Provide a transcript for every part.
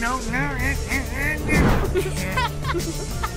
no, no. Um.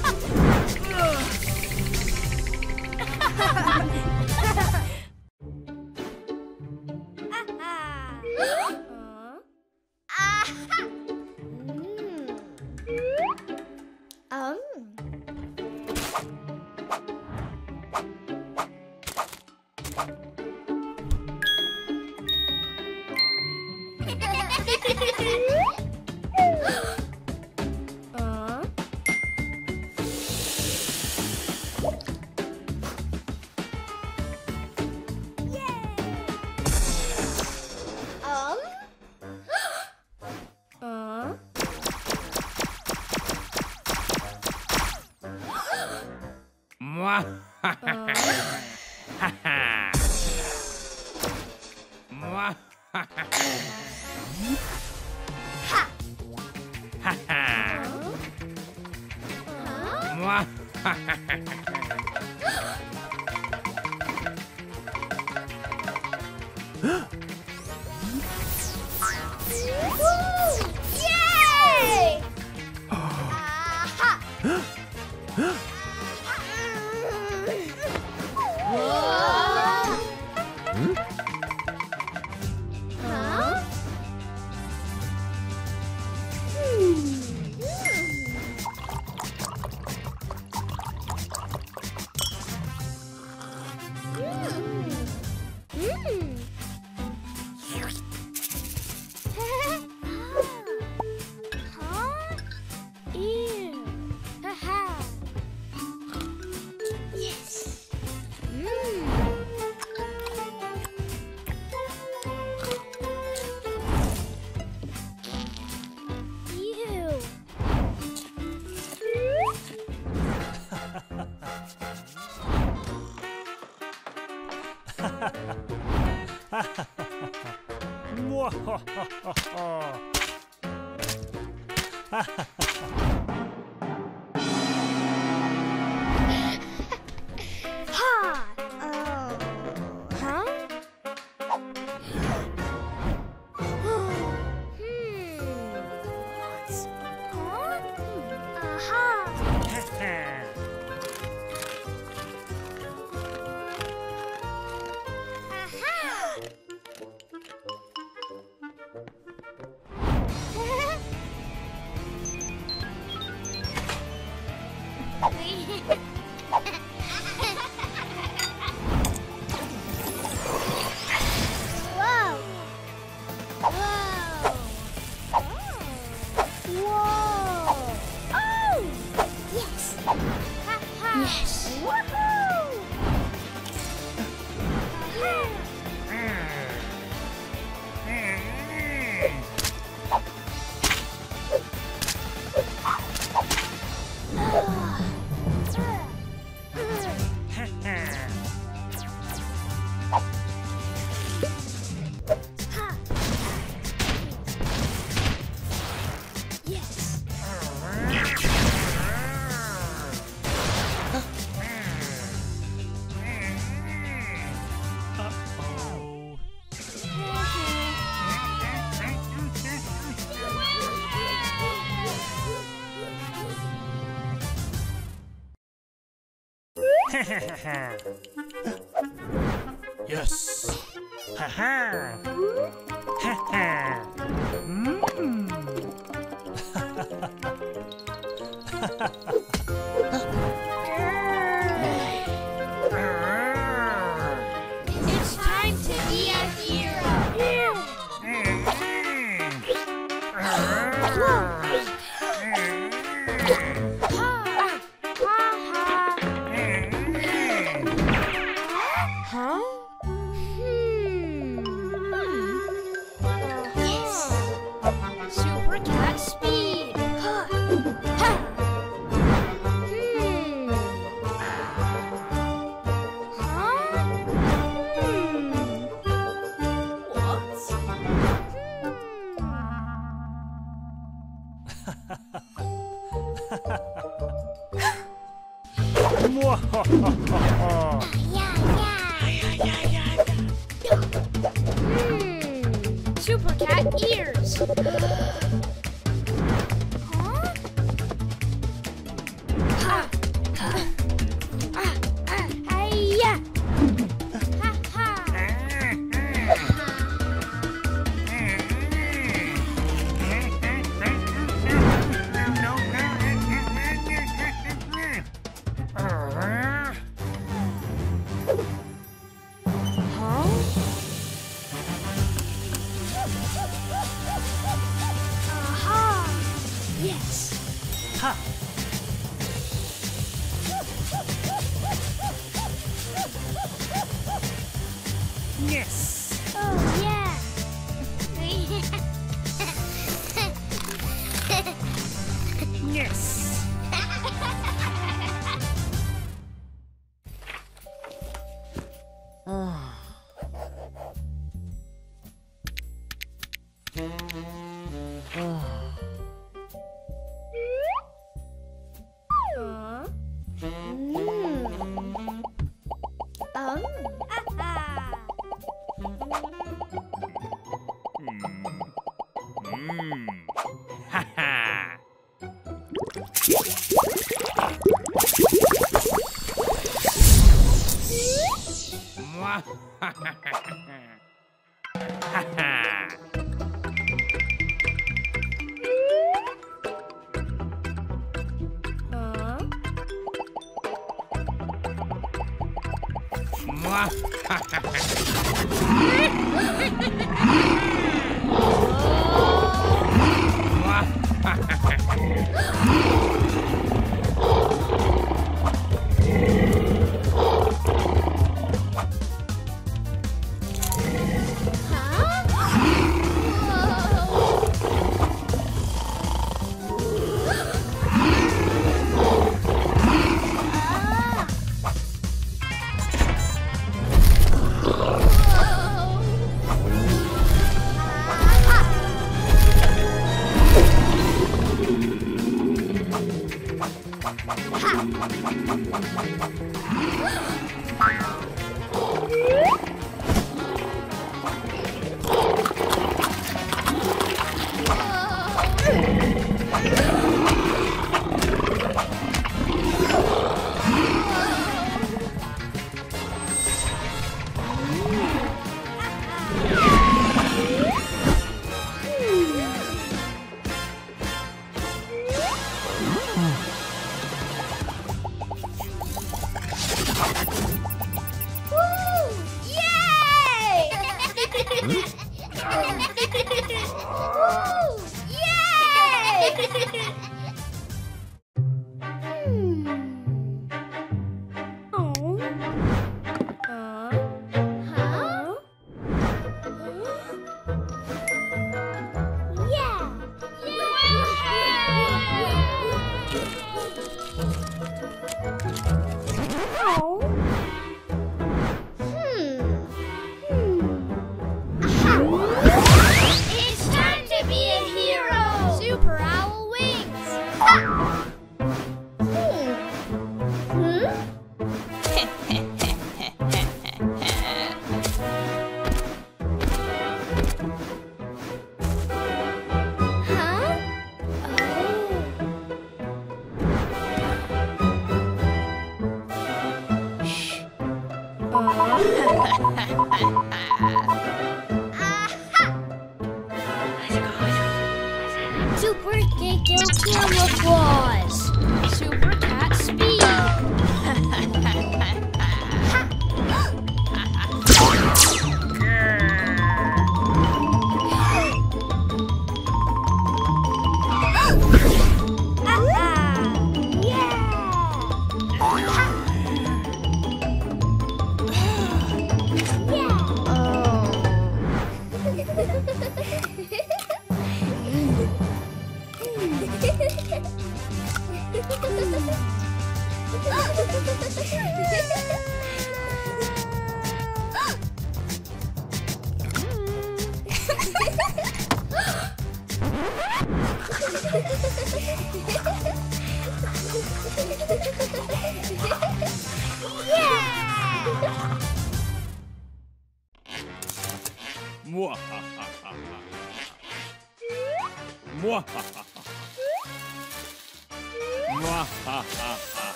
Ha ha ha ha!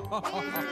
Oh.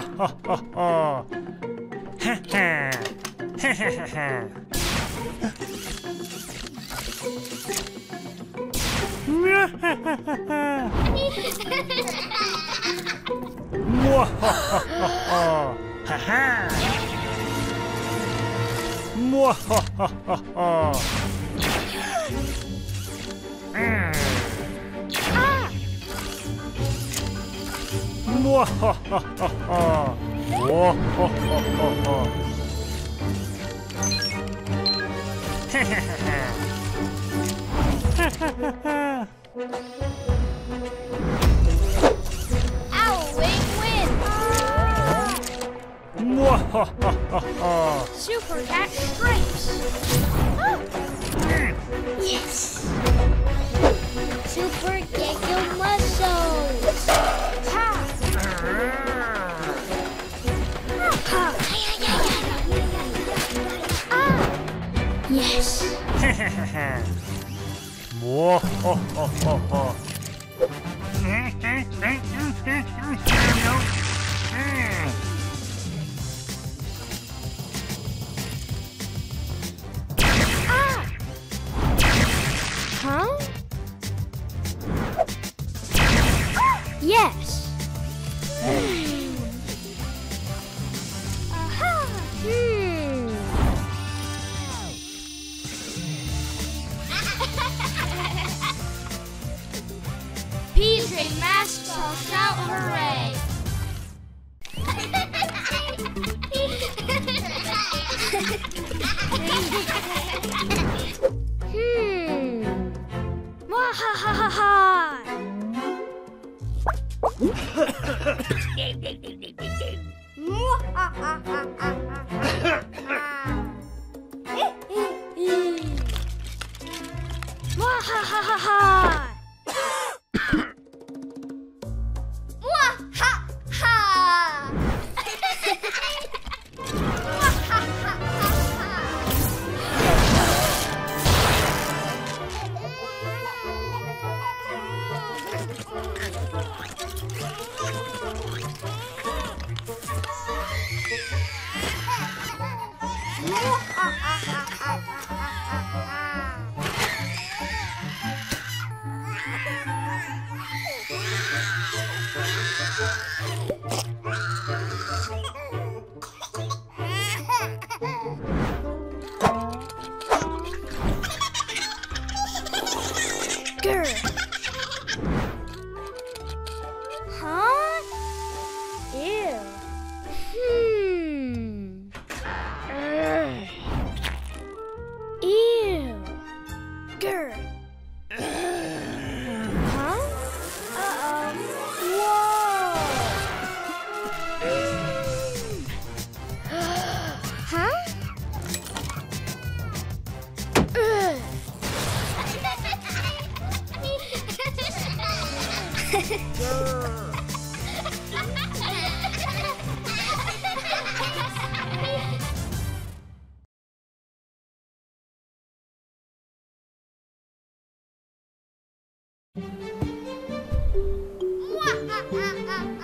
了啊啊！啊啊啊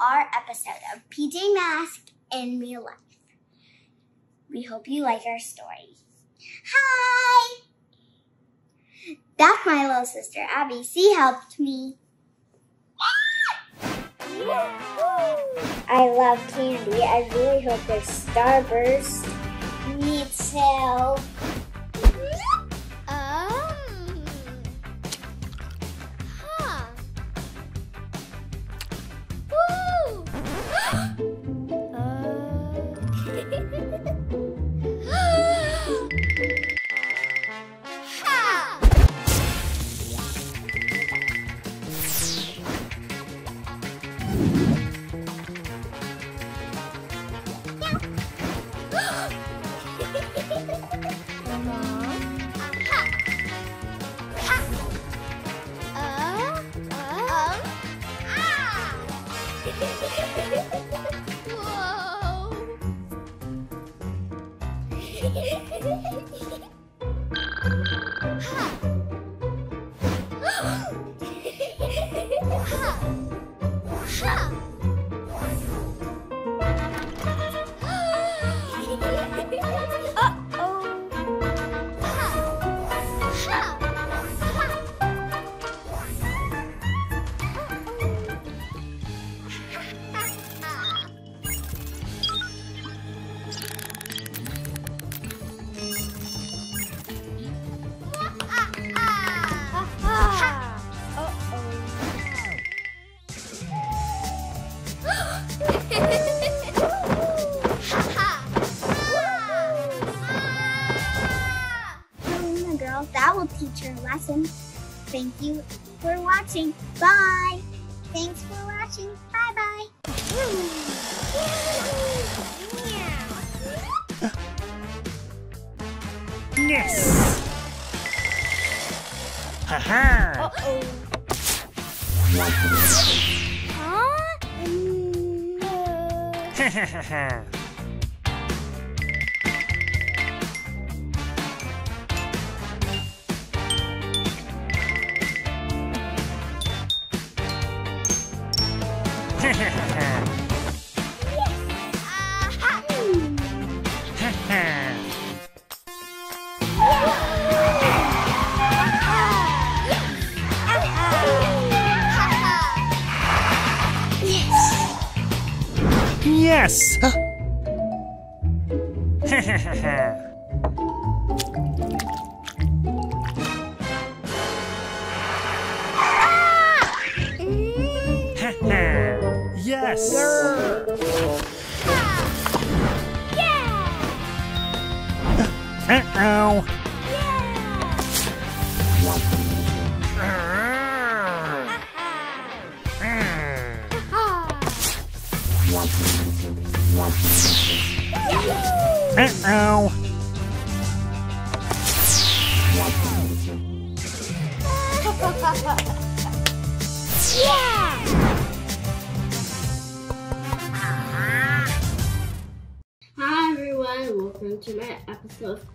our episode of PJ Mask in Real Life. We hope you like our story. Hi! That's my little sister Abby. She helped me.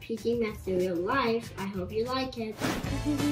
PG Master Real Life. I hope you like it.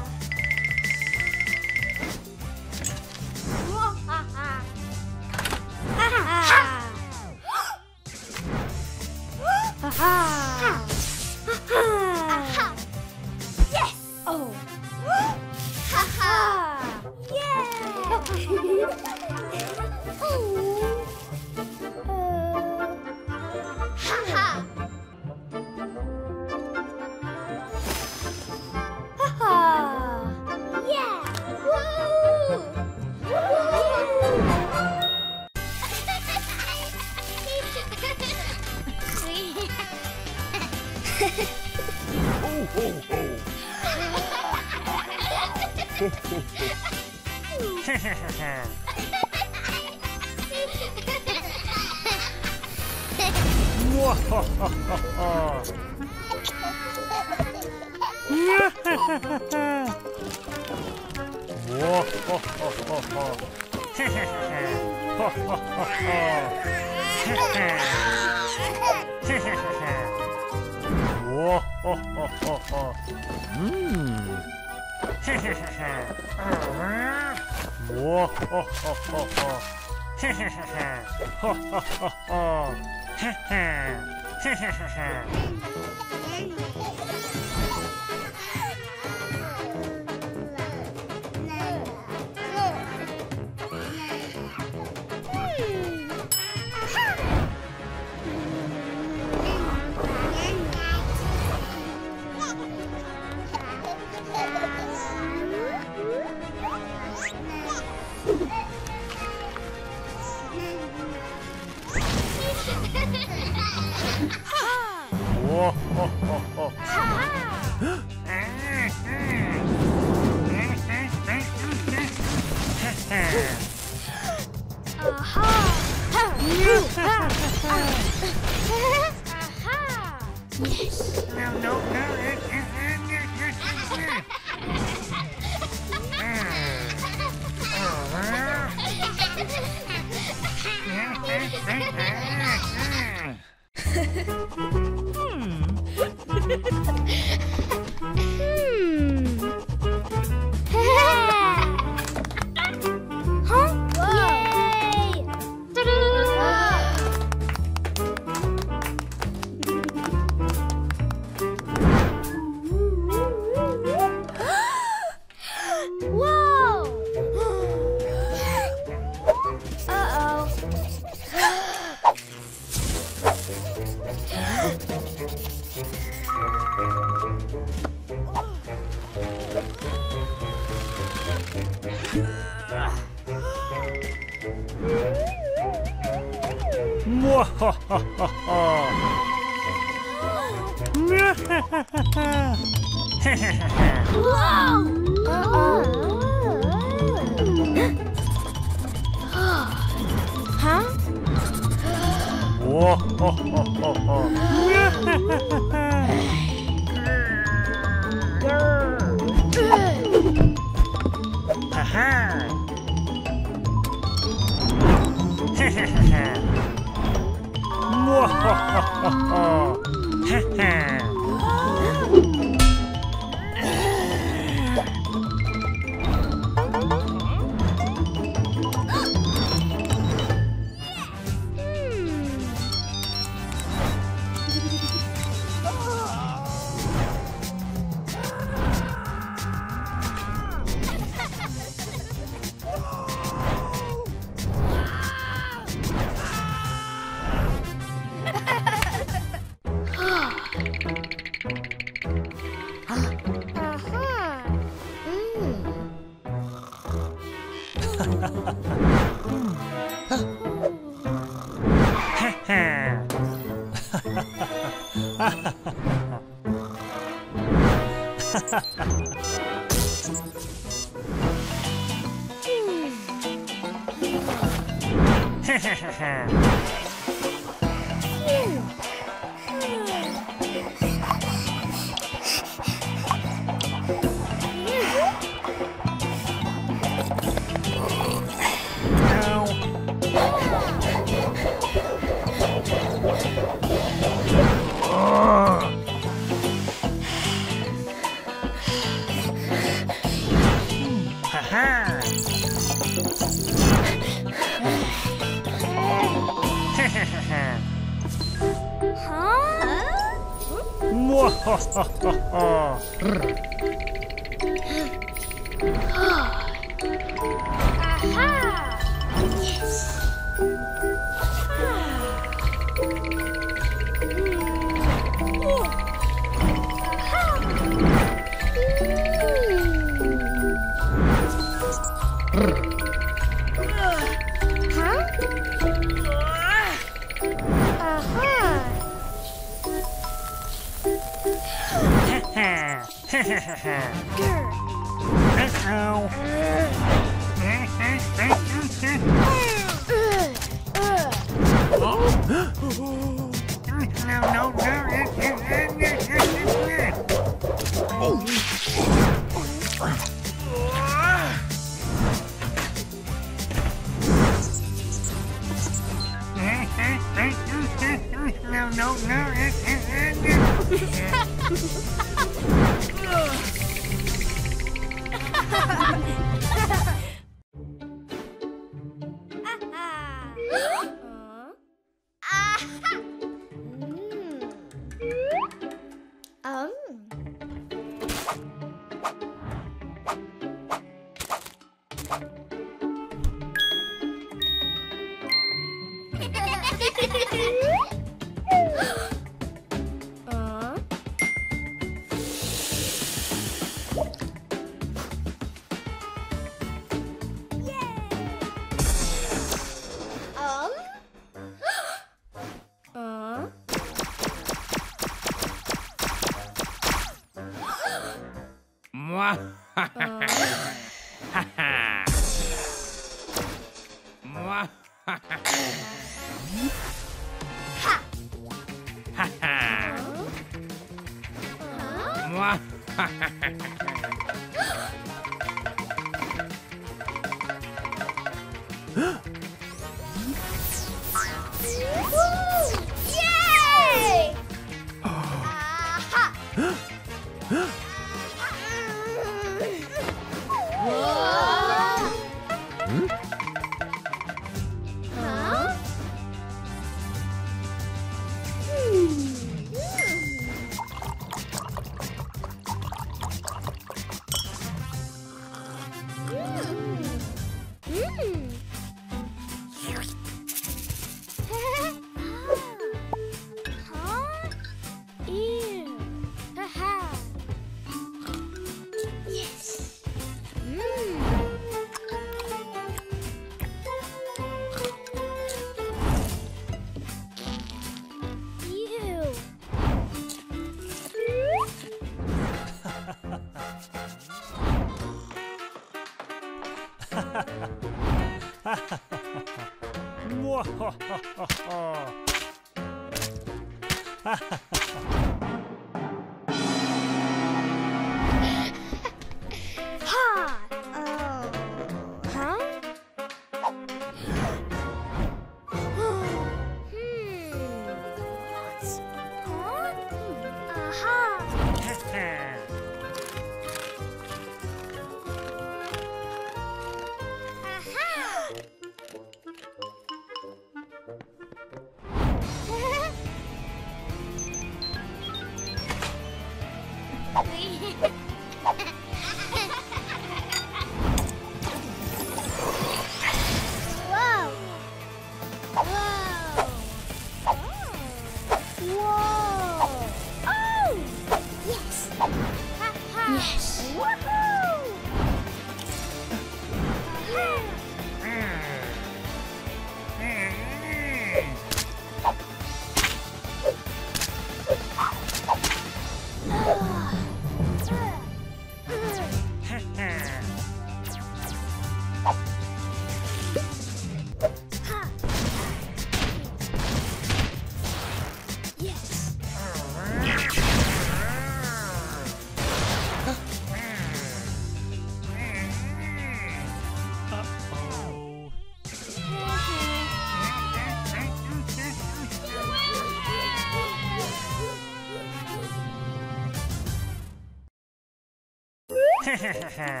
Ha ha ha!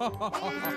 好好好好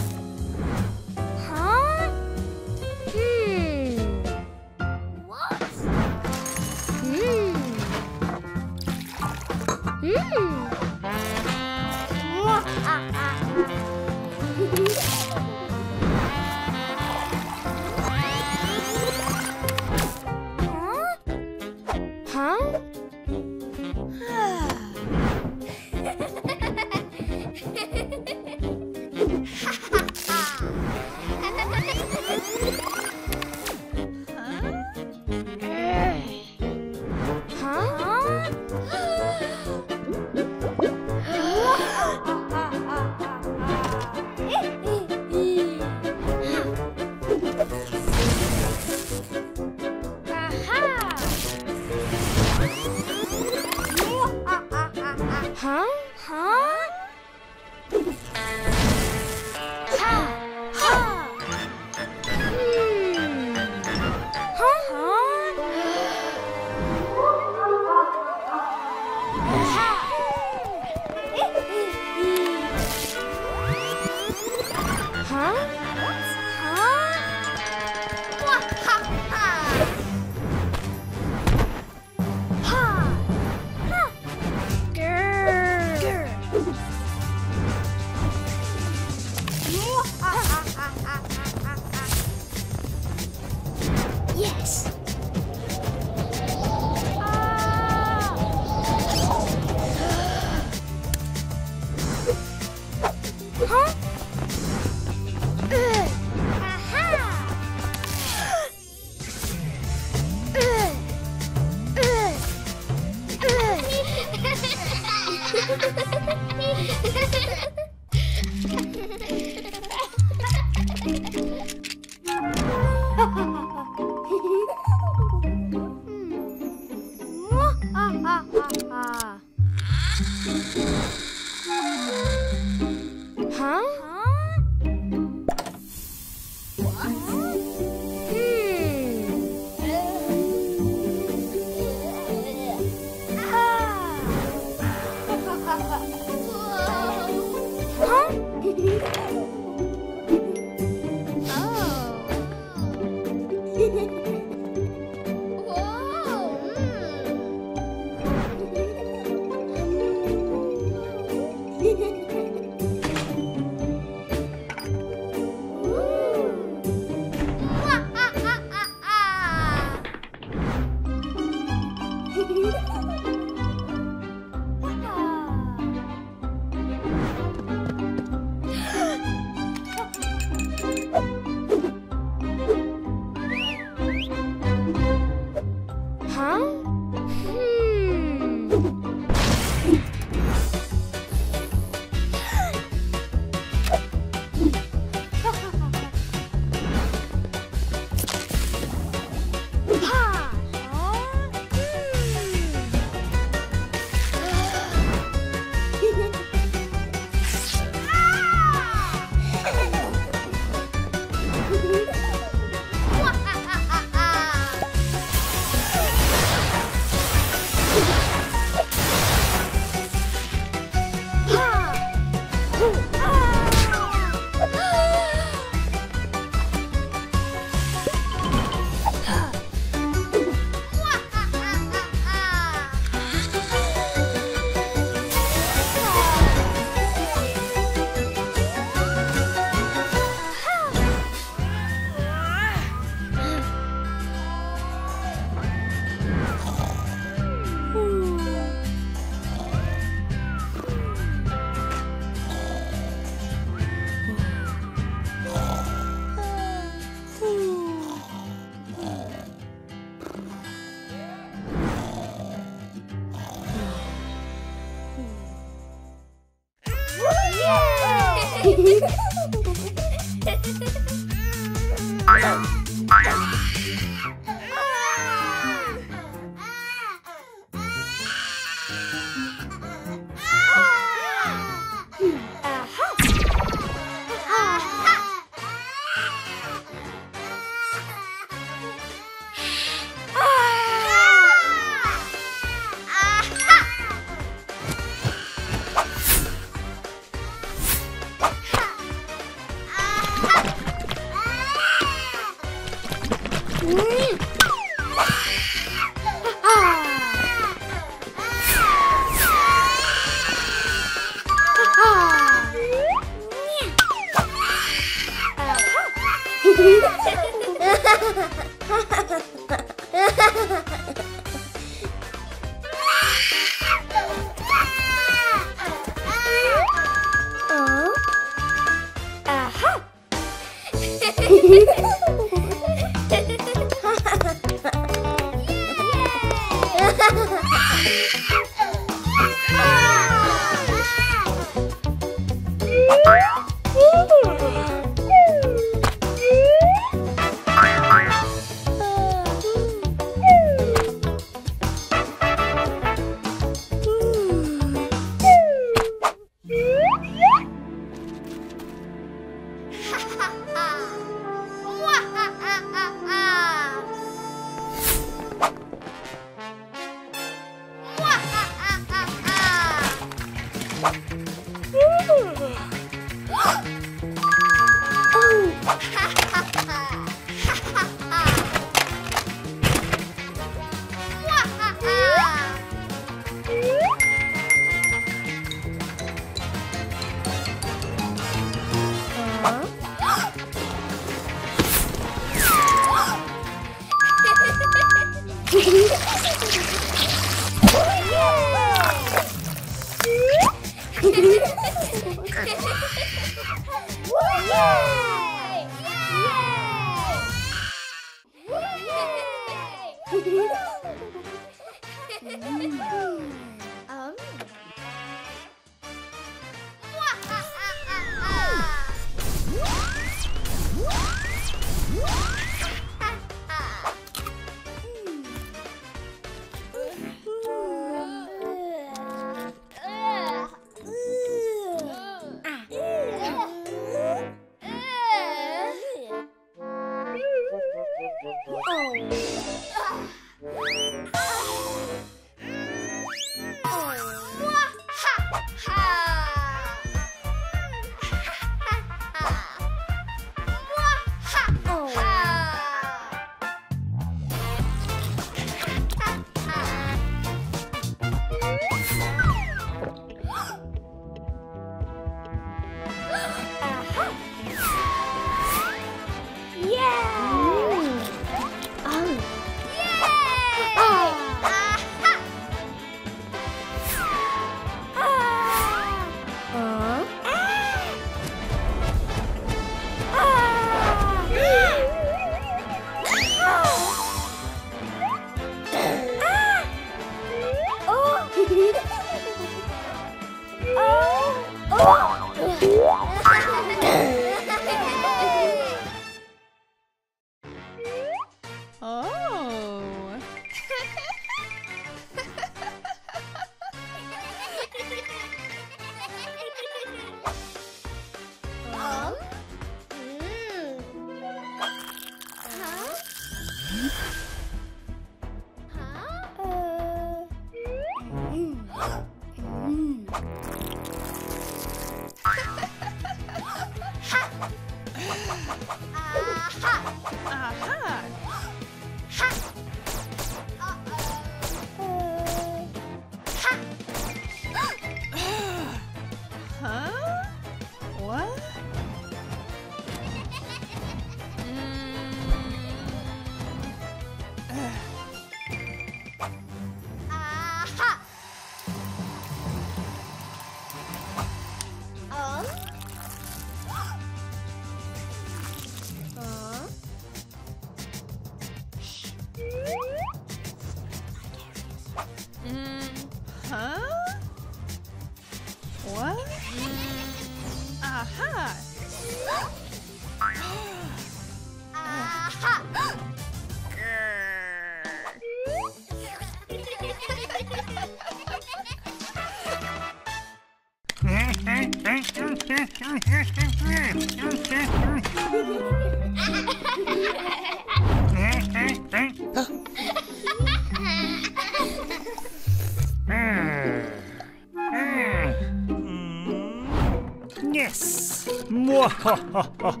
好好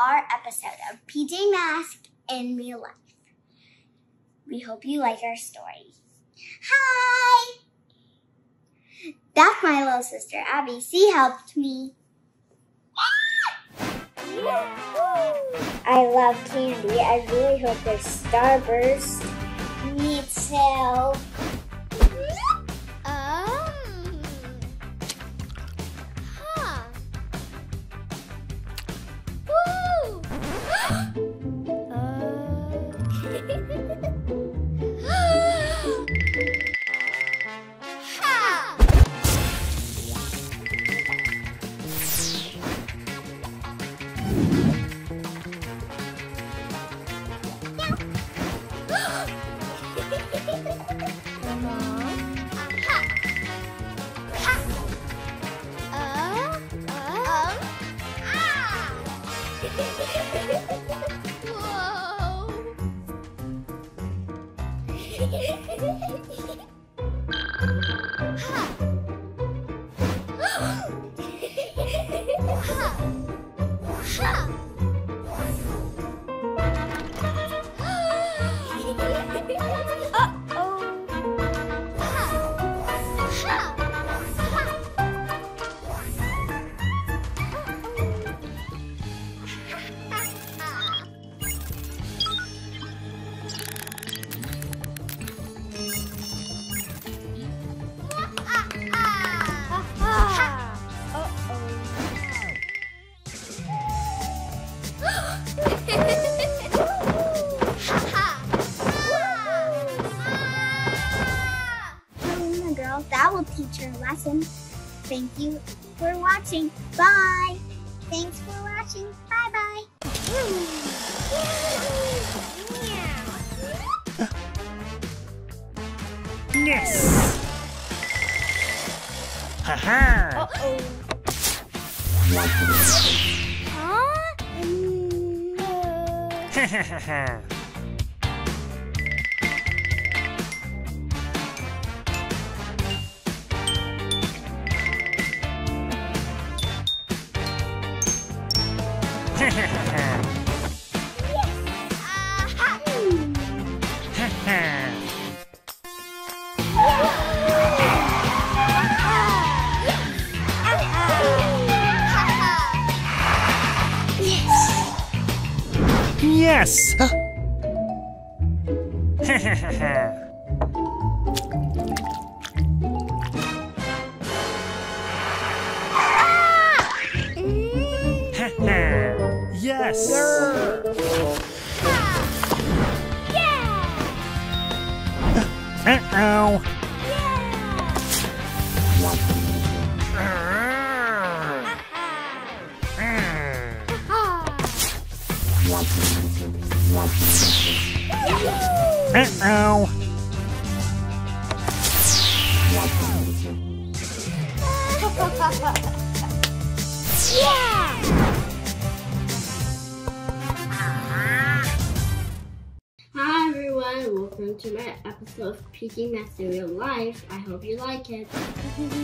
our episode of PJ Mask and Real Life. We hope you like our story. Hi! That's my little sister Abby. She helped me. Speaking That's in Real Life. I hope you like it.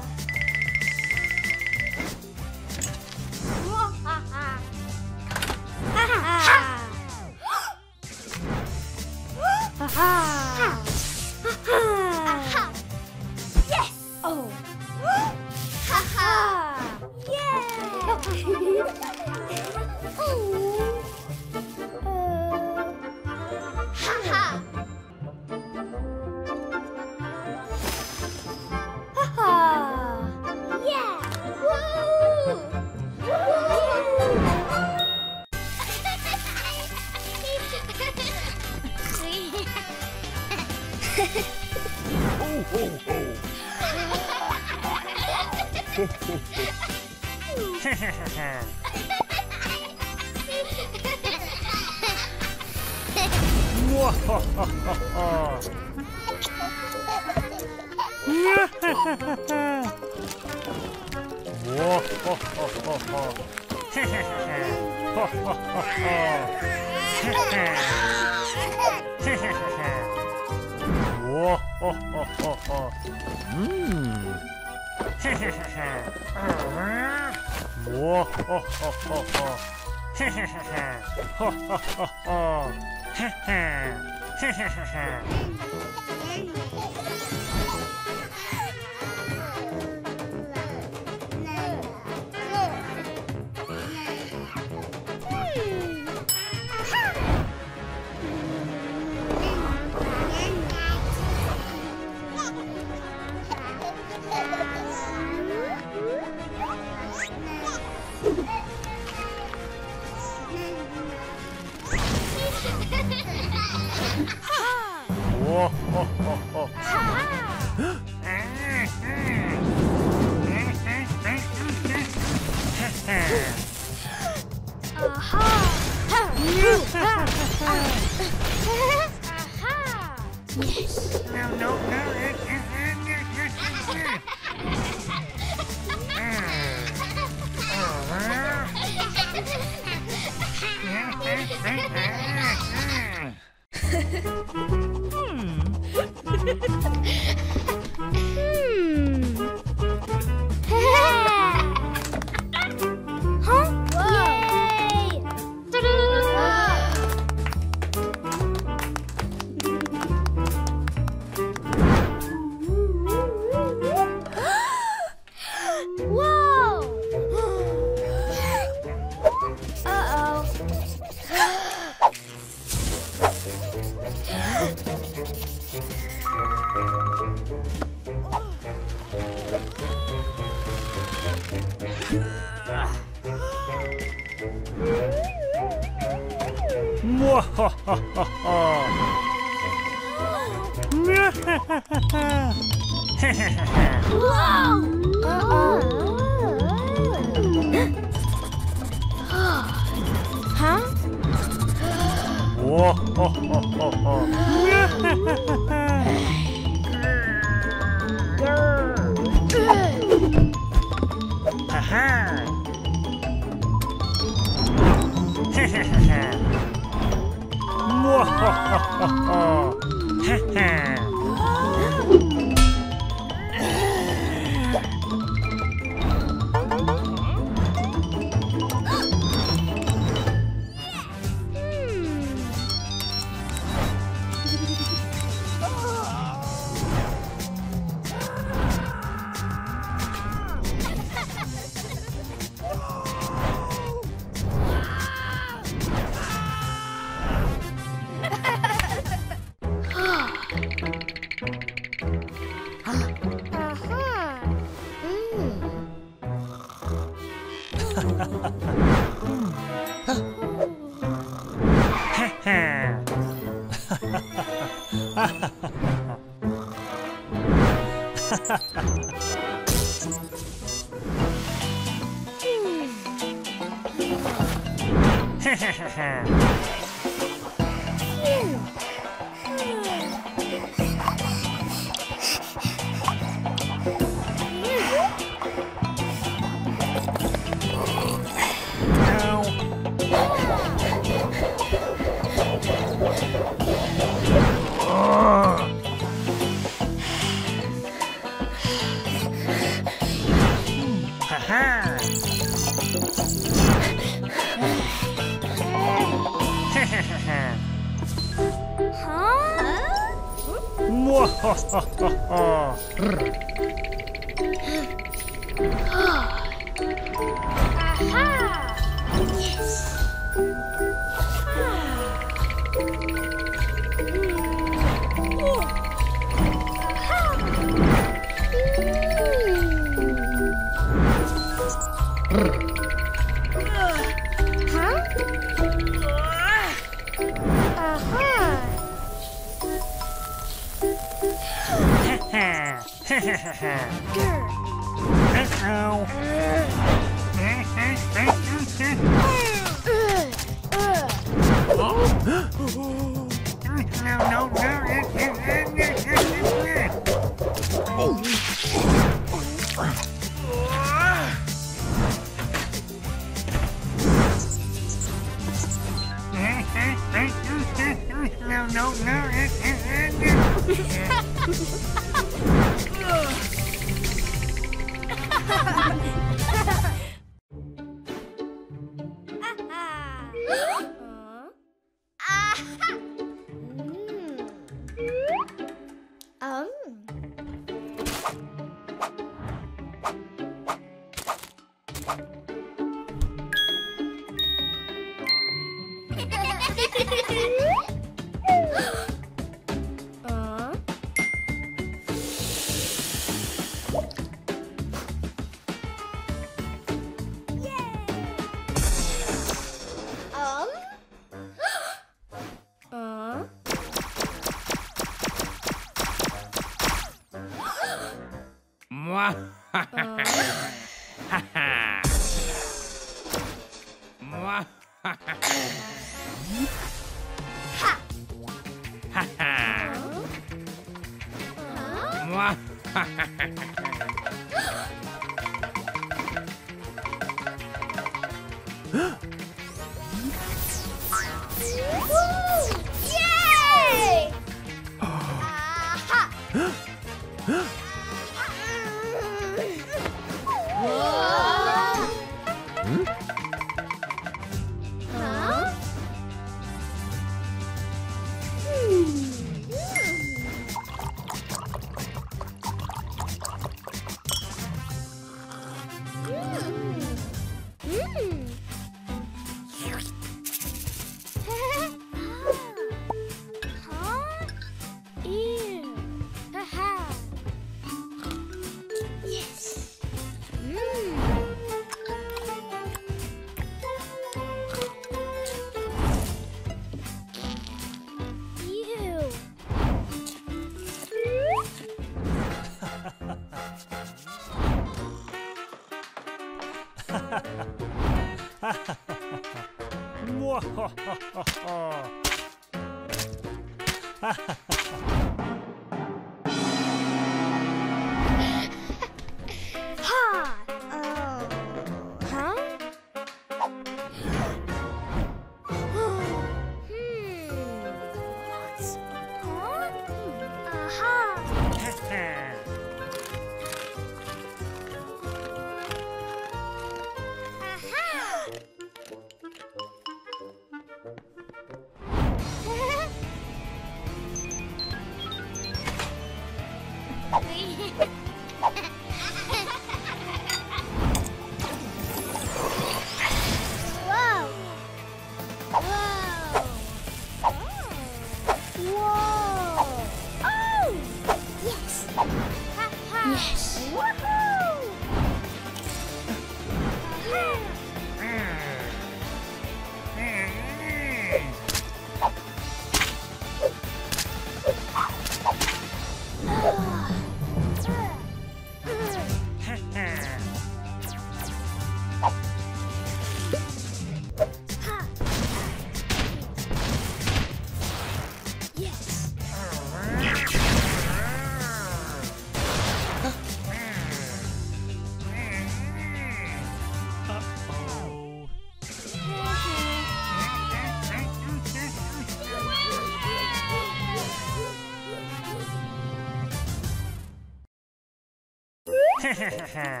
Ha ha ha!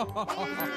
Oh.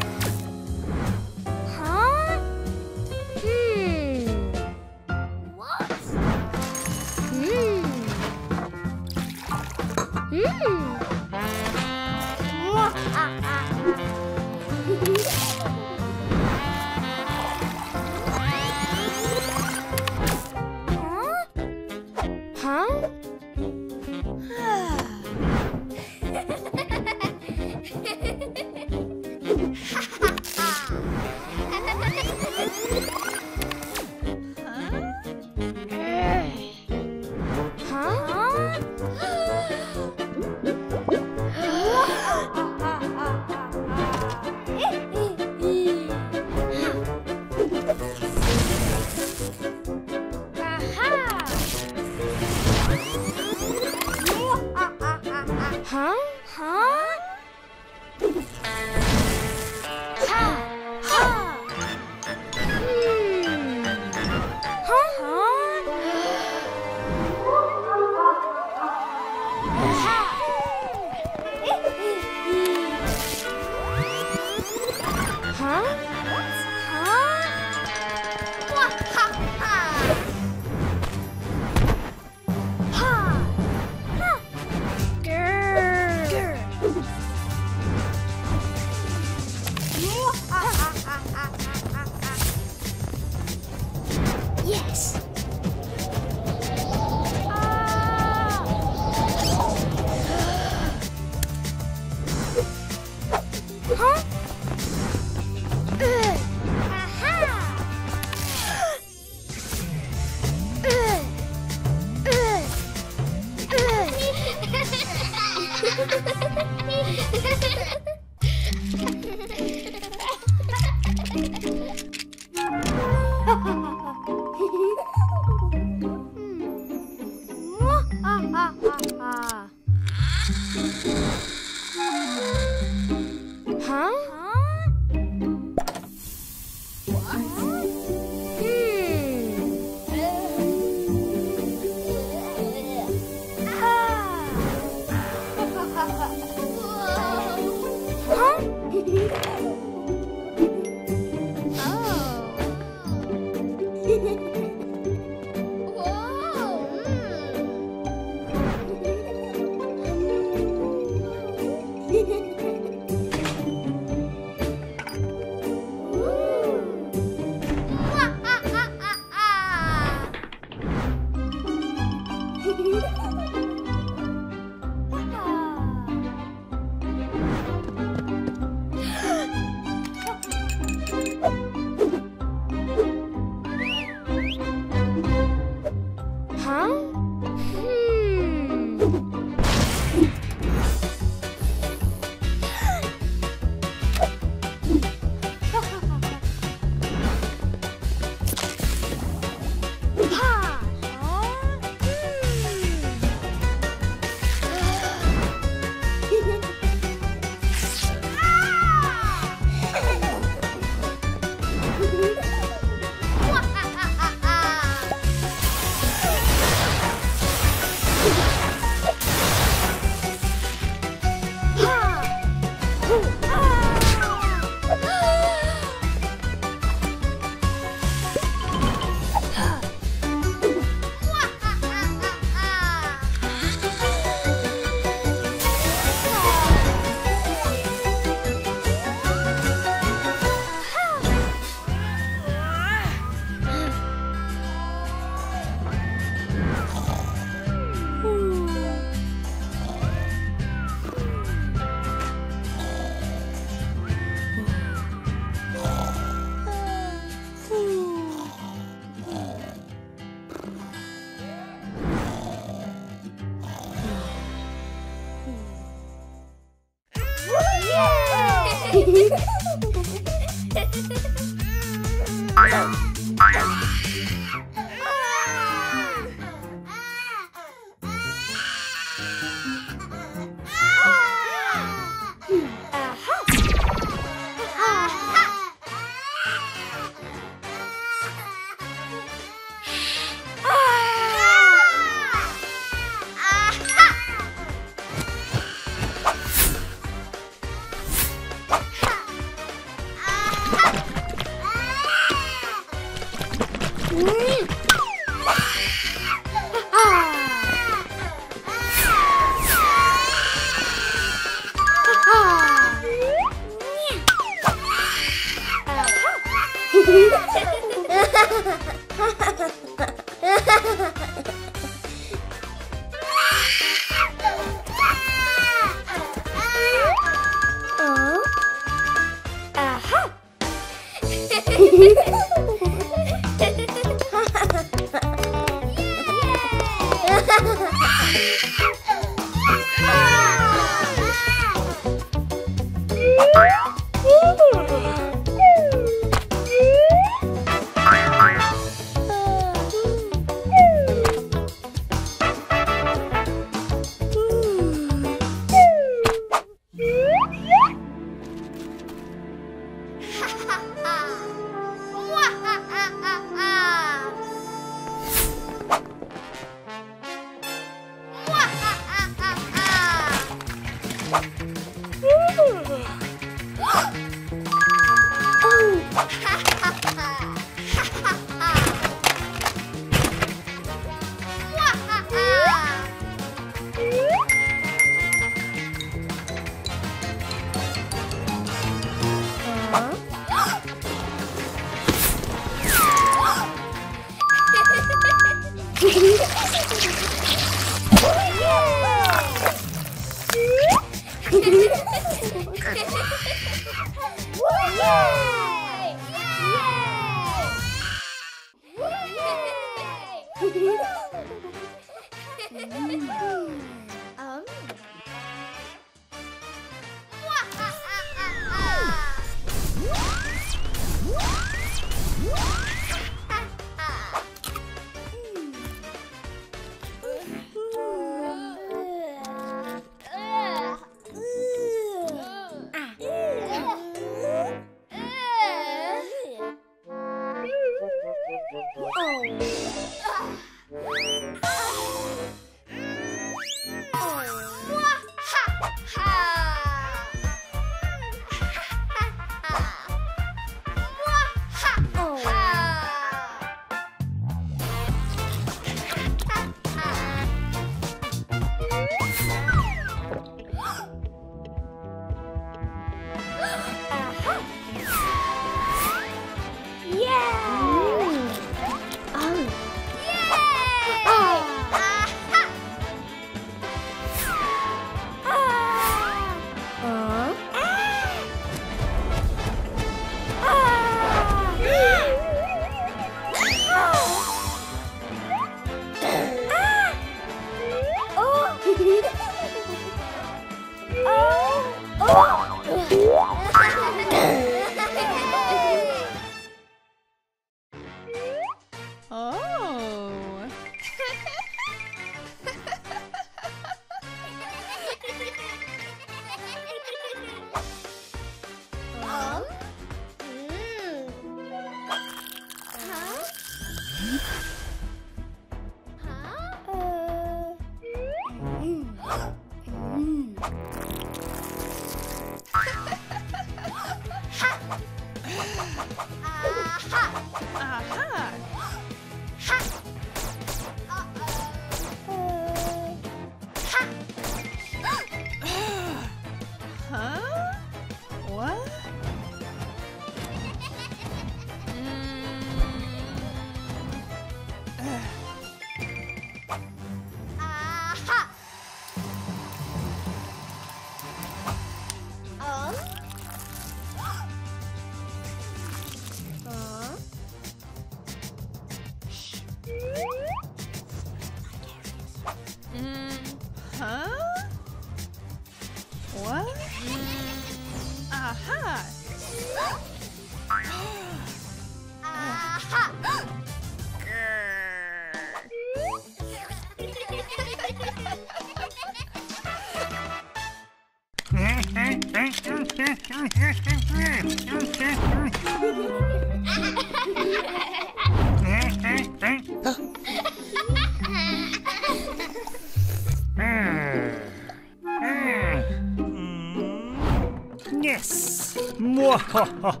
好 好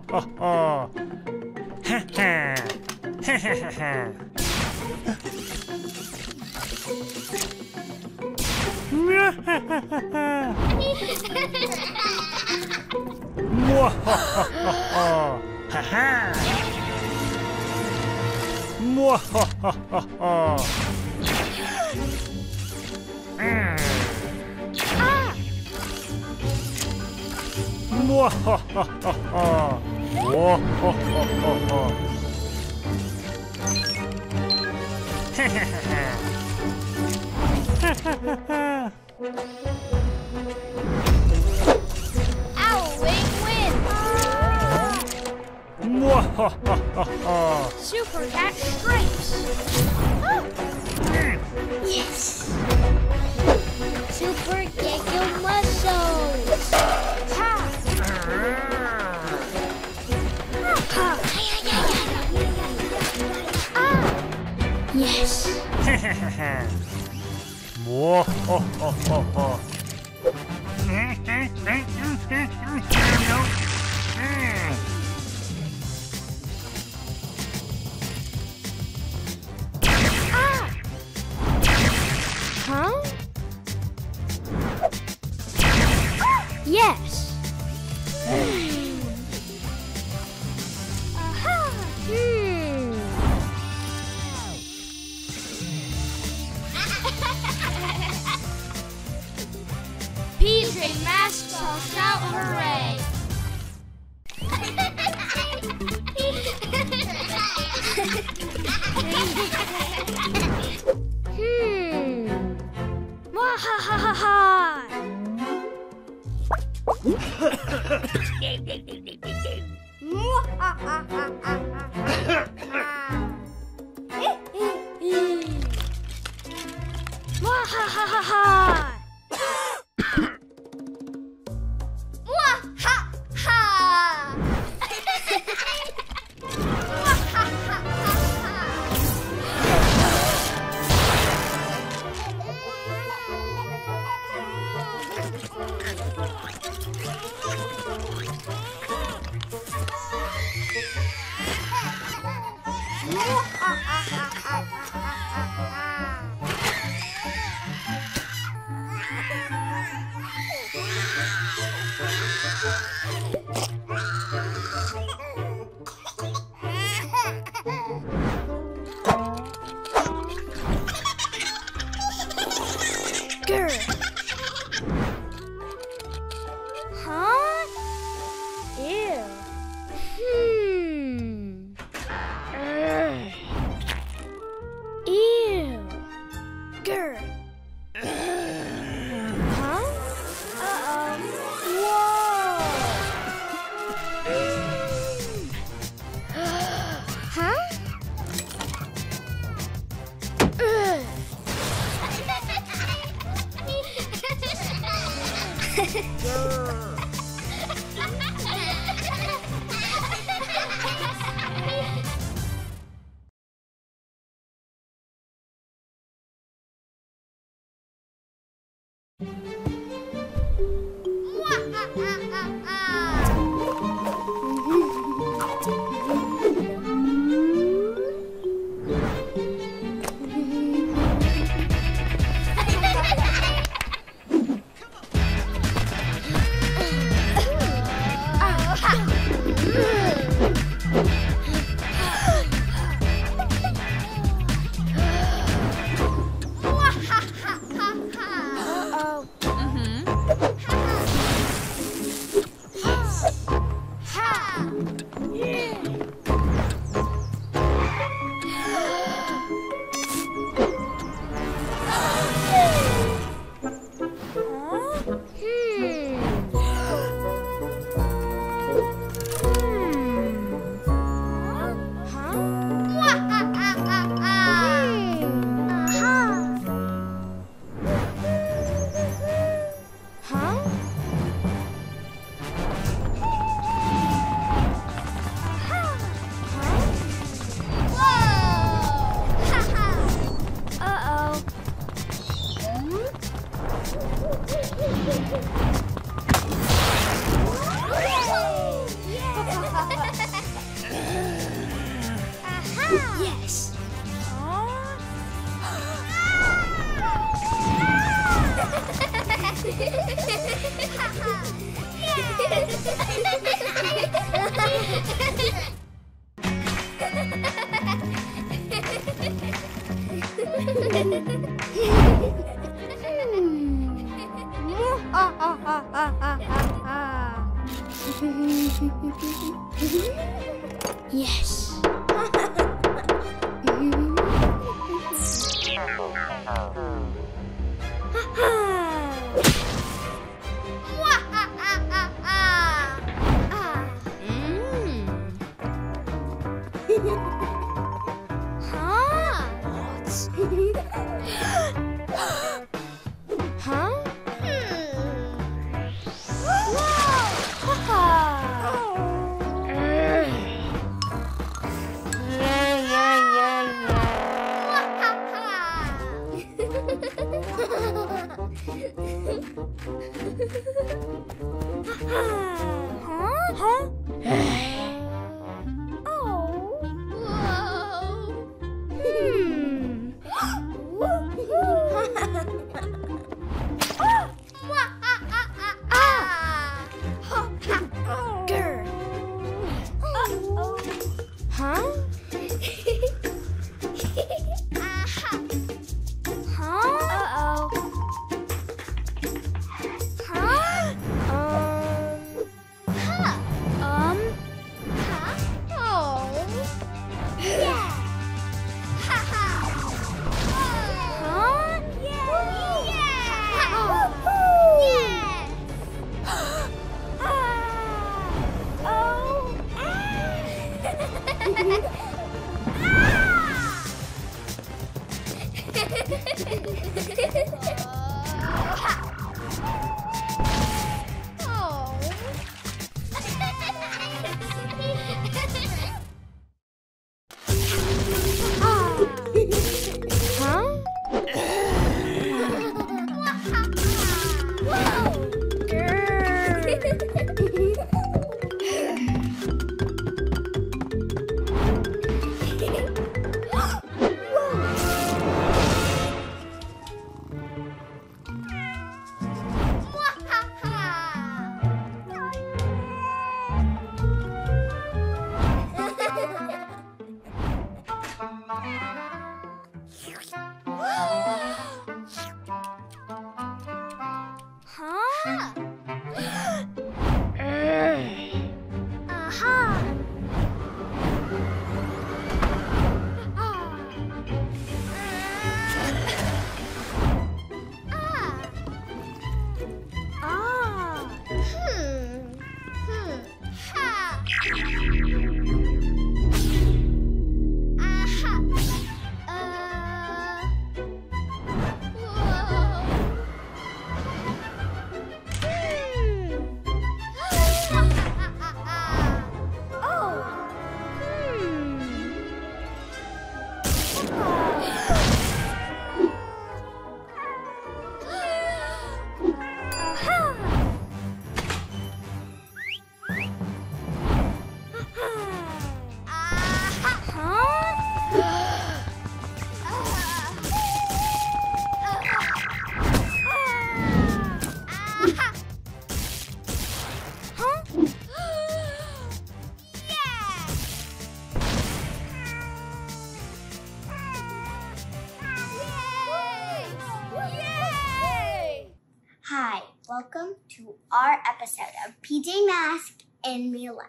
to our episode of PJ Mask in real life.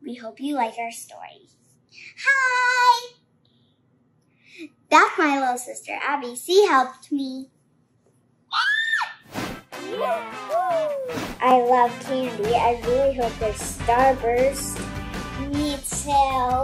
We hope you like our story. Hi! That's my little sister Abby. She helped me. I love candy. I really hope there's Starburst. Me too.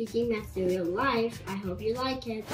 Episode of Peaking Master Real Life. I hope you like it.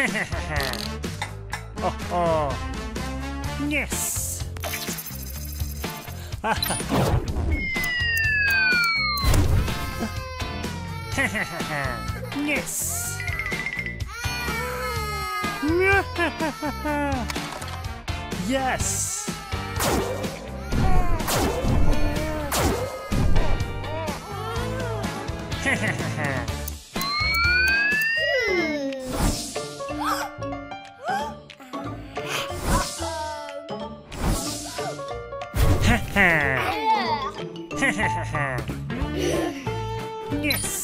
oh, oh. Yes. yes. yes. yes. Hmm. Ha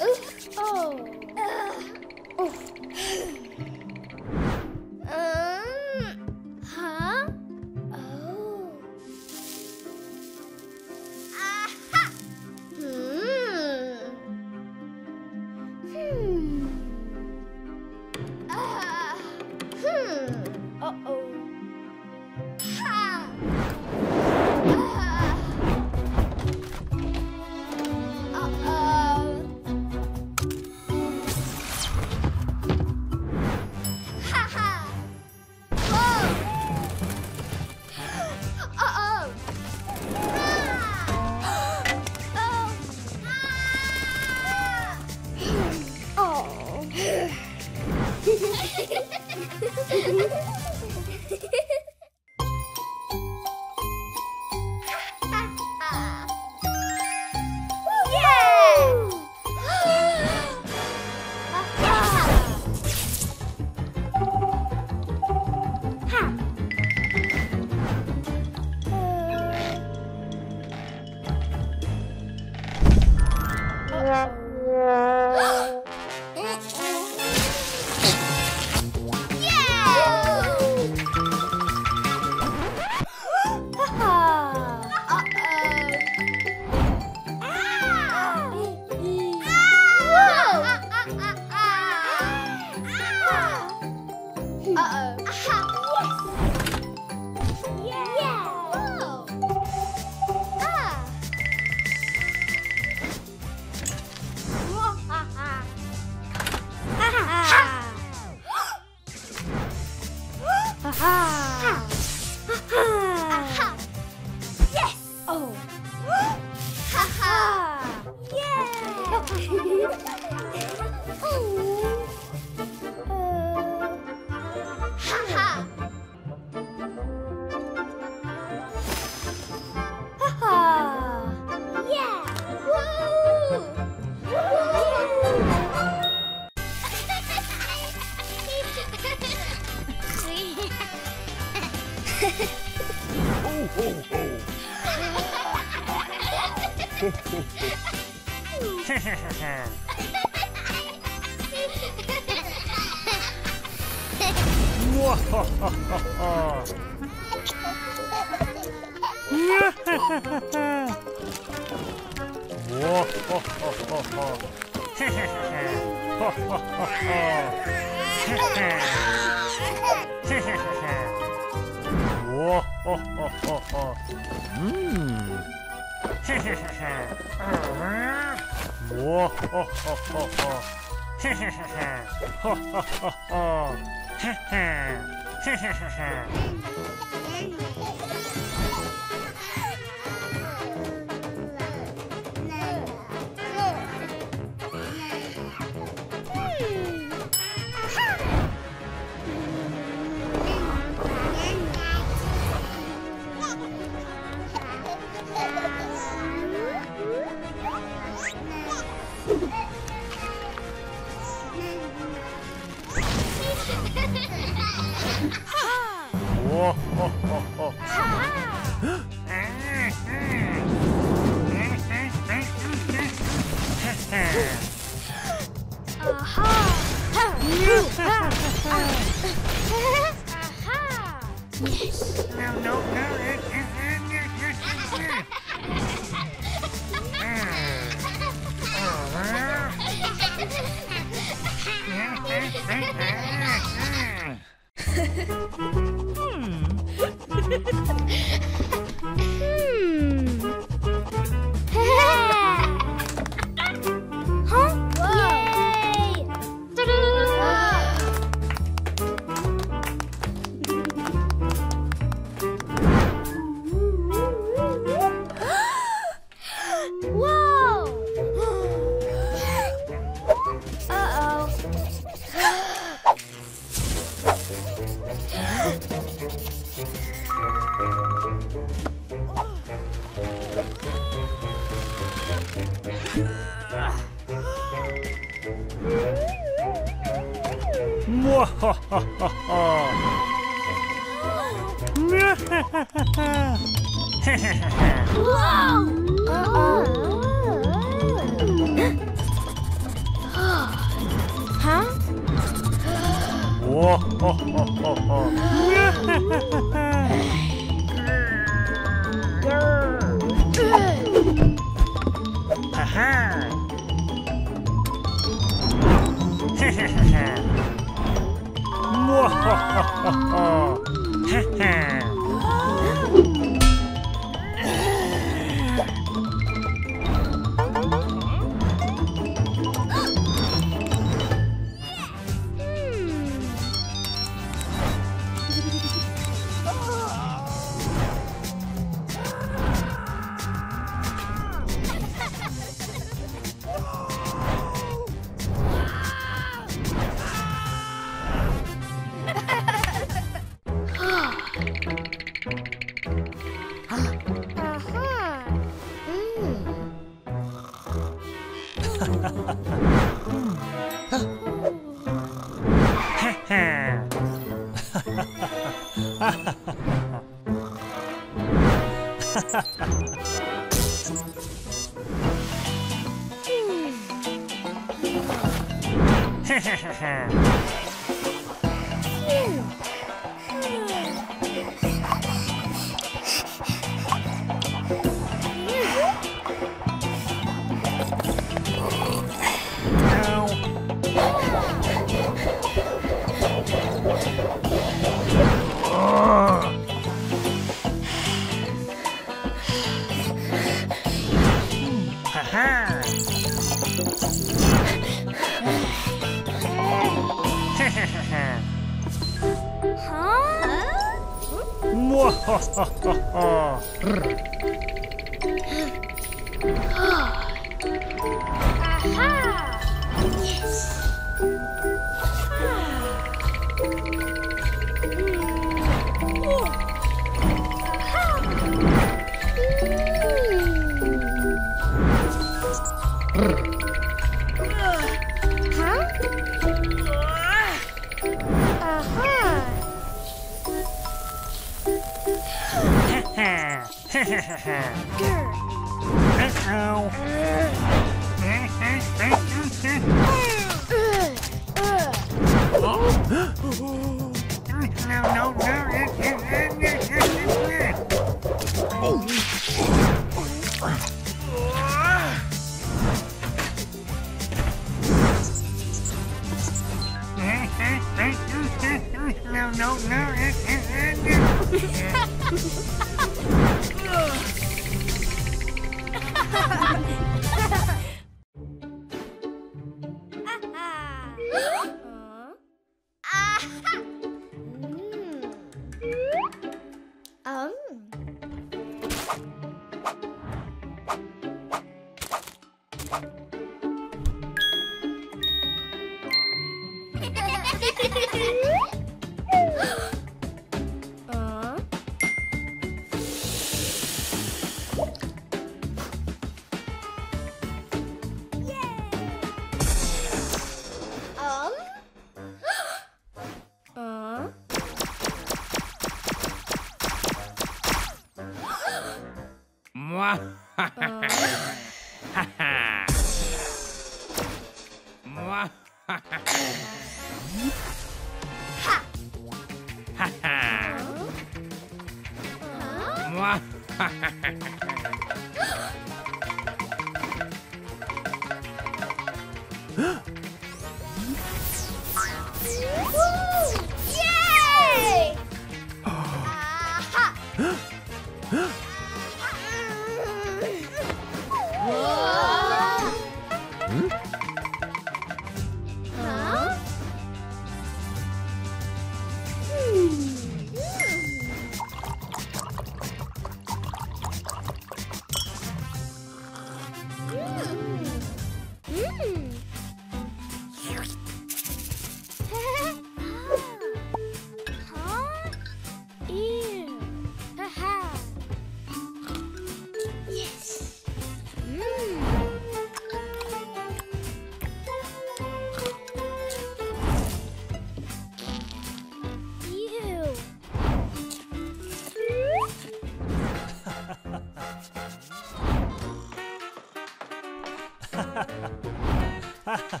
ハハ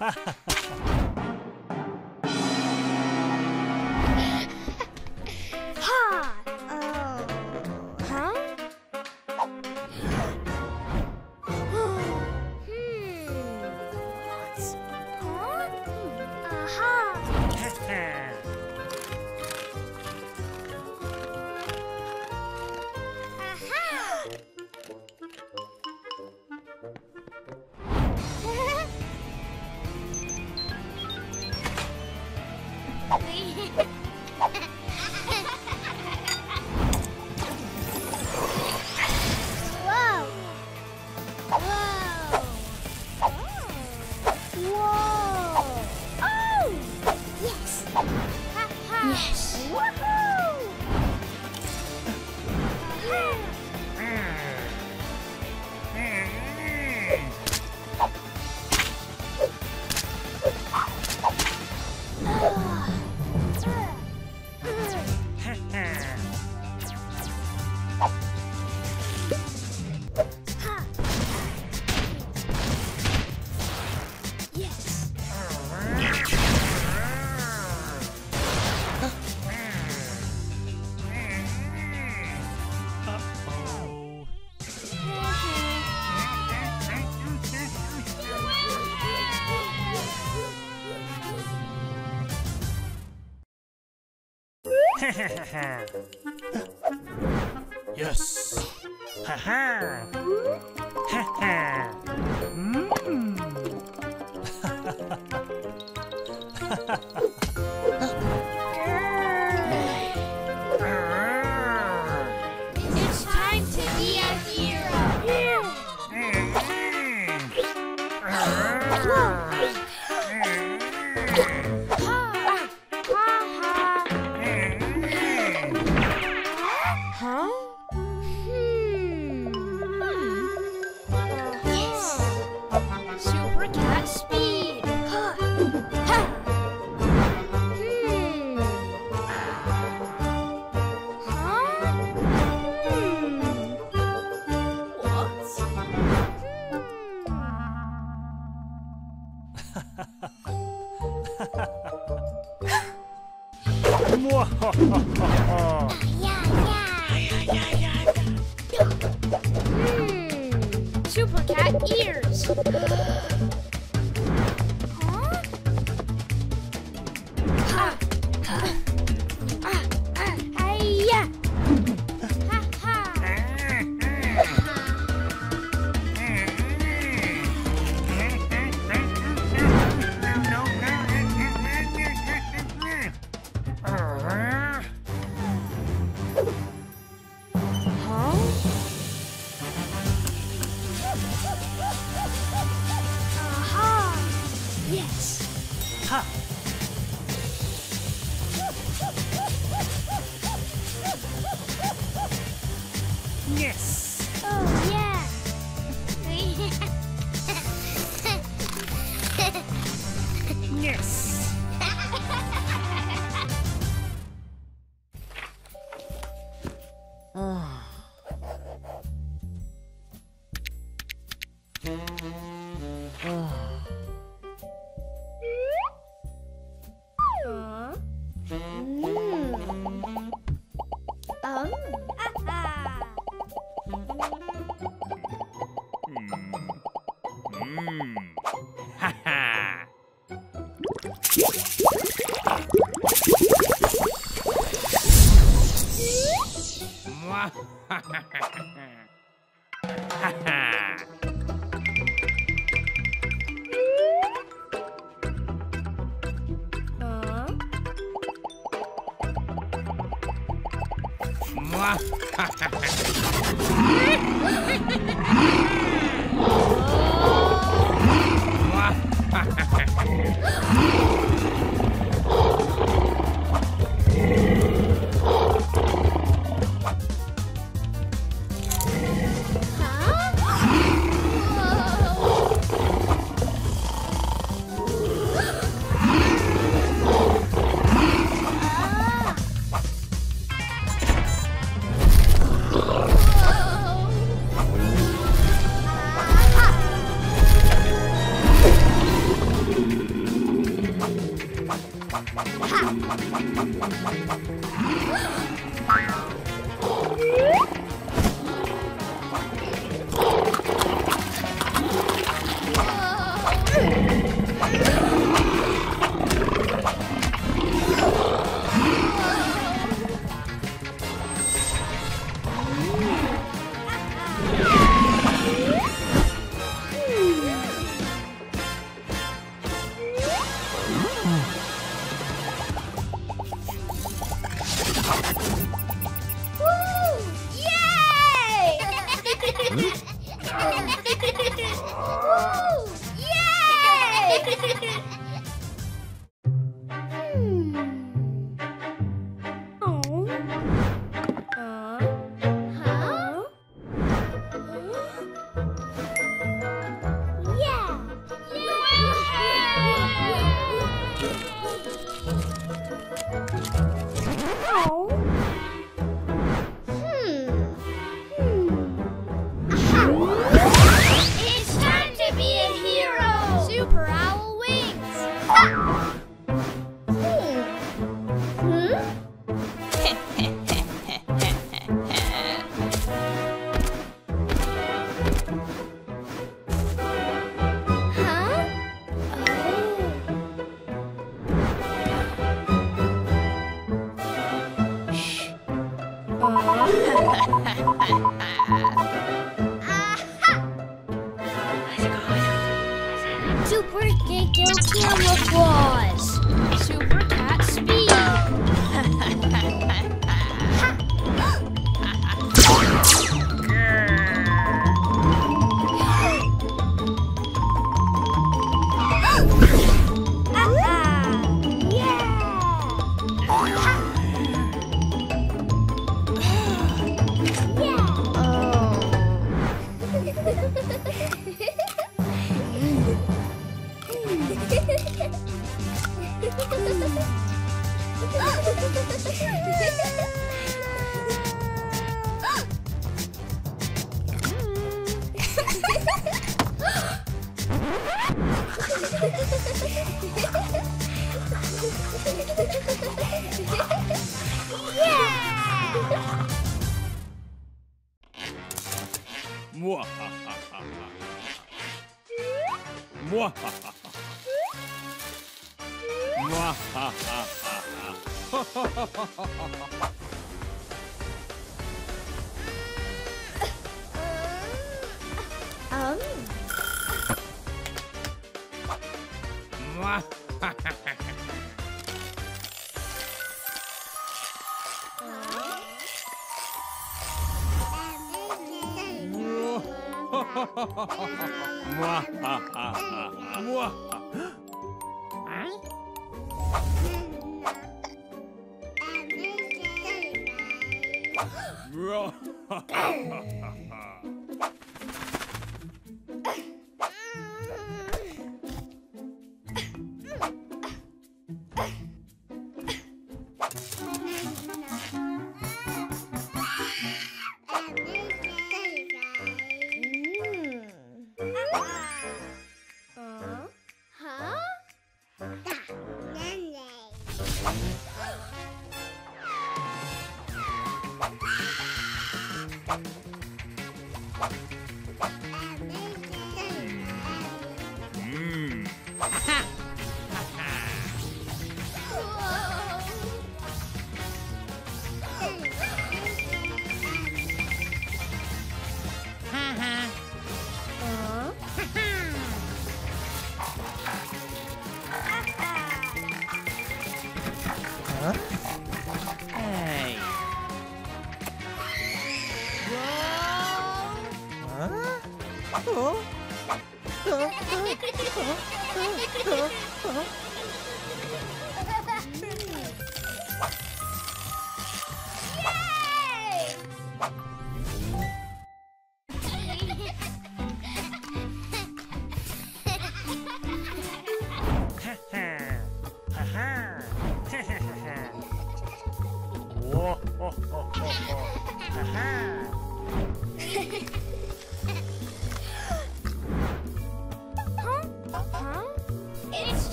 ハハ ja, ja. 好好好好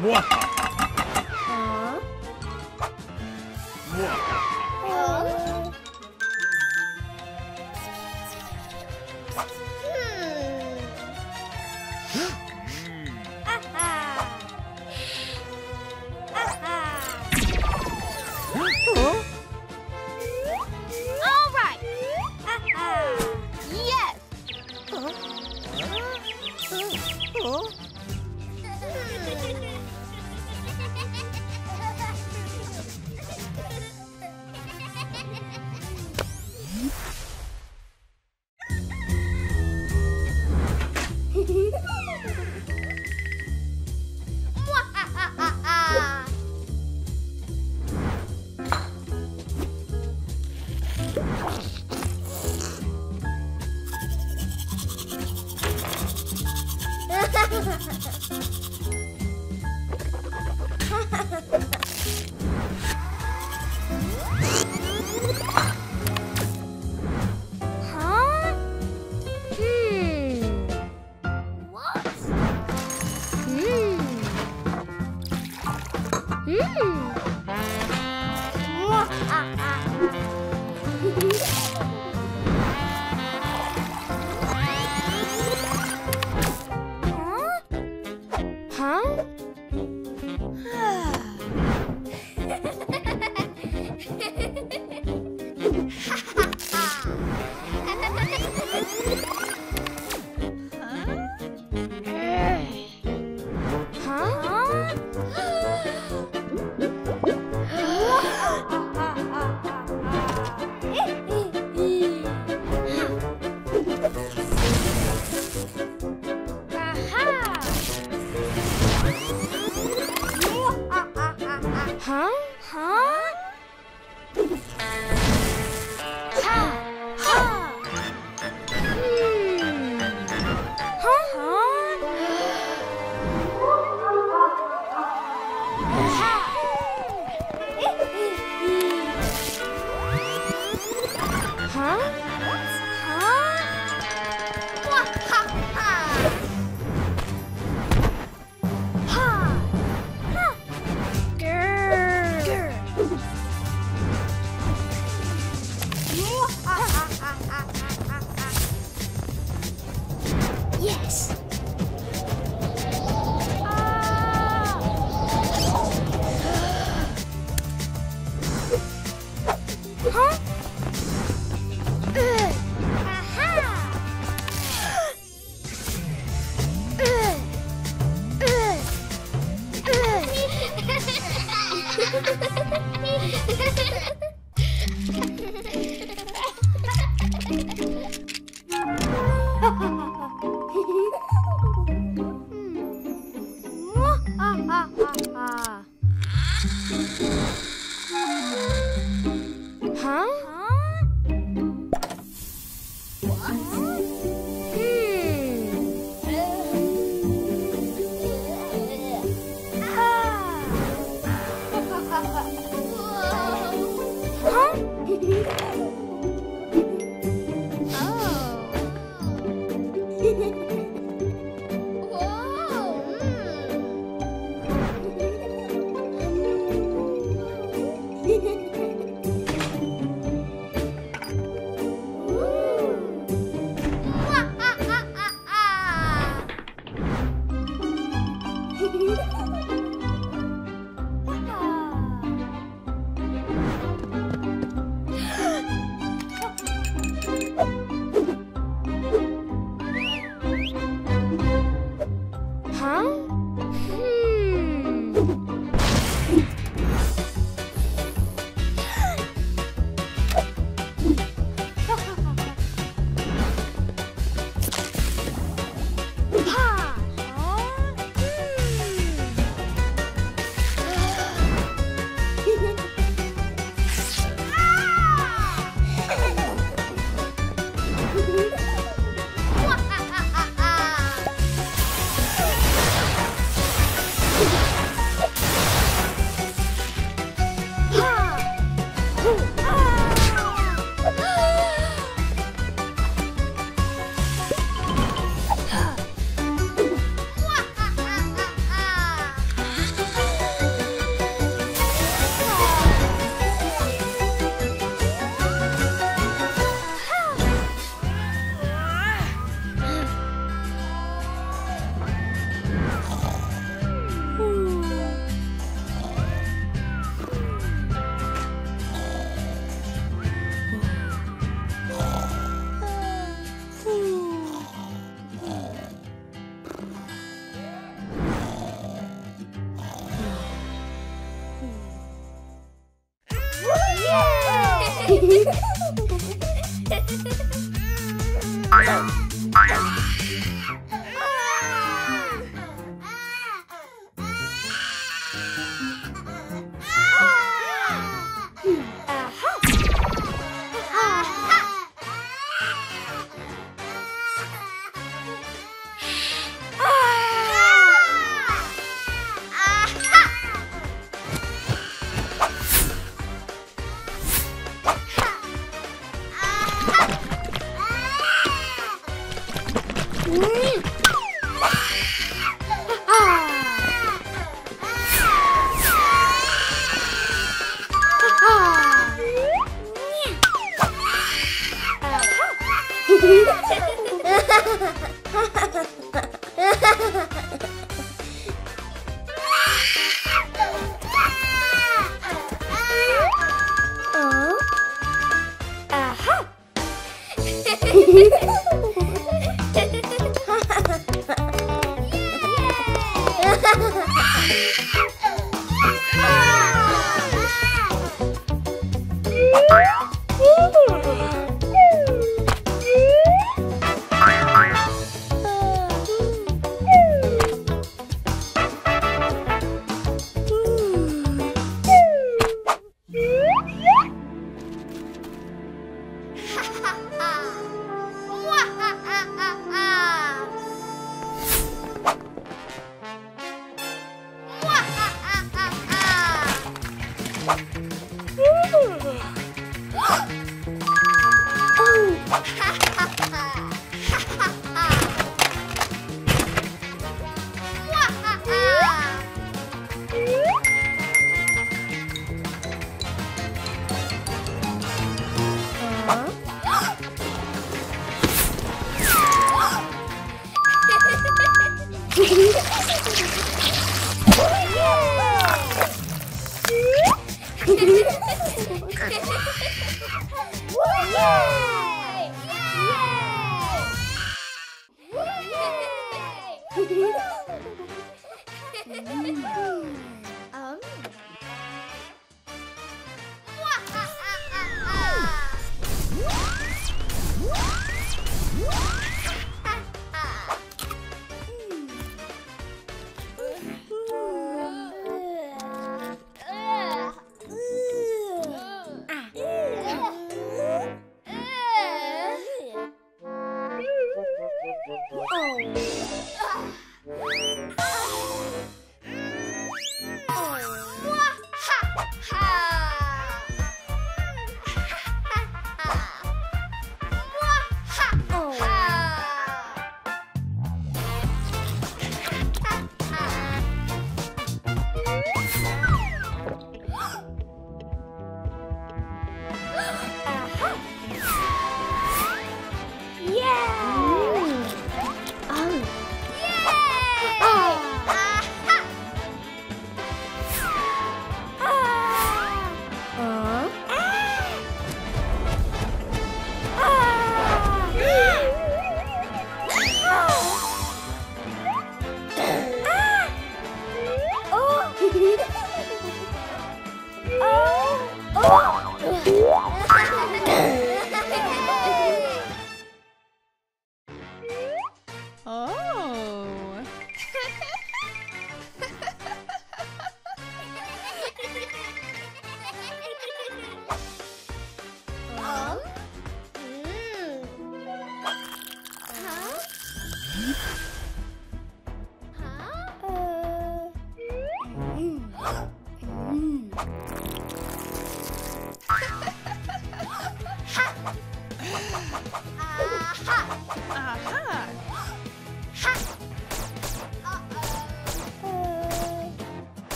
뭐 야?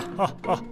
好好好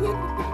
Ha ha!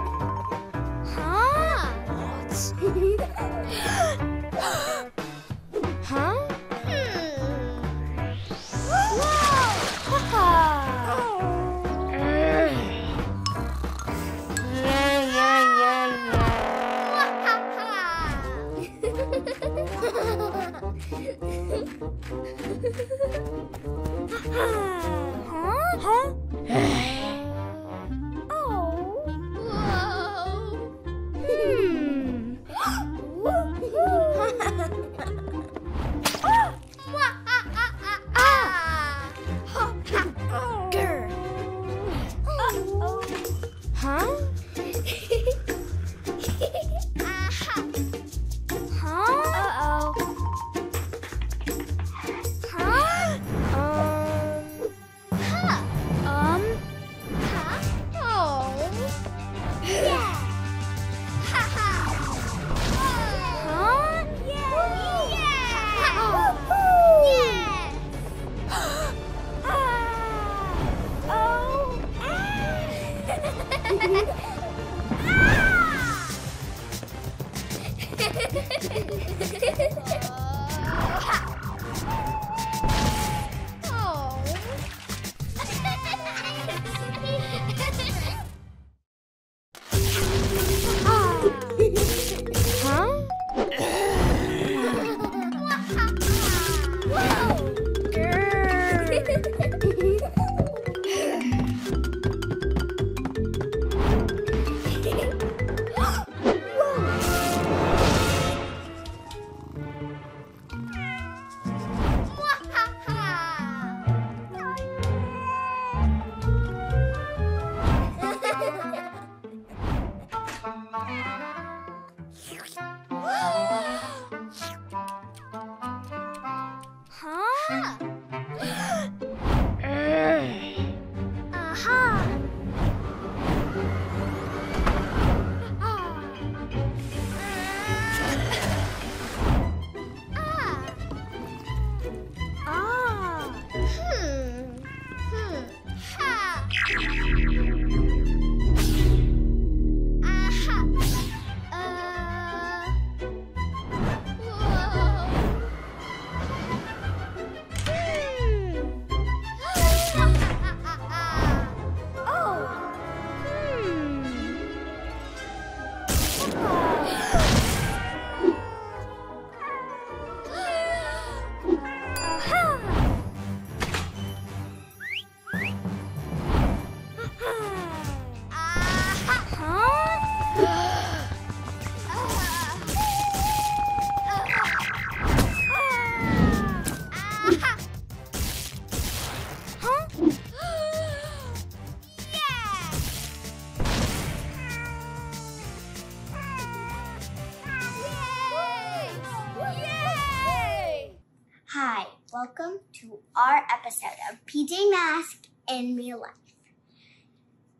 Our episode of PJ Mask in real life.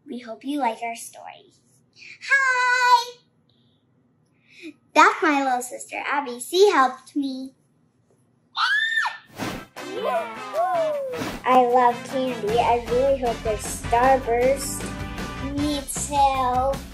We hope you like our story. Hi! That's my little sister Abby. She helped me. I love candy. I really hope there's Starburst. Me too.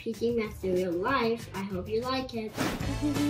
Peking Master Real Life. I hope you like it.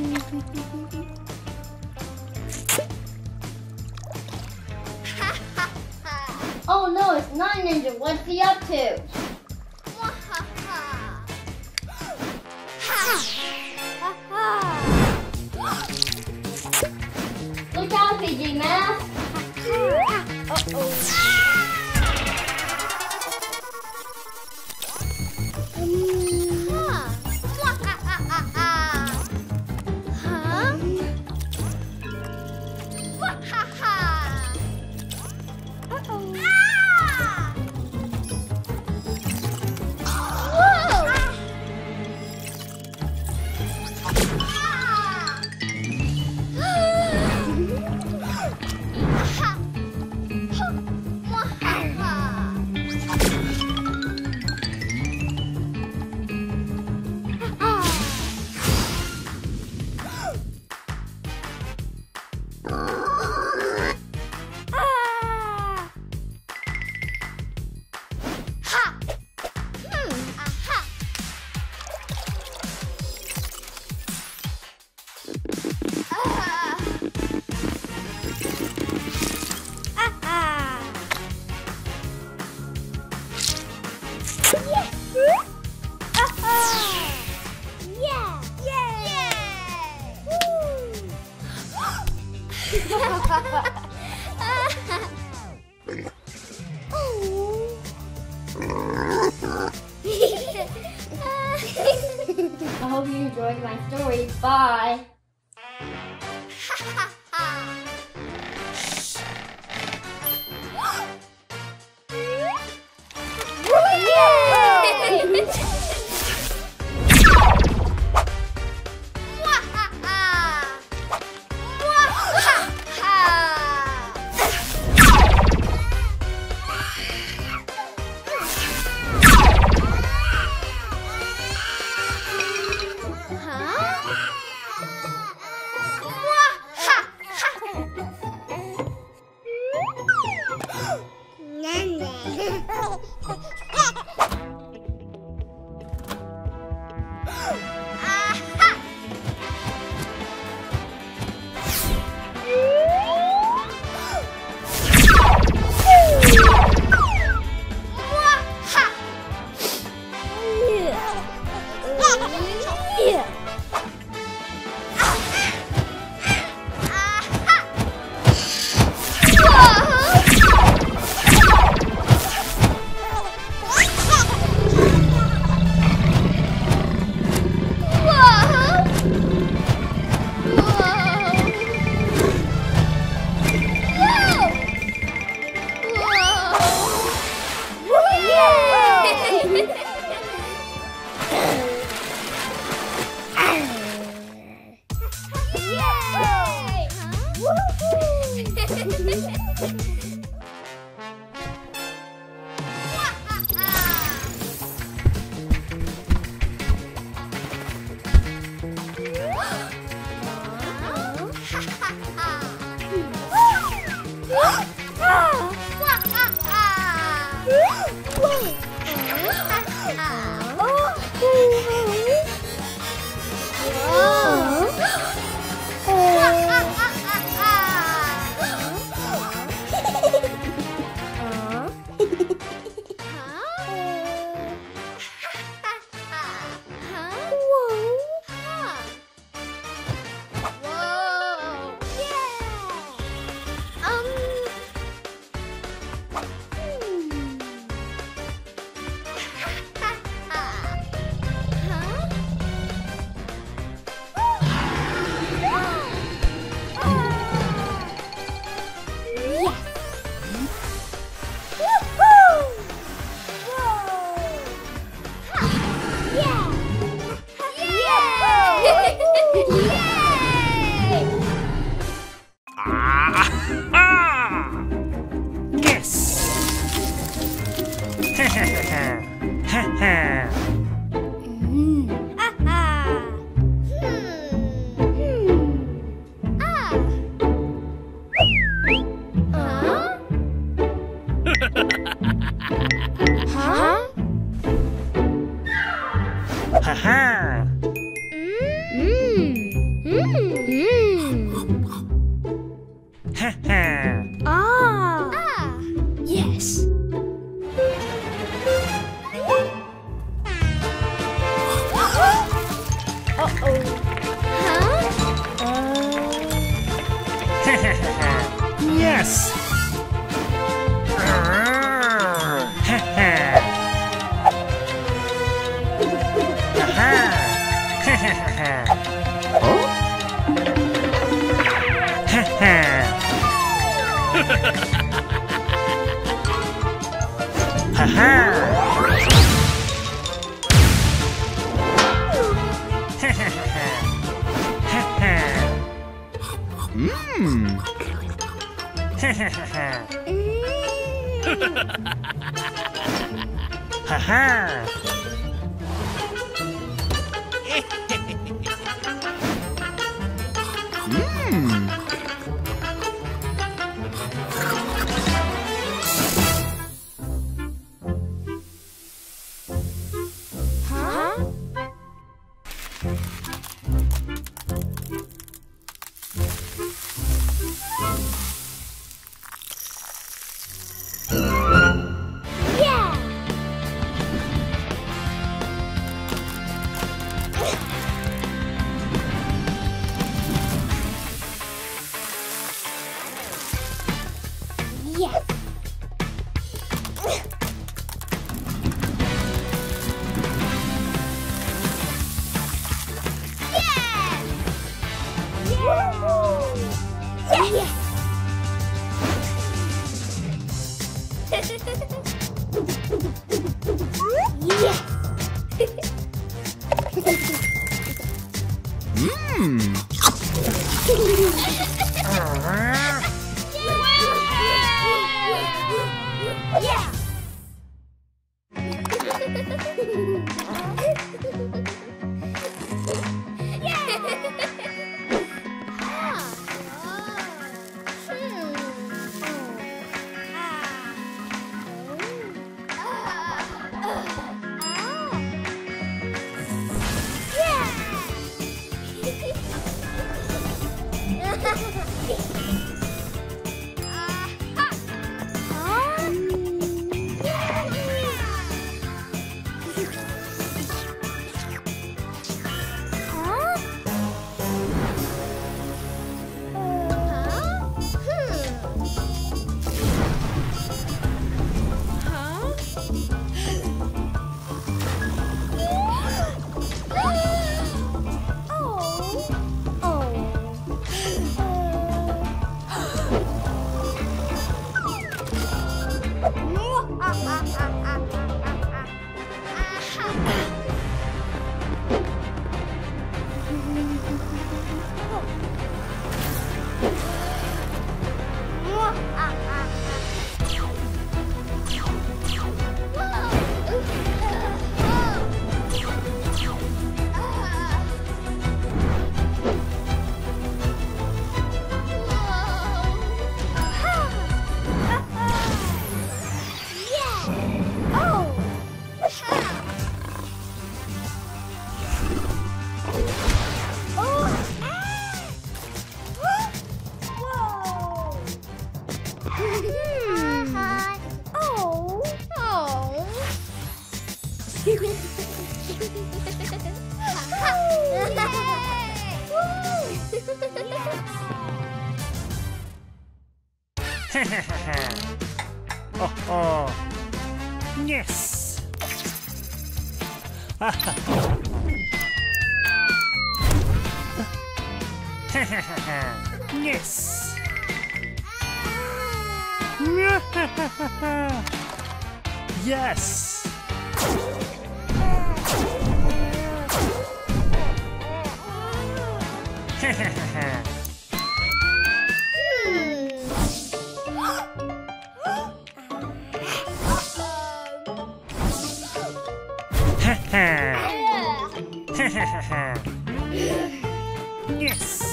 yes.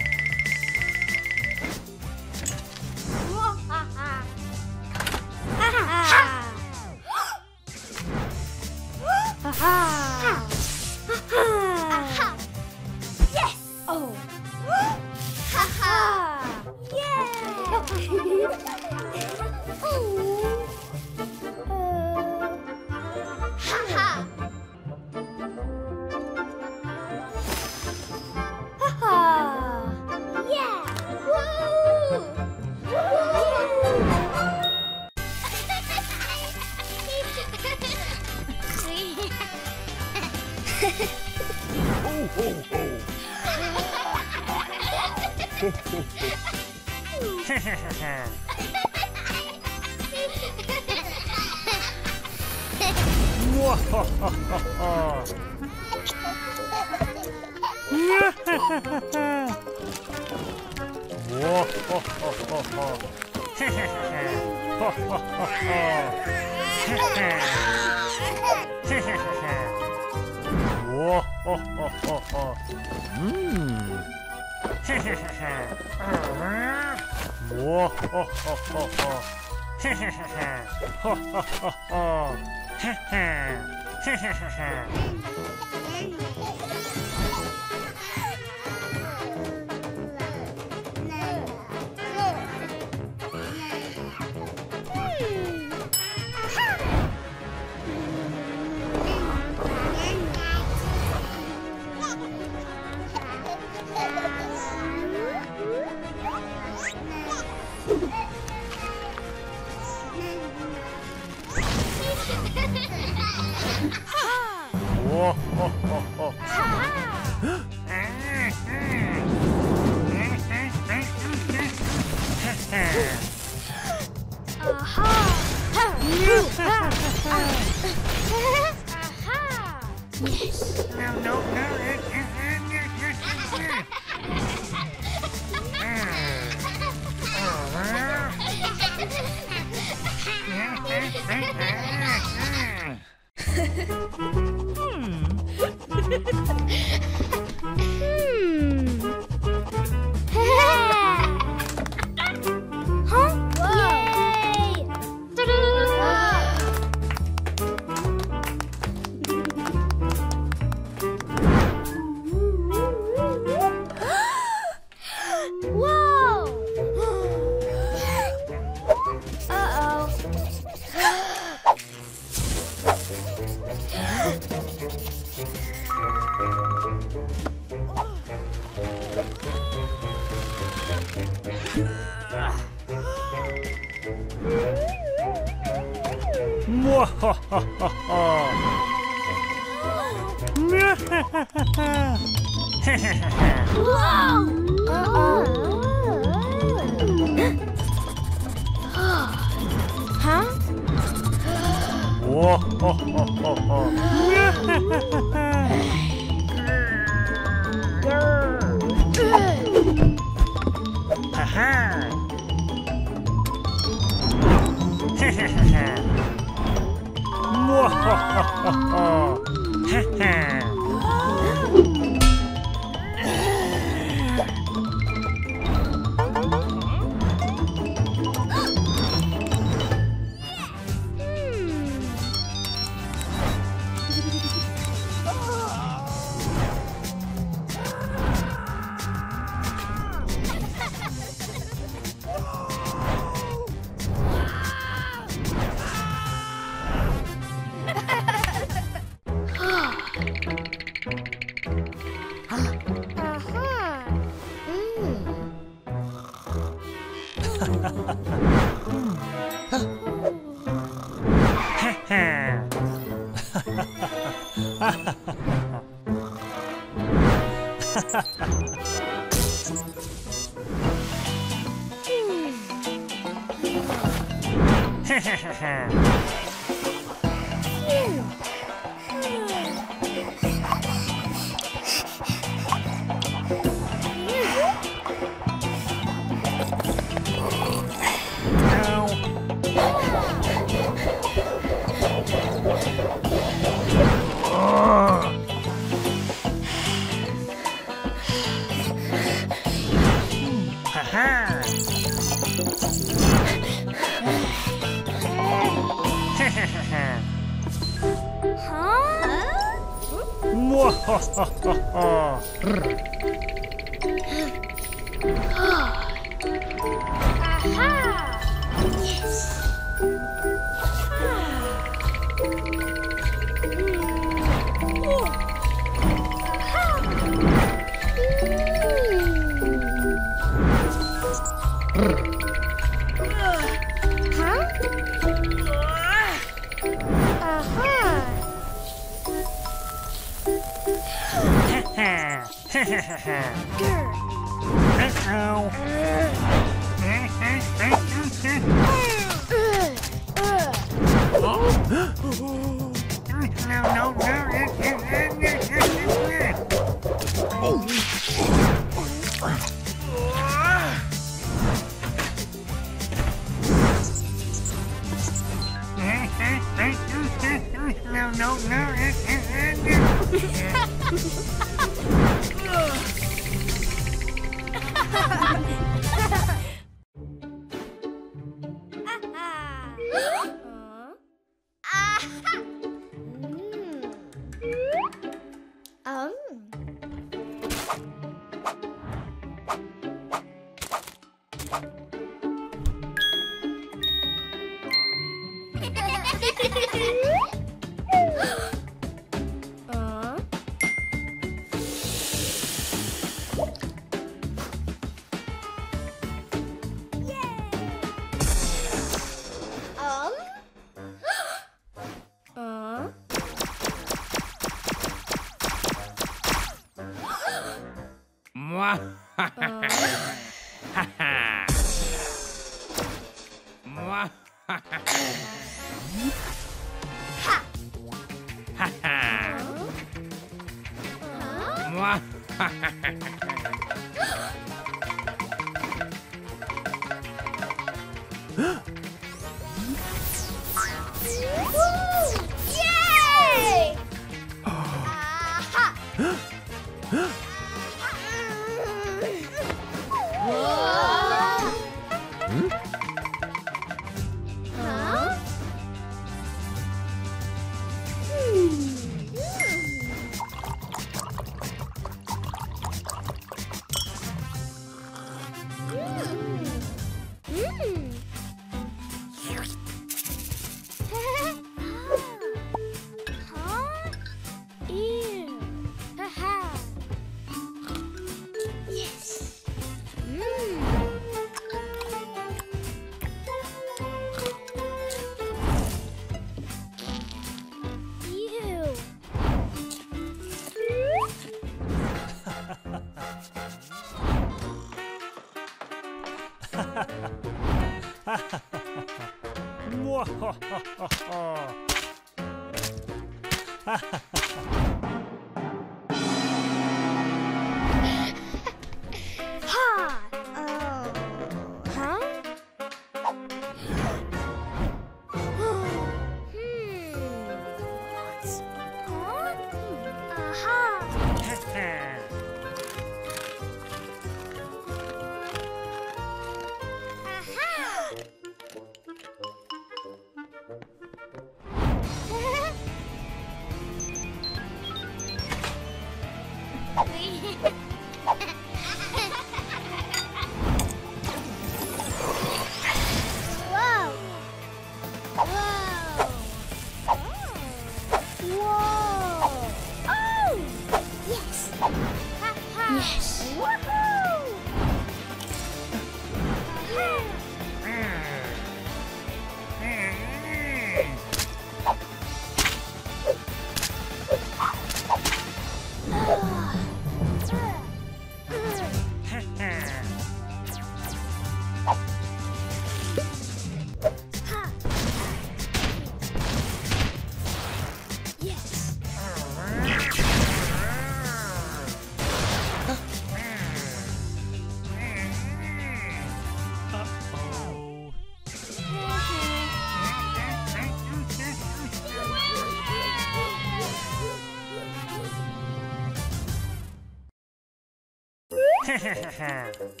Ha ha ha!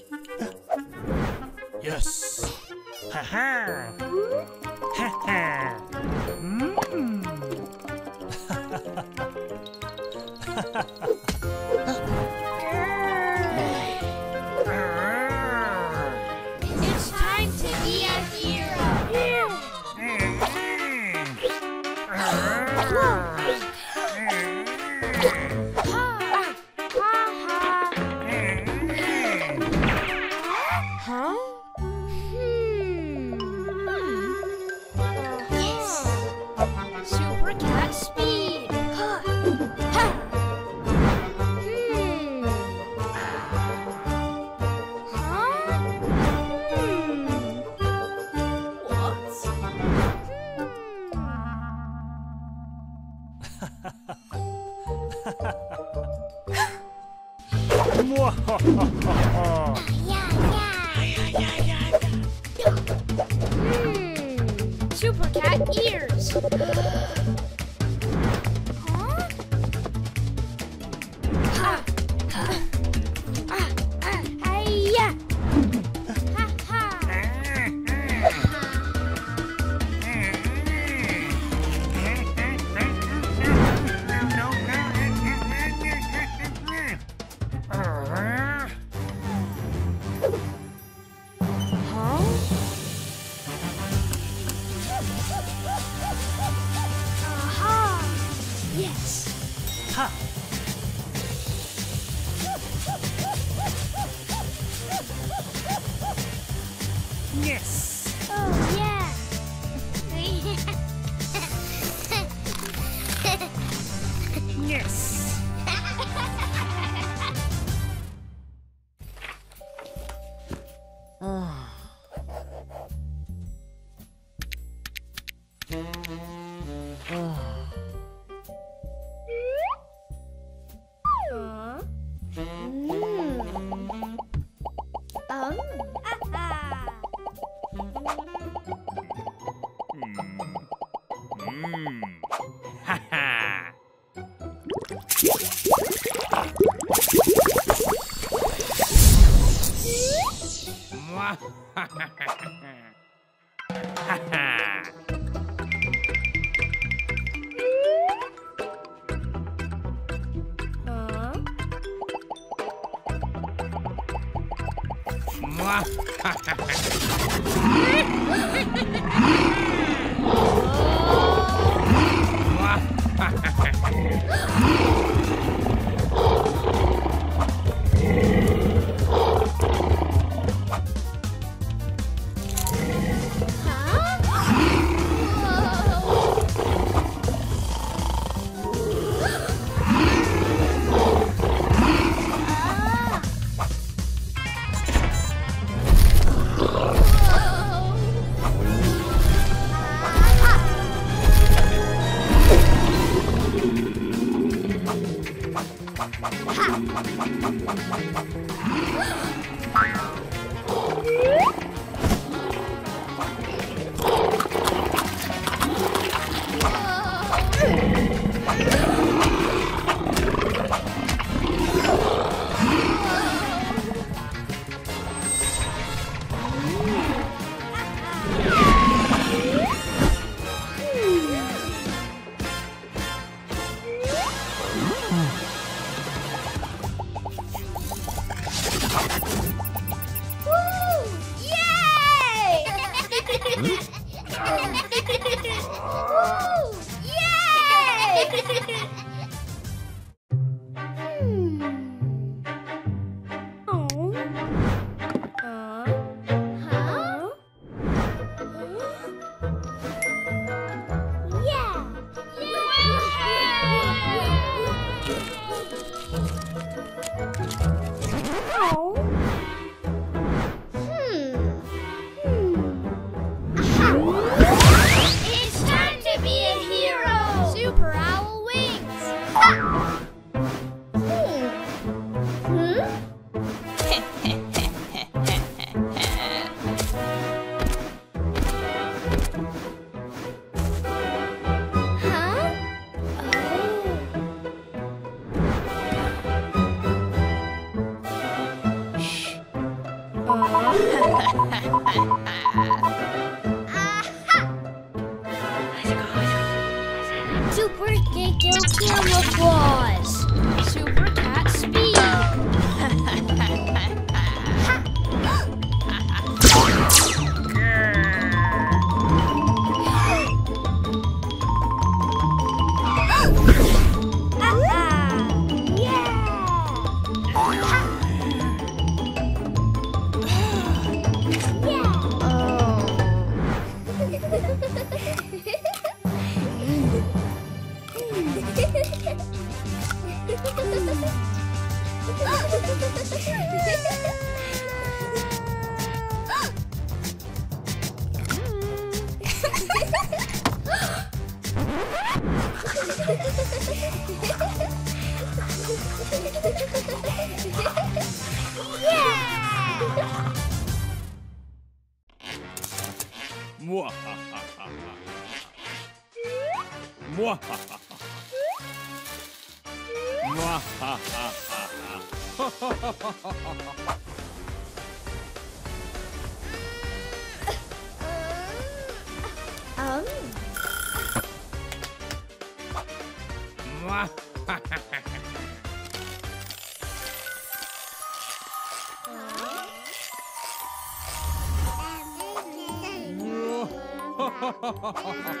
哈哈哈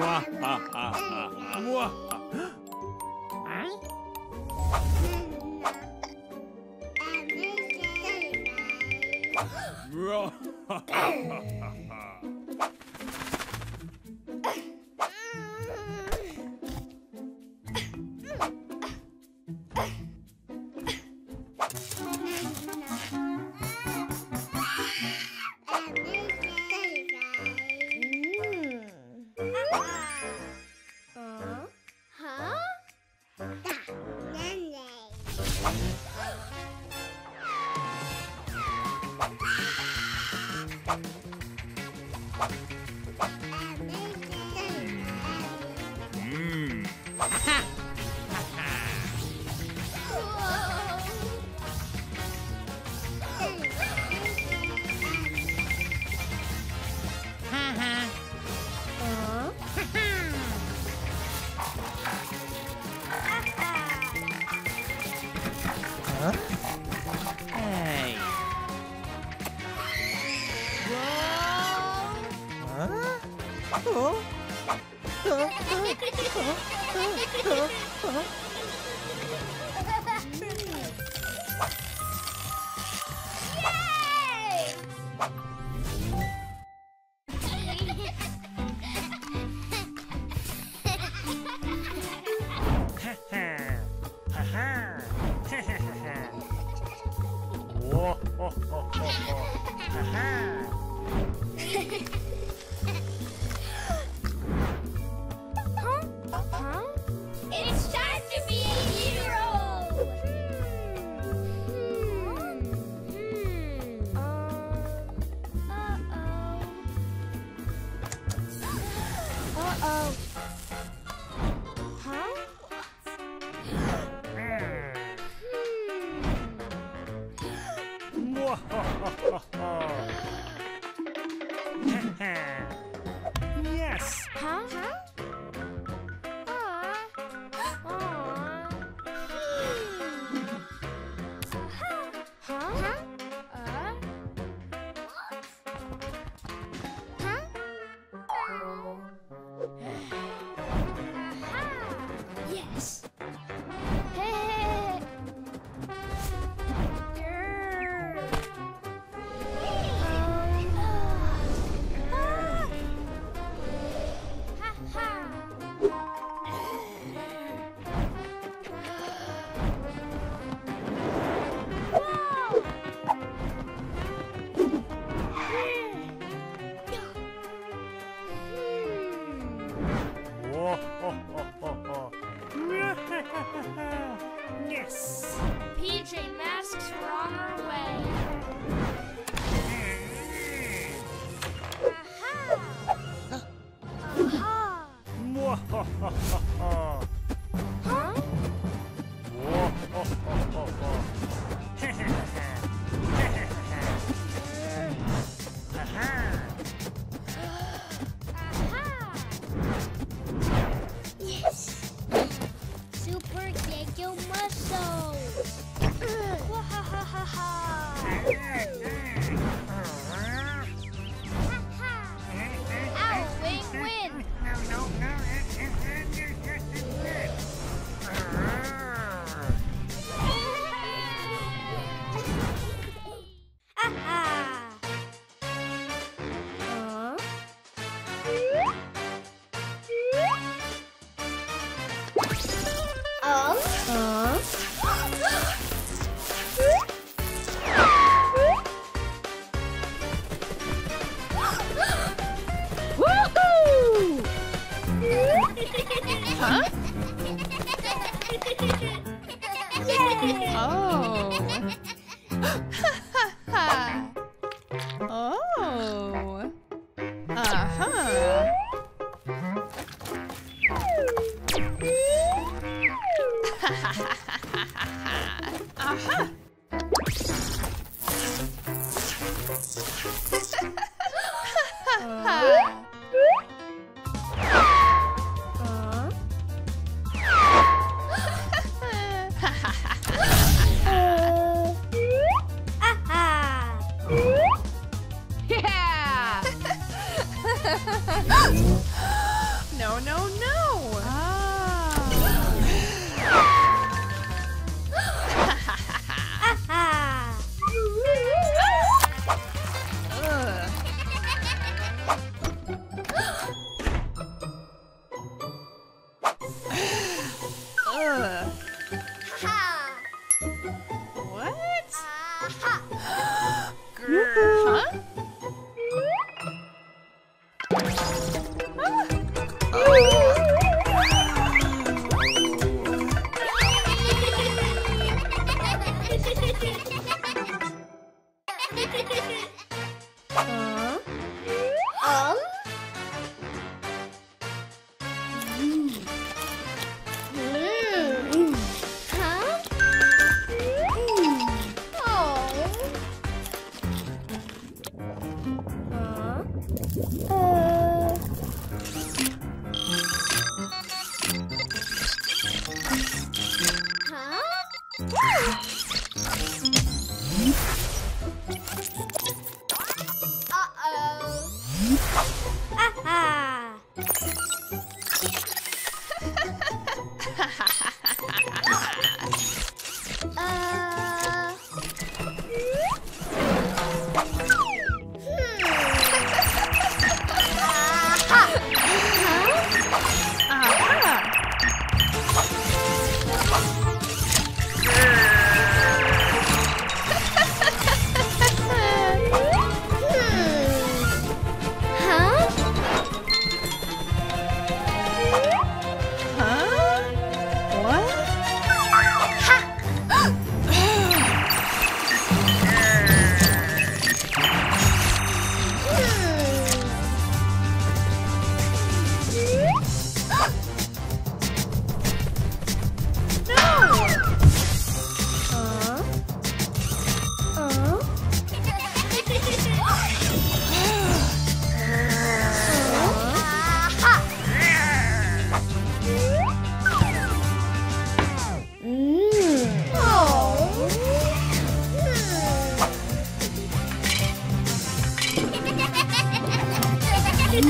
哈！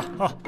好好。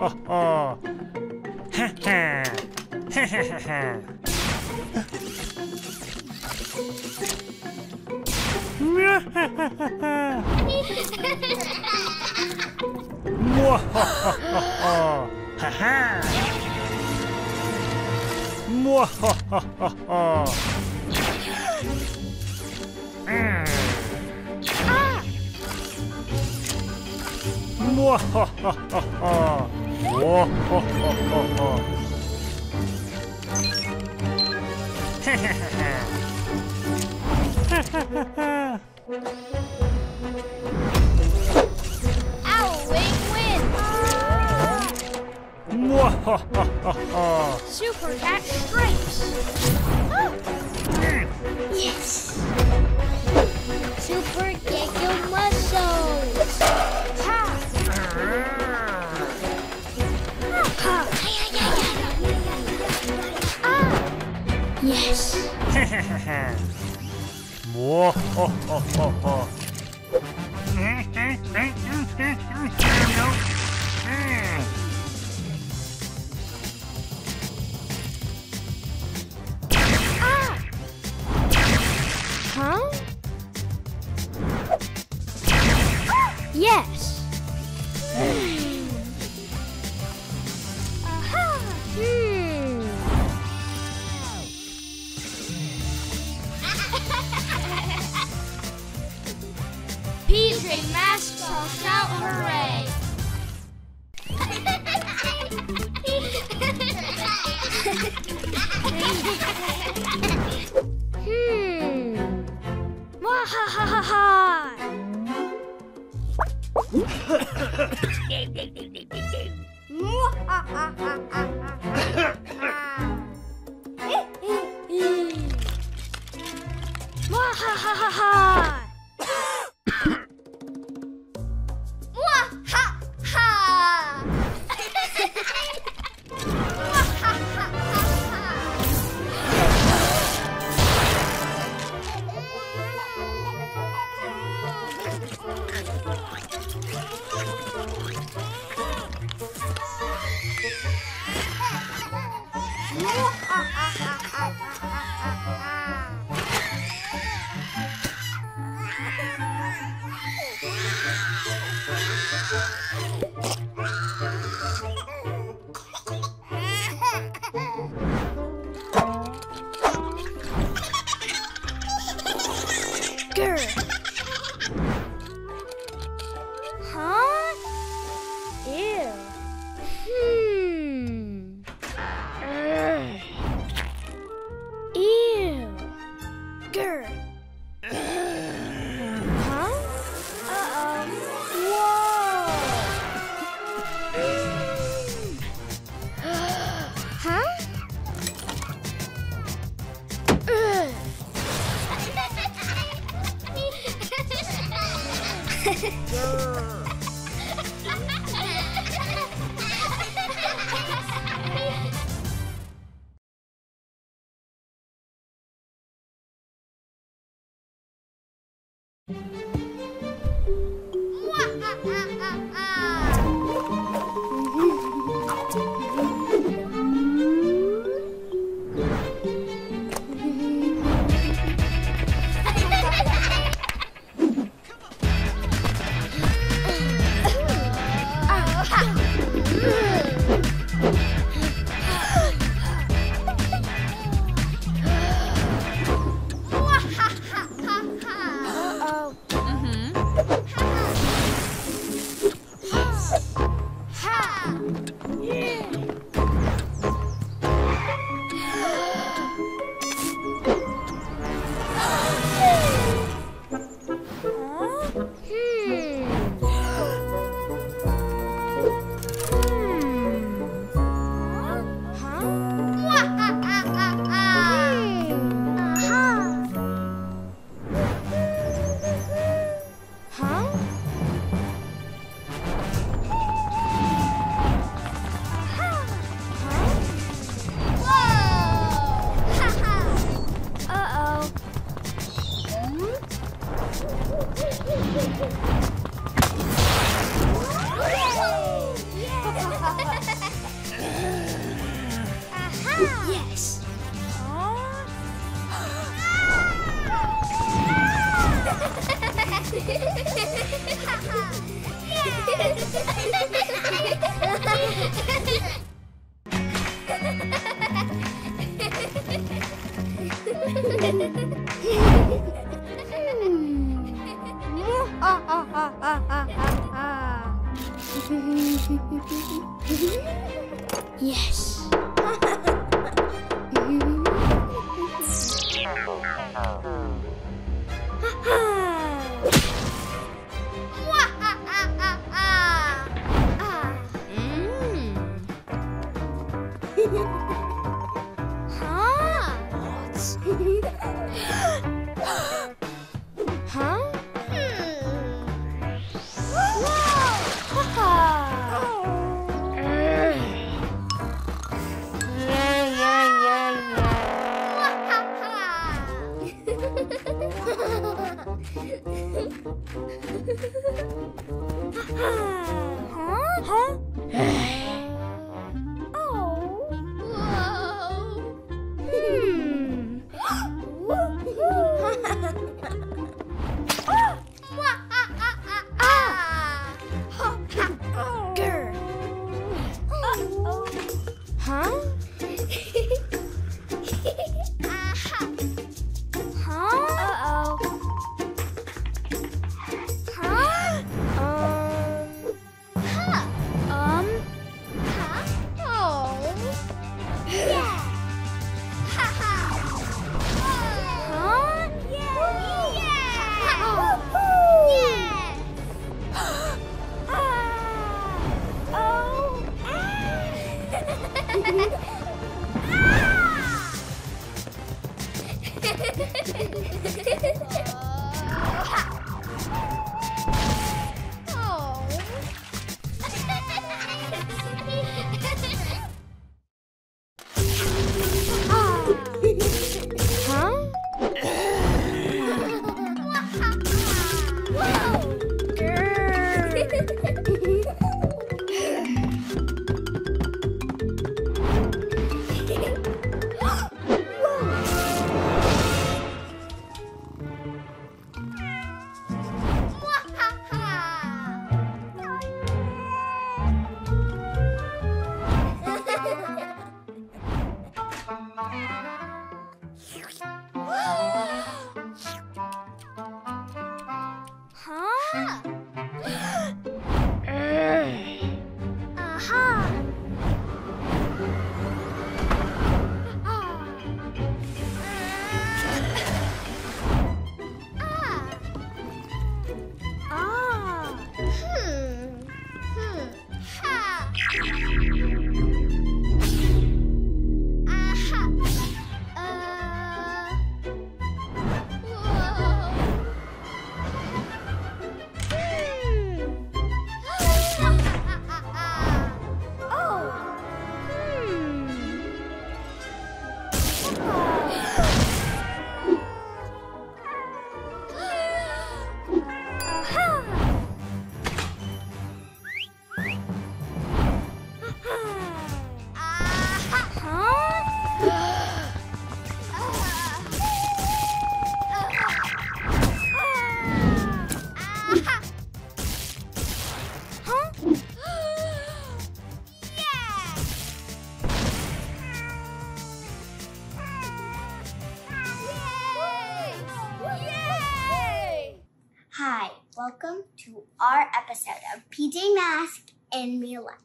Our episode of PJ Mask in real life.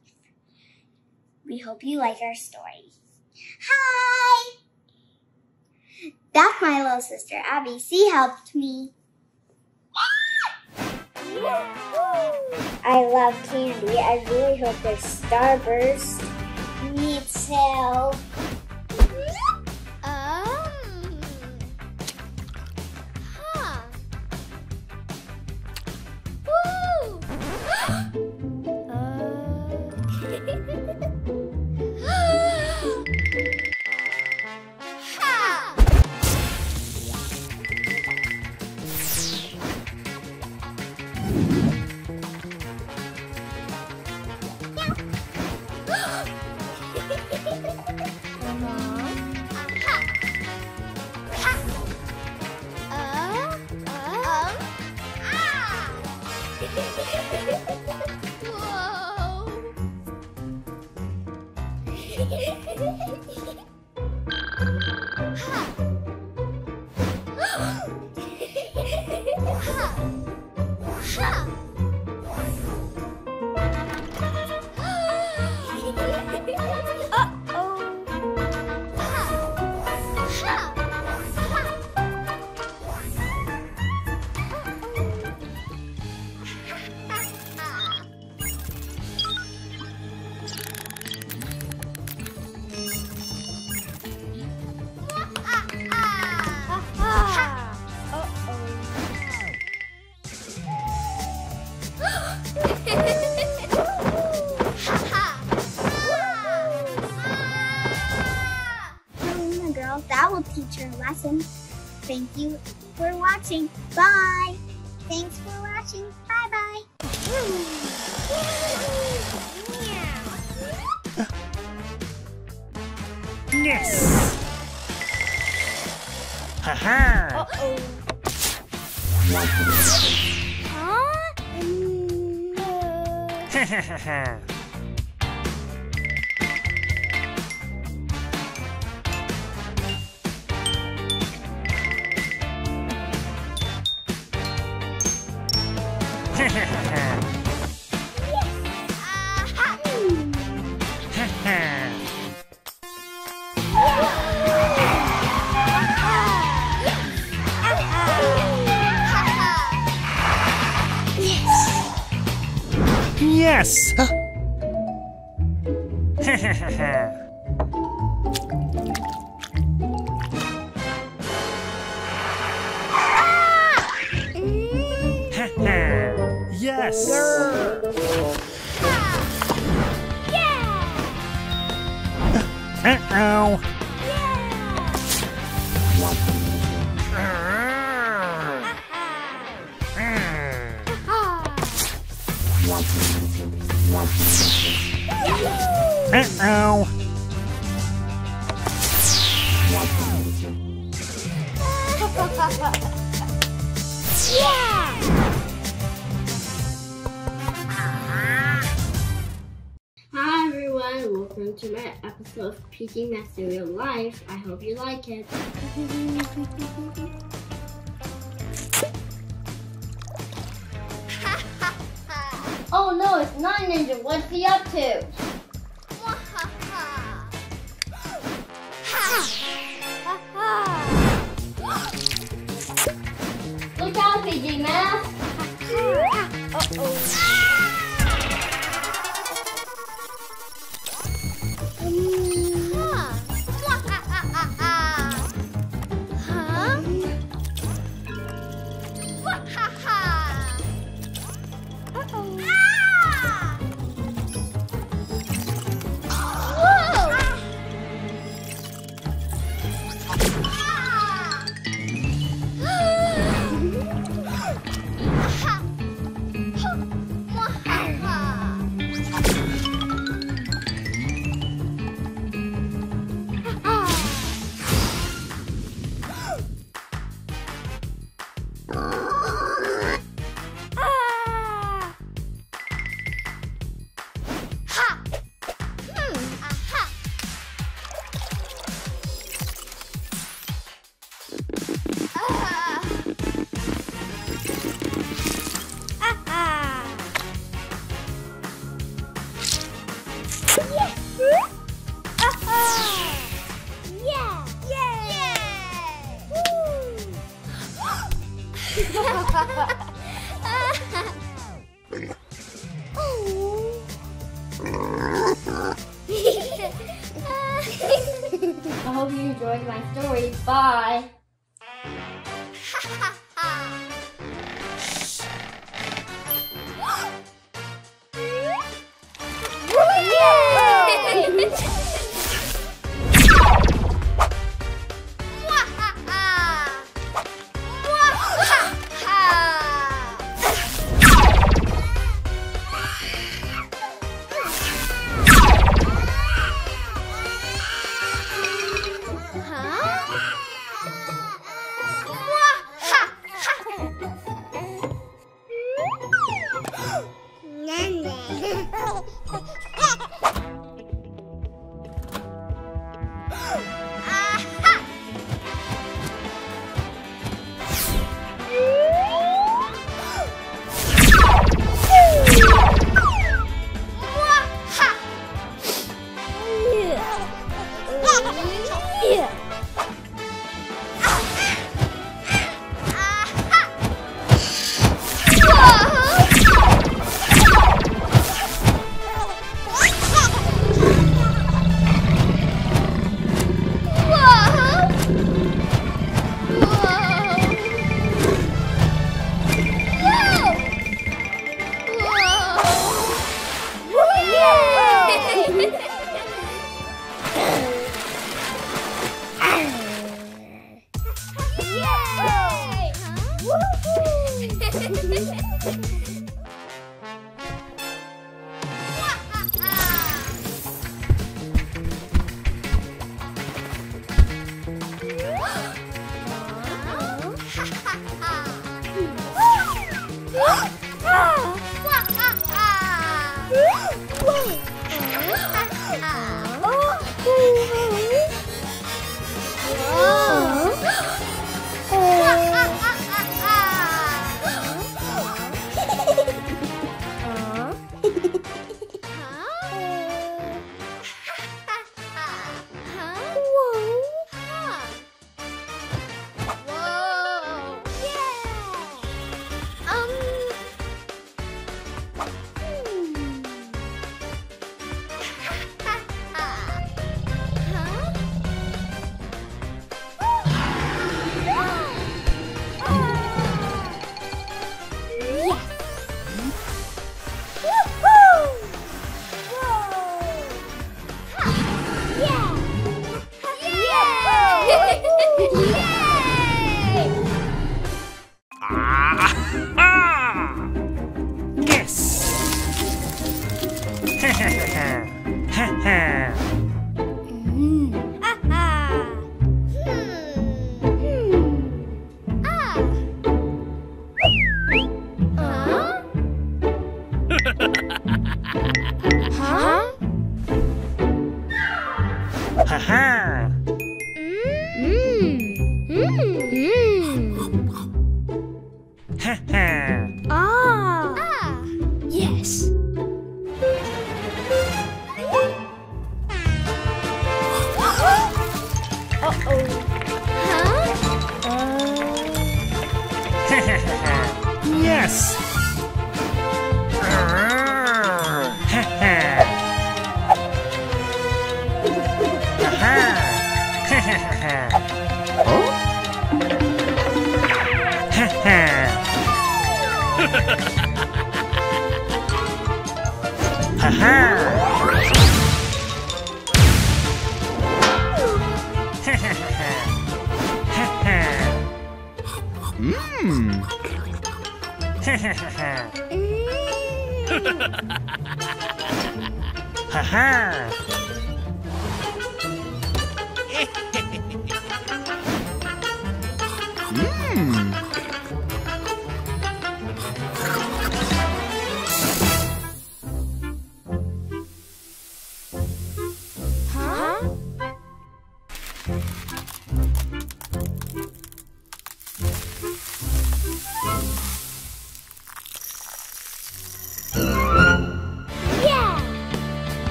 We hope you like our story. Hi! That's my little sister Abby. She helped me. I love candy. I really hope there's Starburst. Me too. PJ Masks the Real Life. I hope you like it.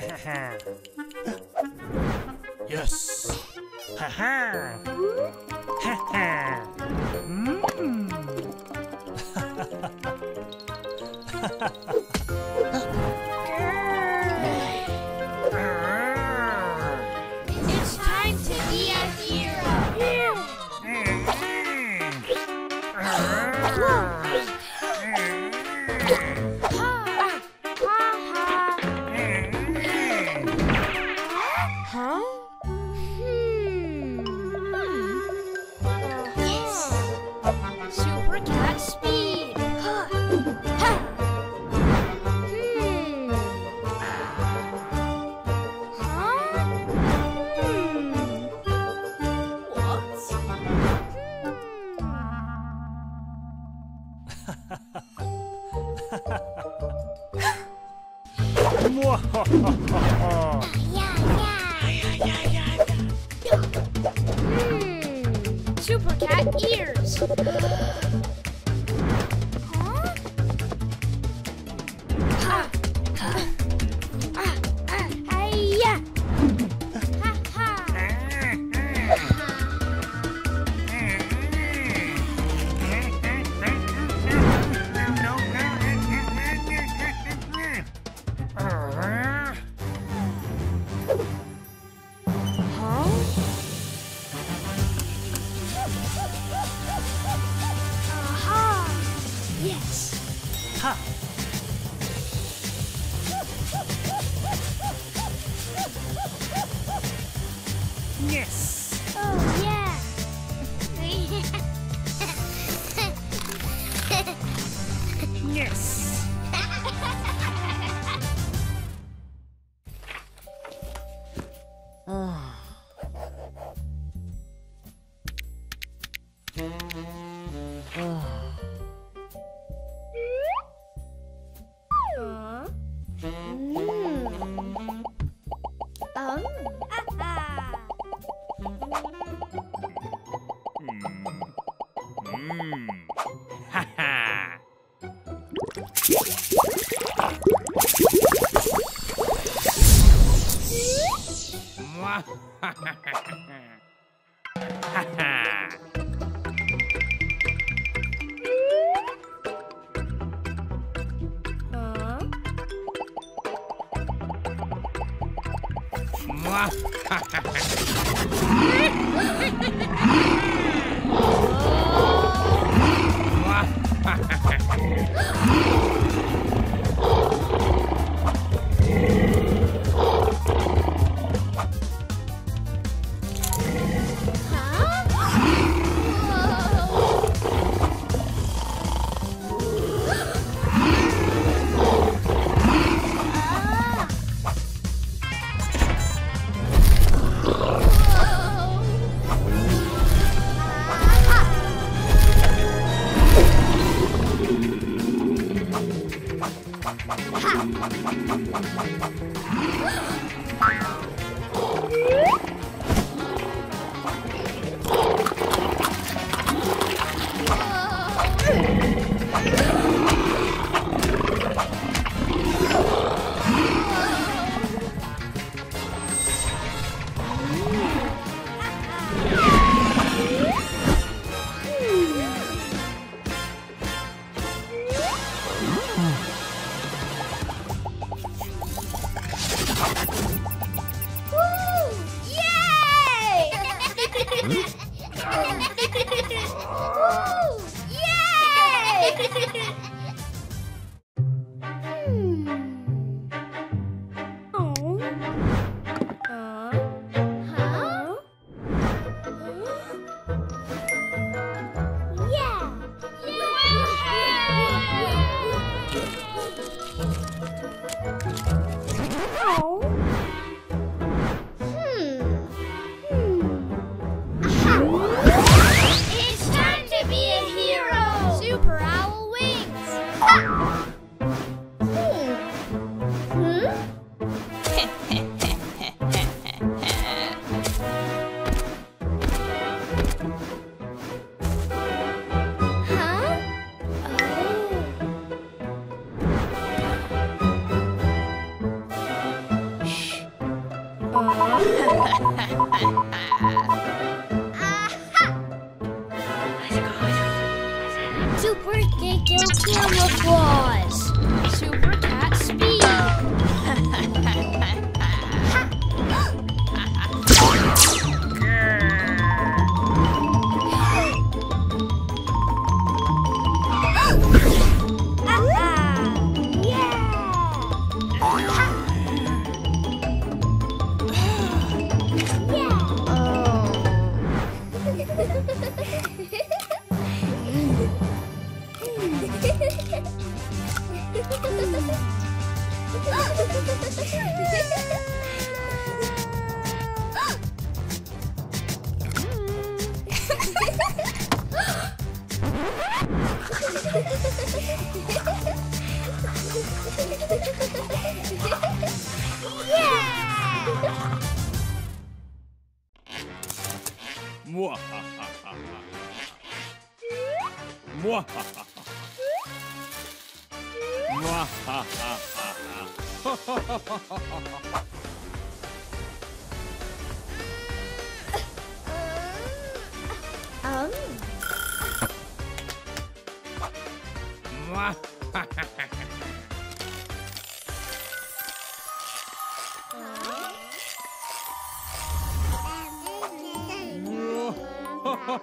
Ha ha ha!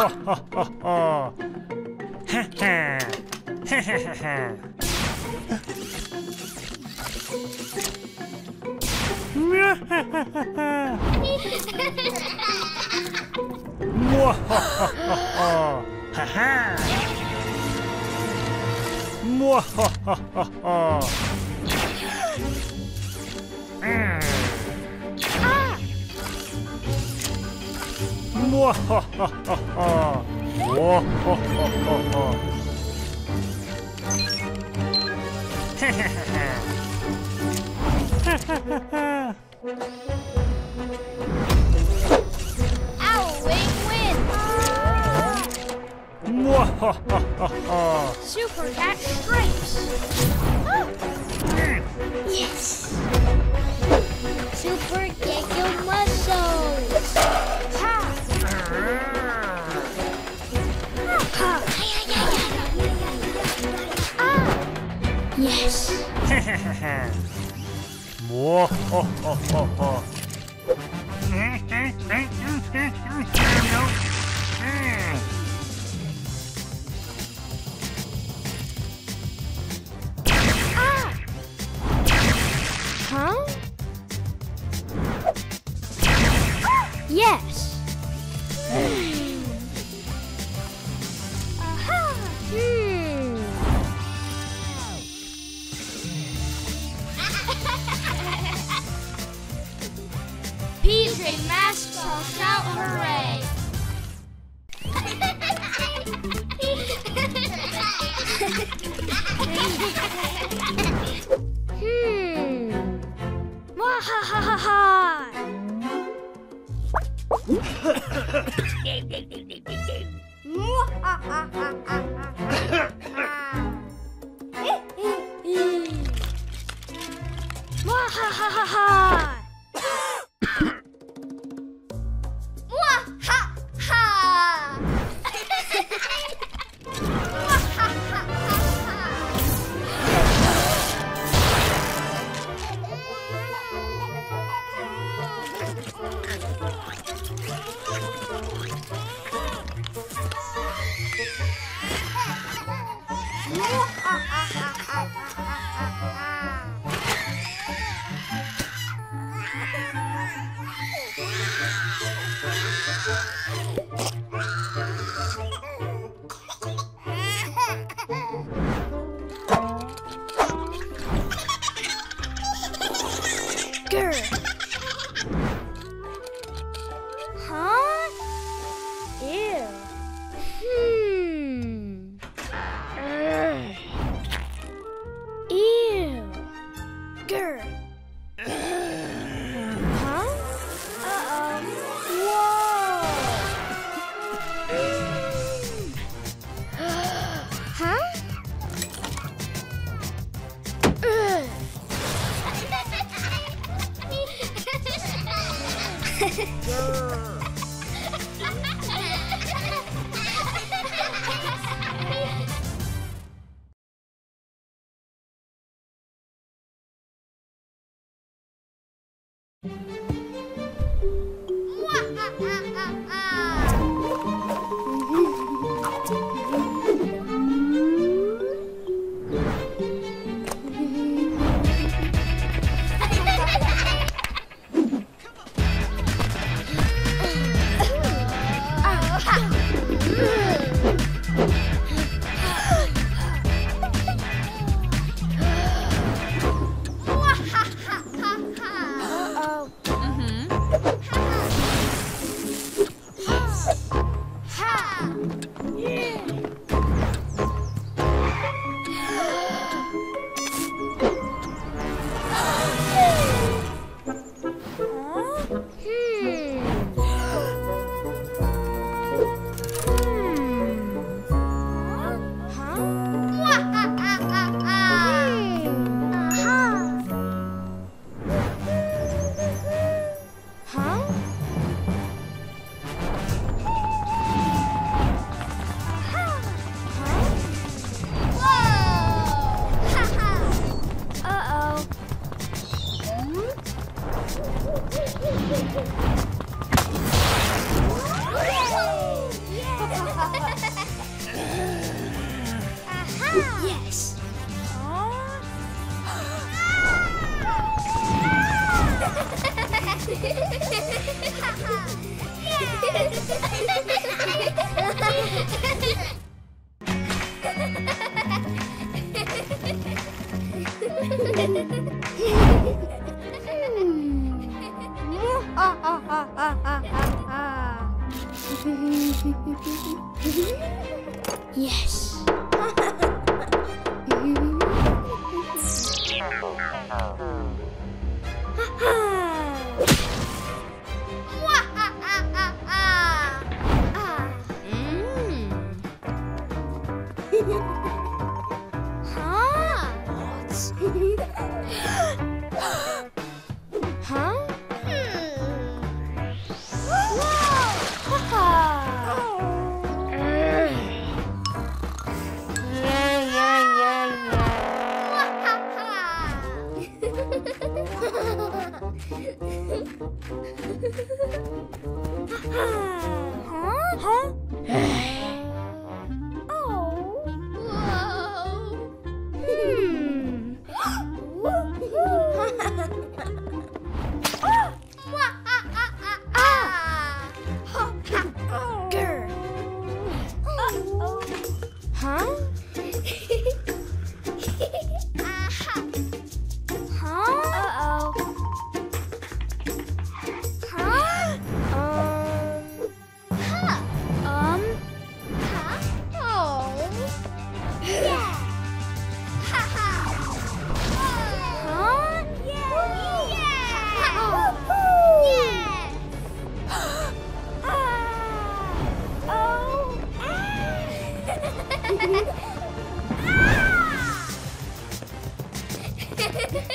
好 好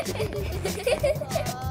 Yes. Ah, ah, ah, ah, ah, ah, ah. Yes. Hi, welcome to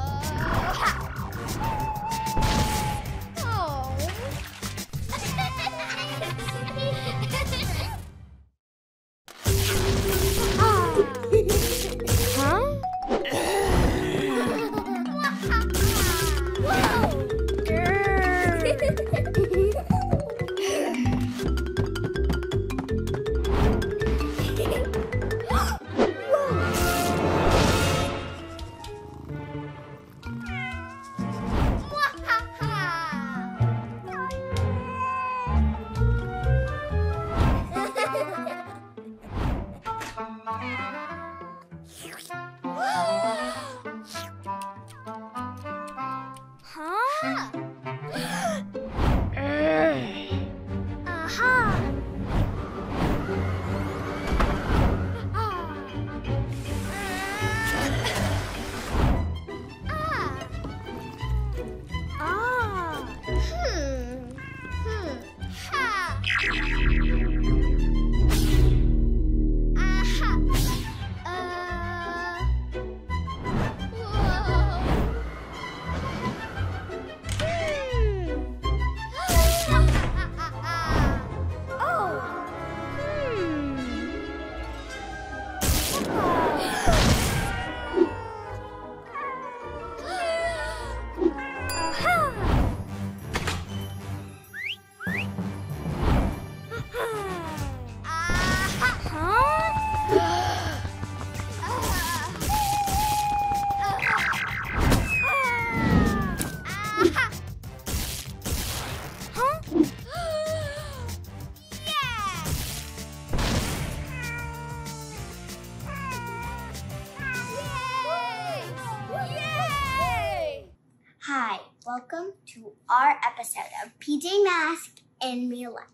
our episode of PJ Mask in real life.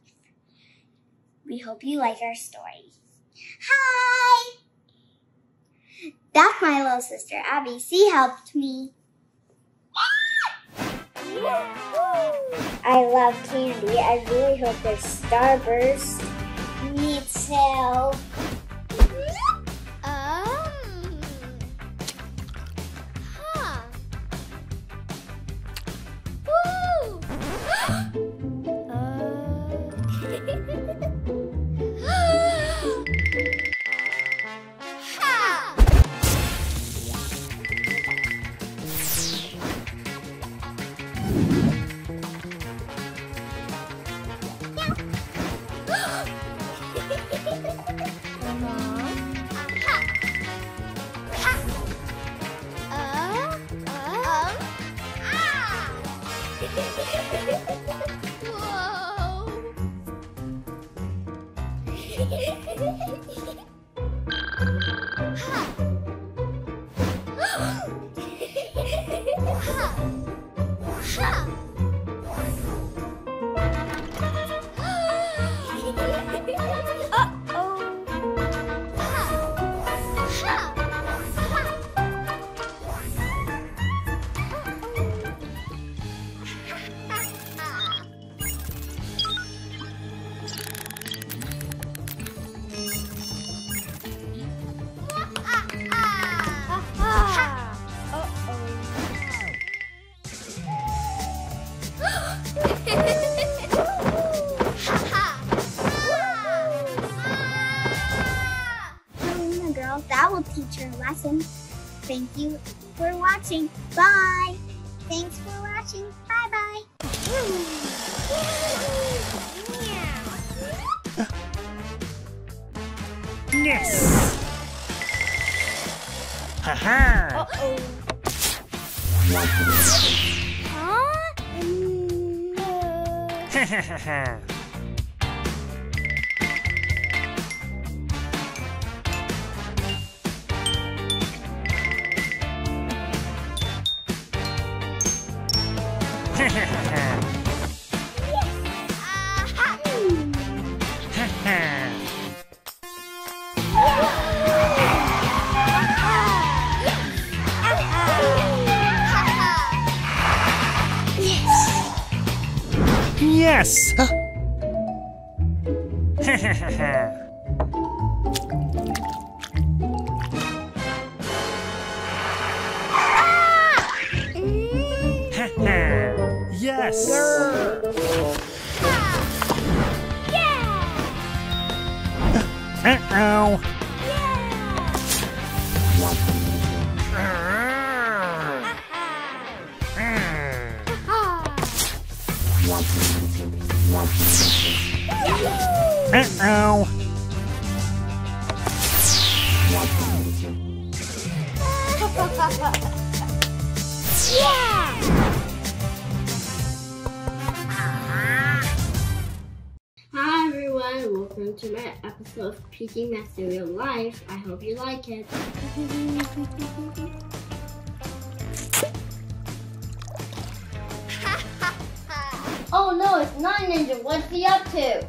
We hope you like our story. Hi! That's my little sister Abby. She helped me. I love candy. I really hope there's Starburst. Me too. watching. Bye. Speaking Material Life. I hope you like it. oh no, it's Night Ninja. What's he up to?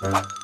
Uh-oh.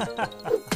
ha ha ha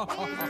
哈哈哈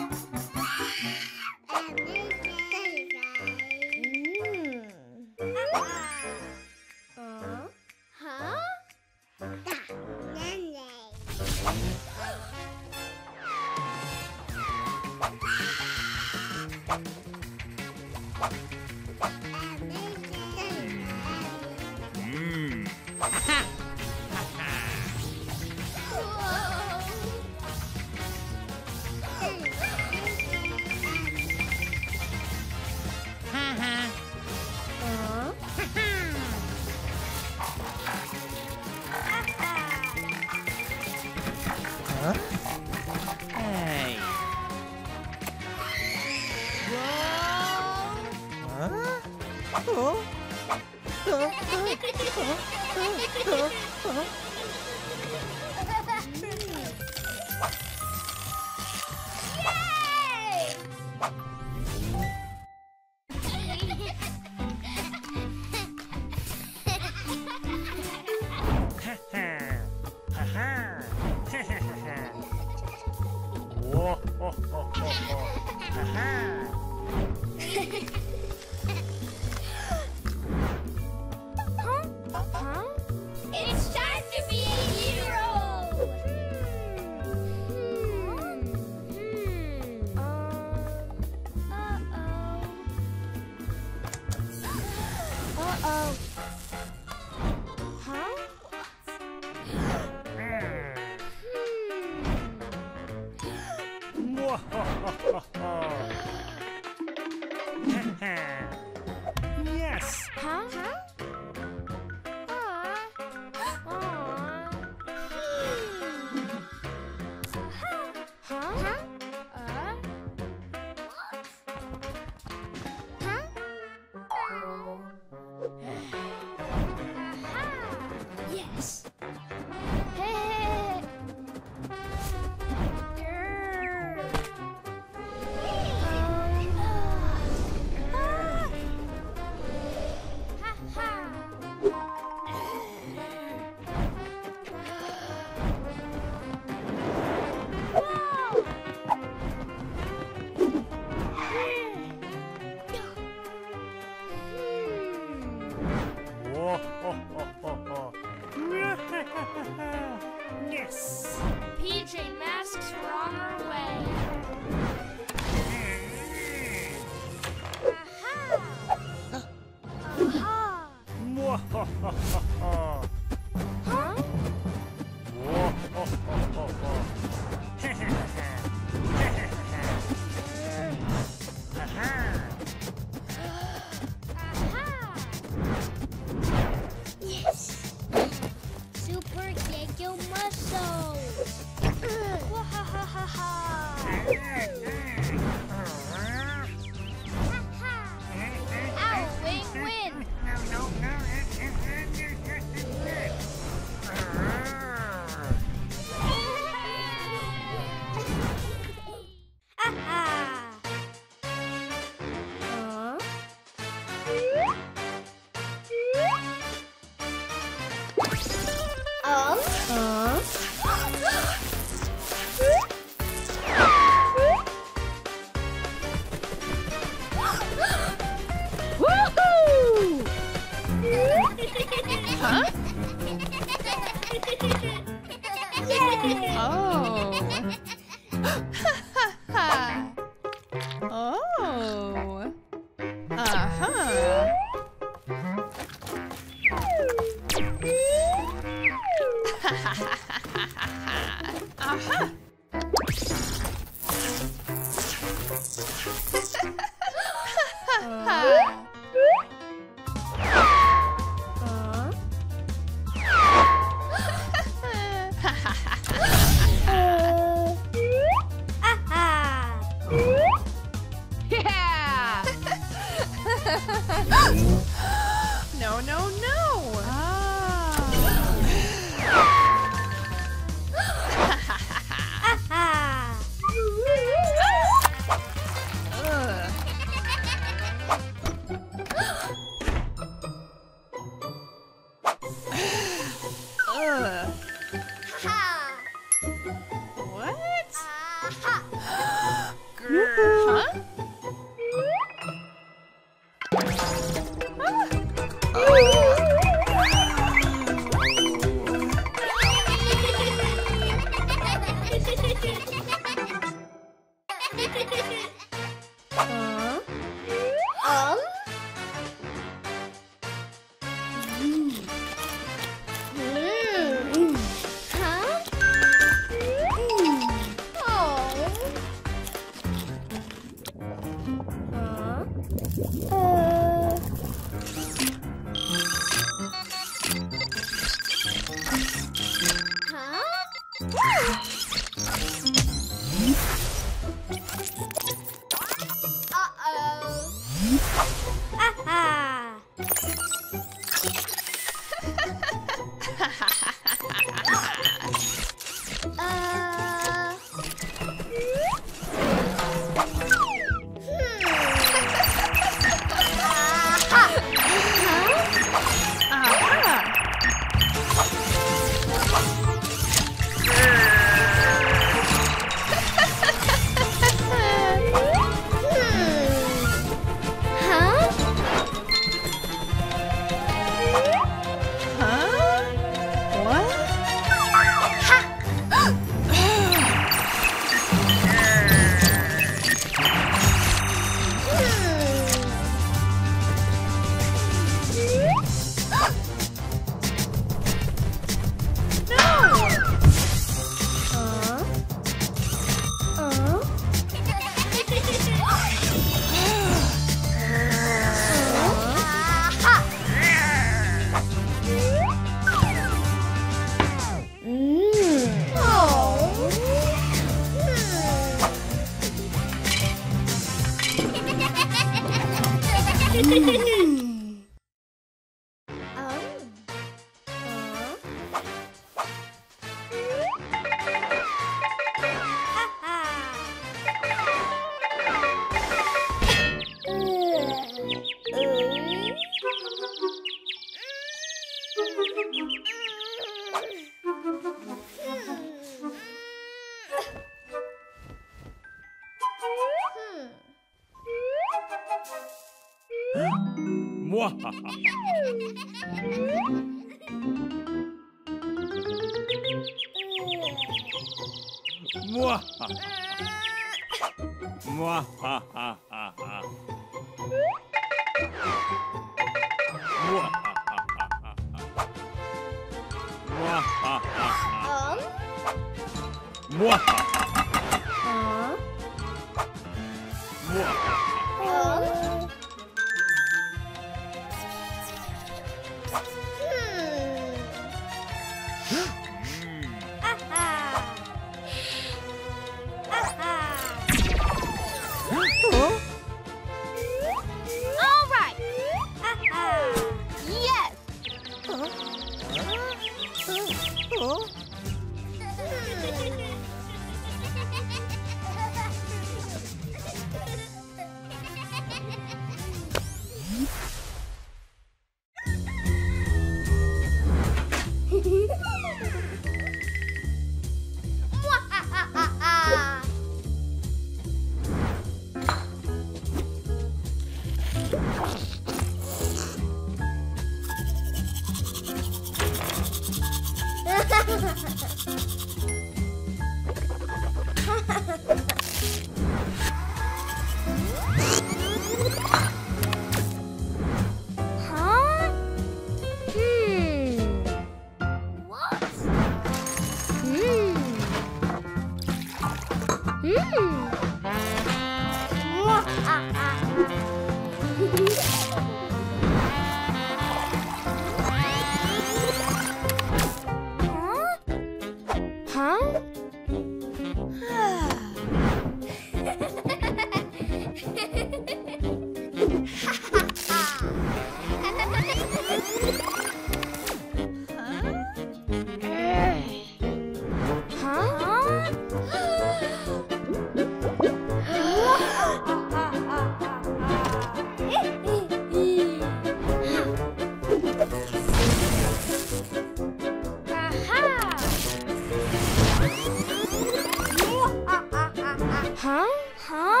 Huh? Huh?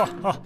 好 好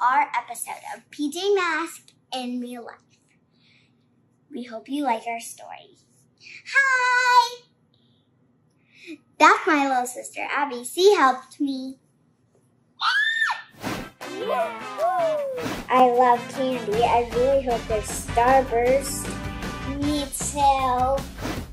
our episode of PJ Mask in real life. We hope you like our story. Hi! That's my little sister Abby. She helped me. I love candy. I really hope there's Starburst. Me too.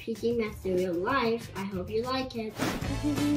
Peeking Master Real Life. I hope you like it.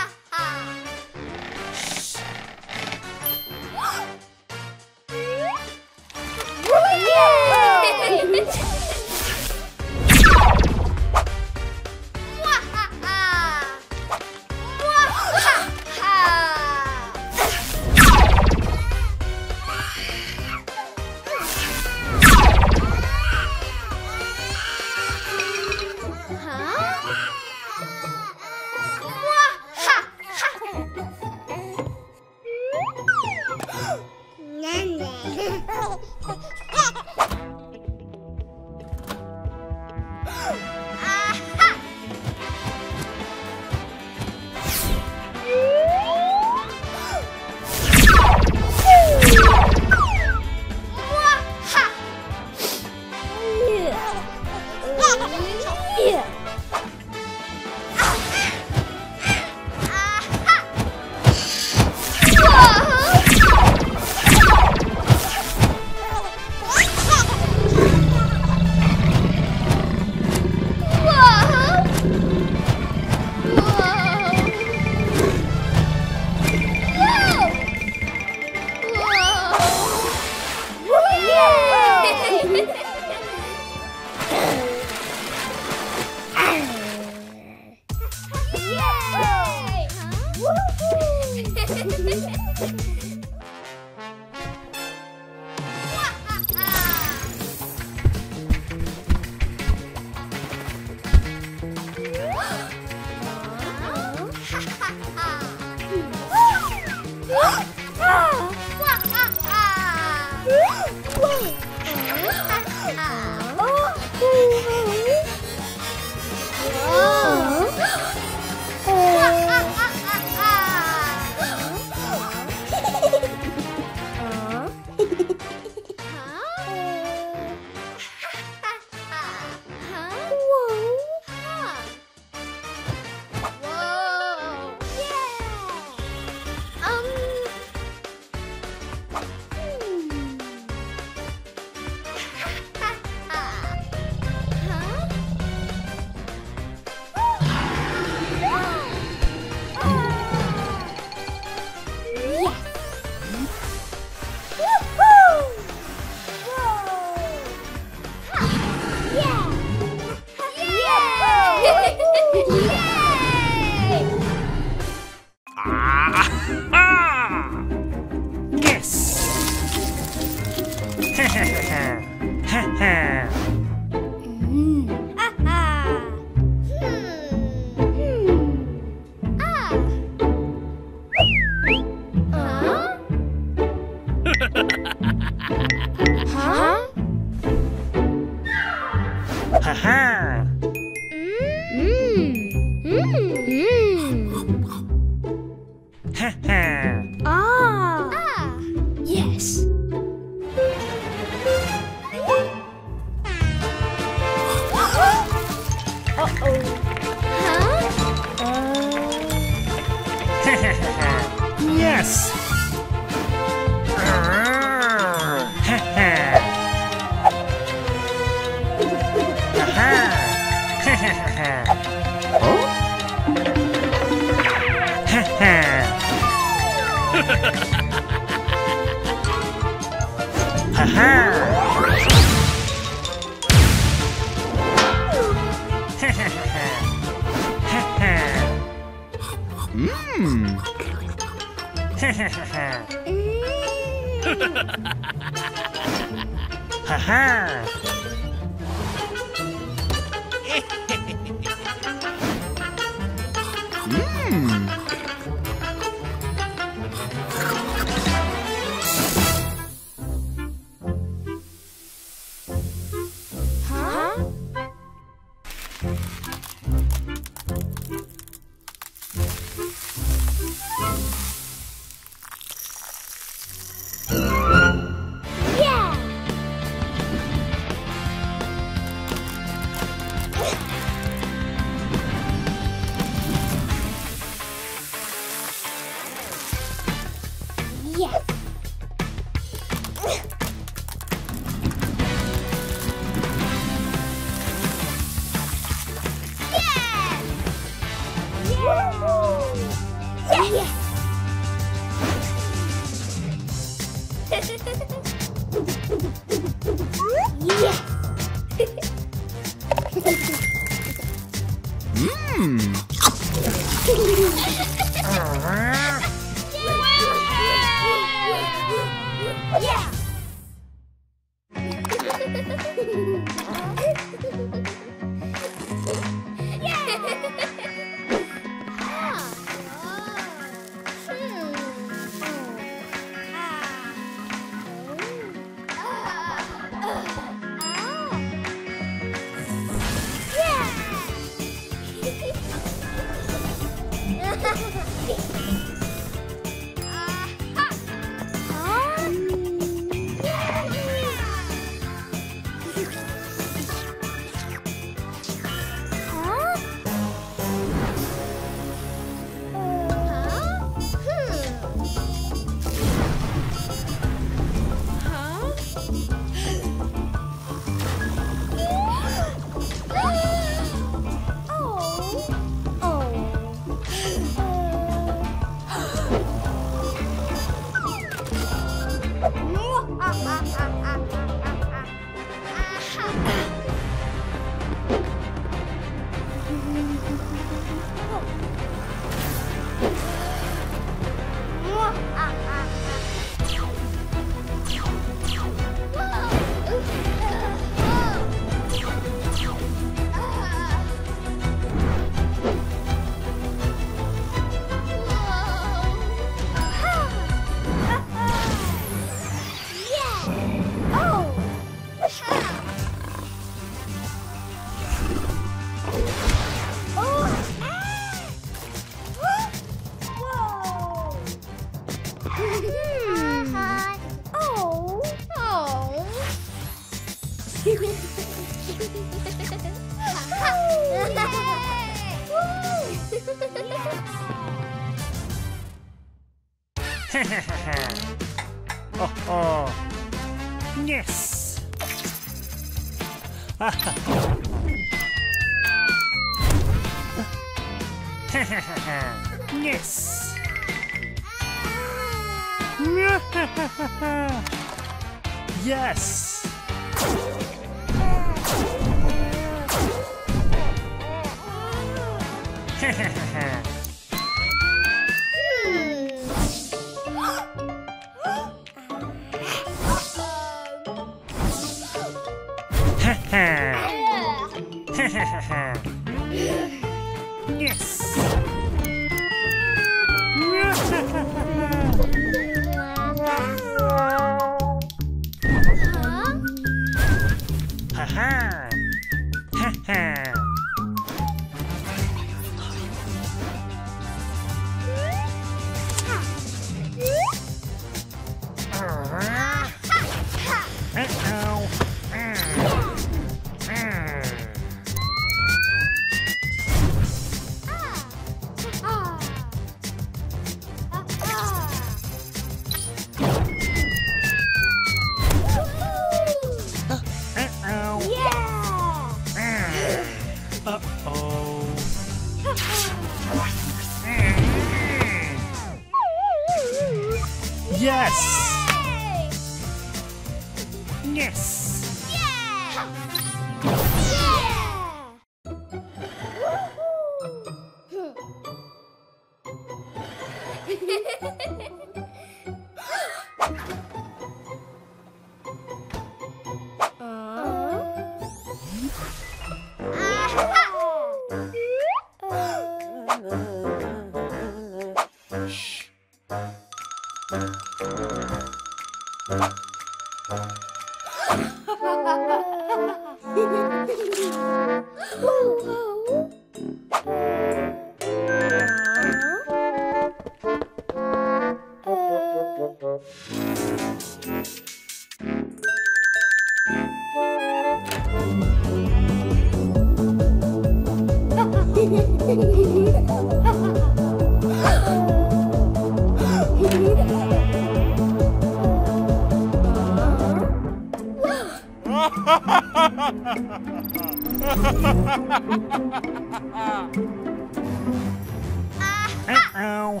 Au.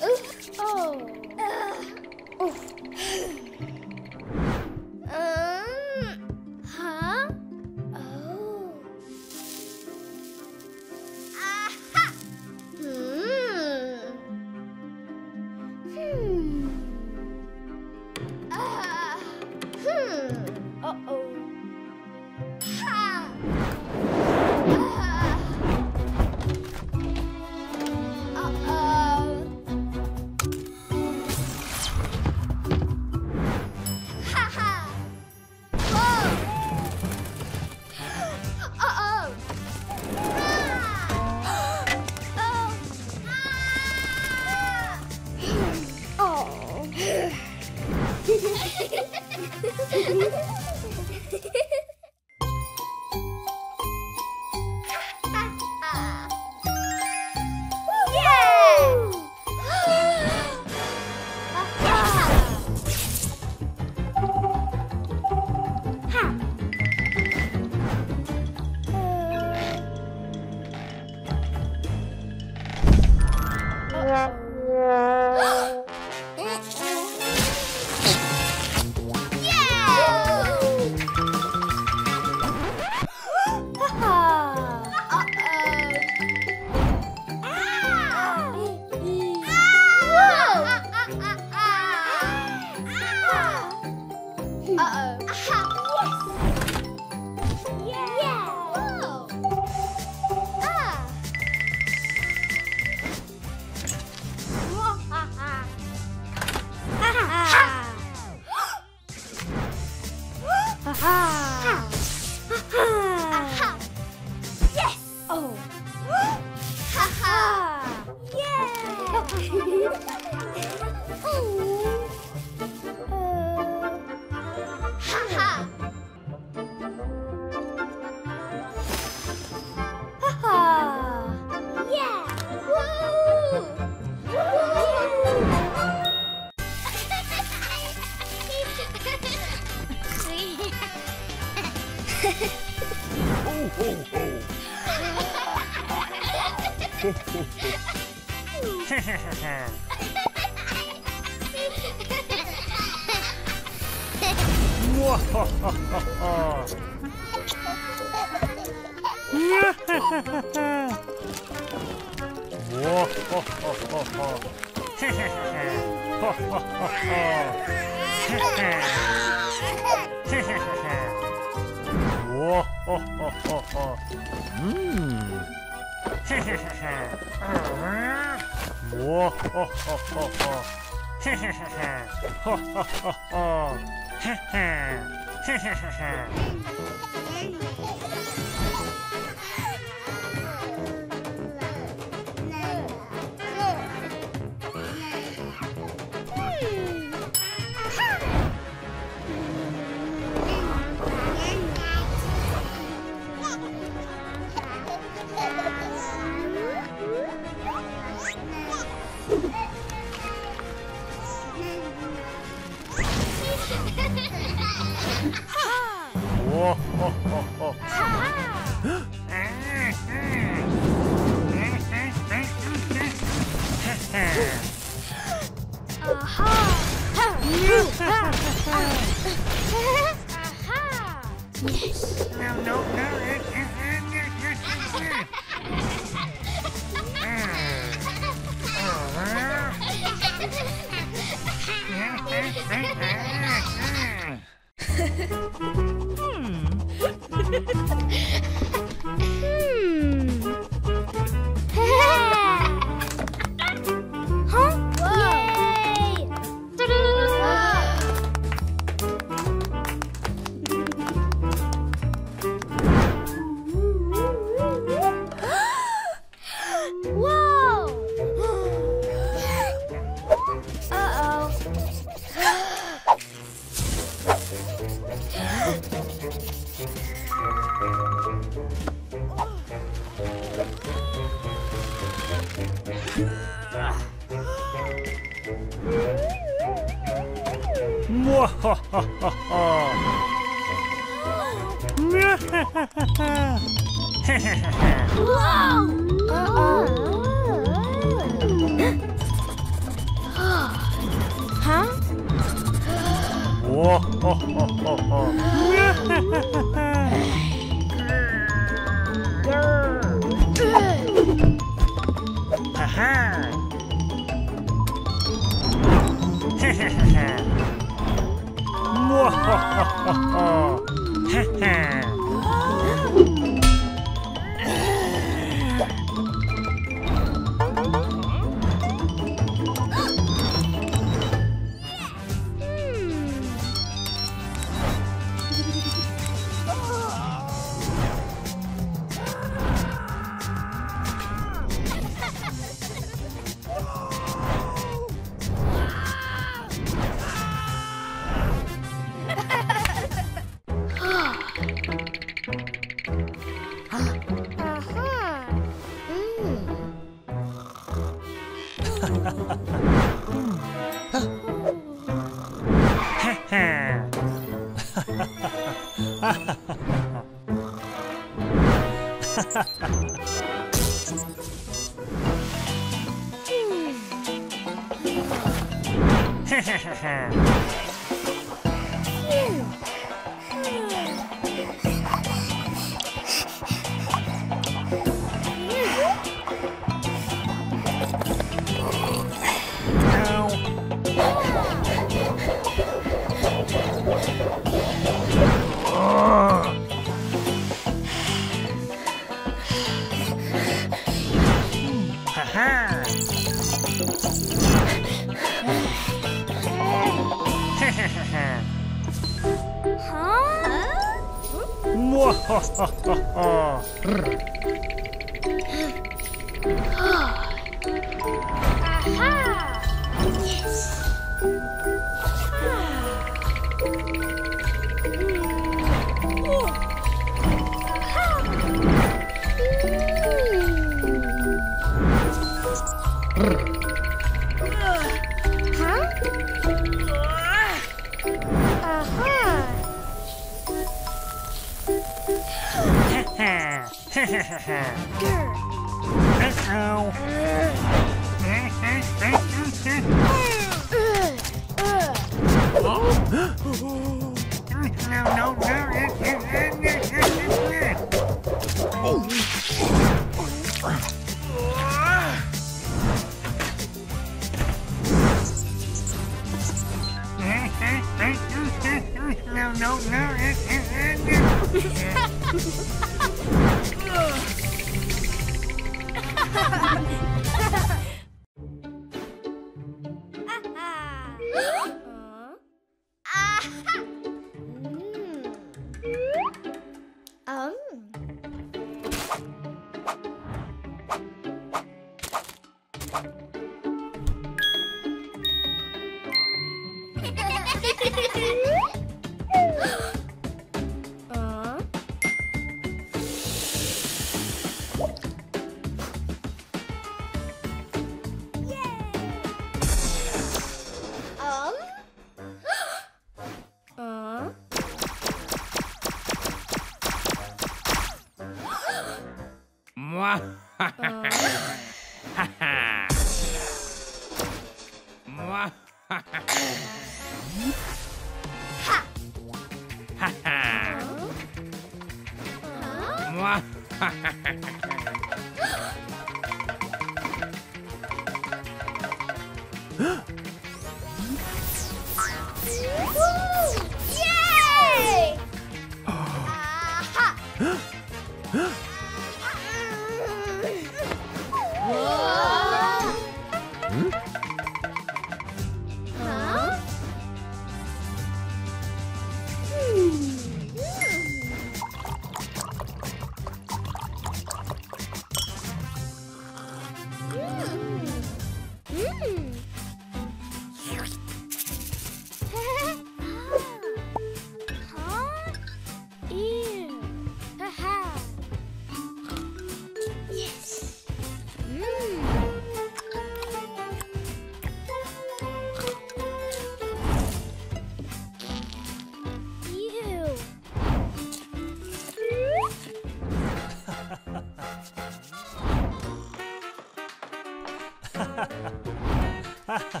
ha ha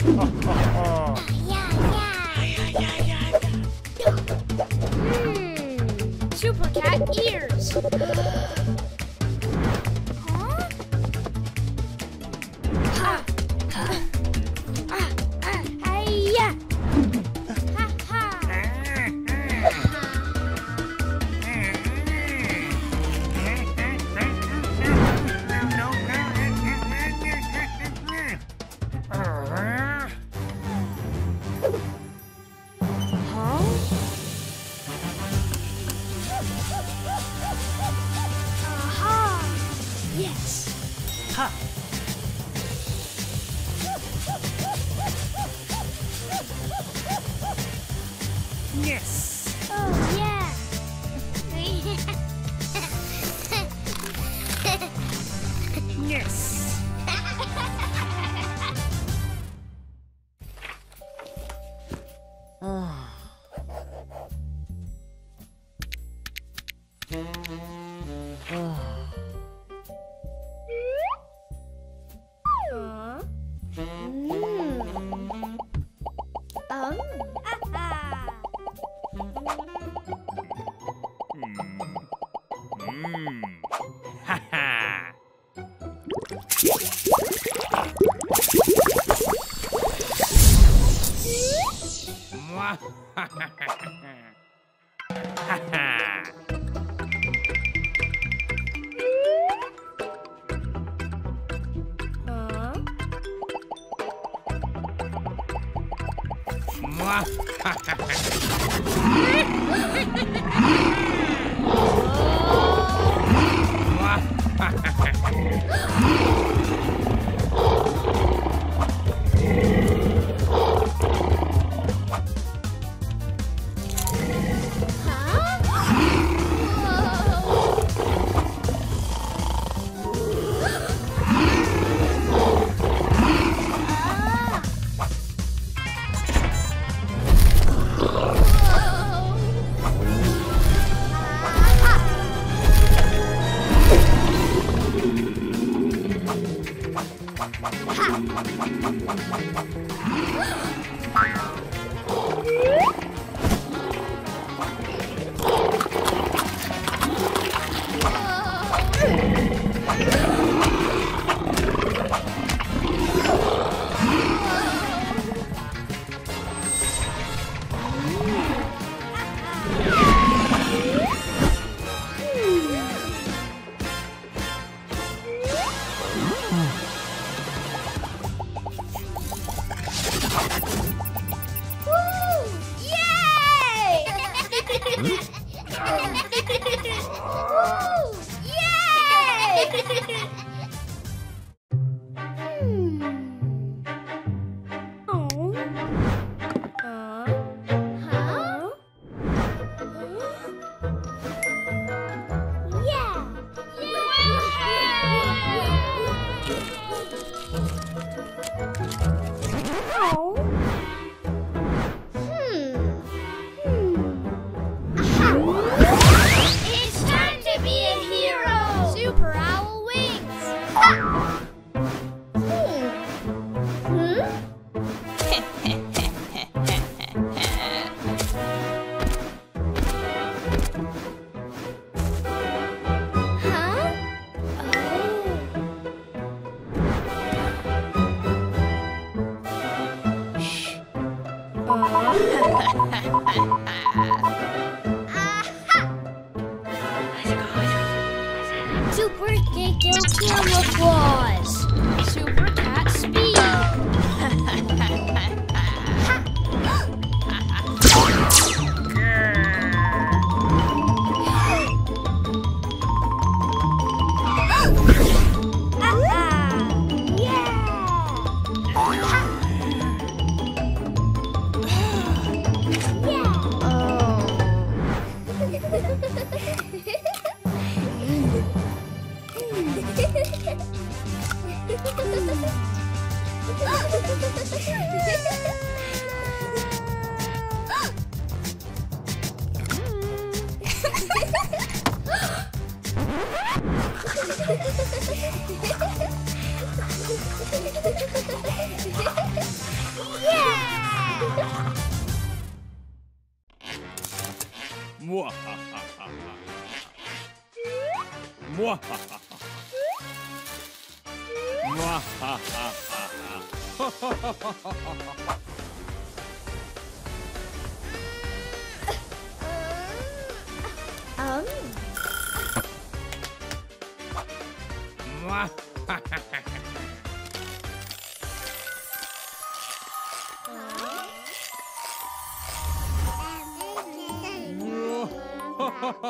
好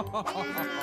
哈哈哈。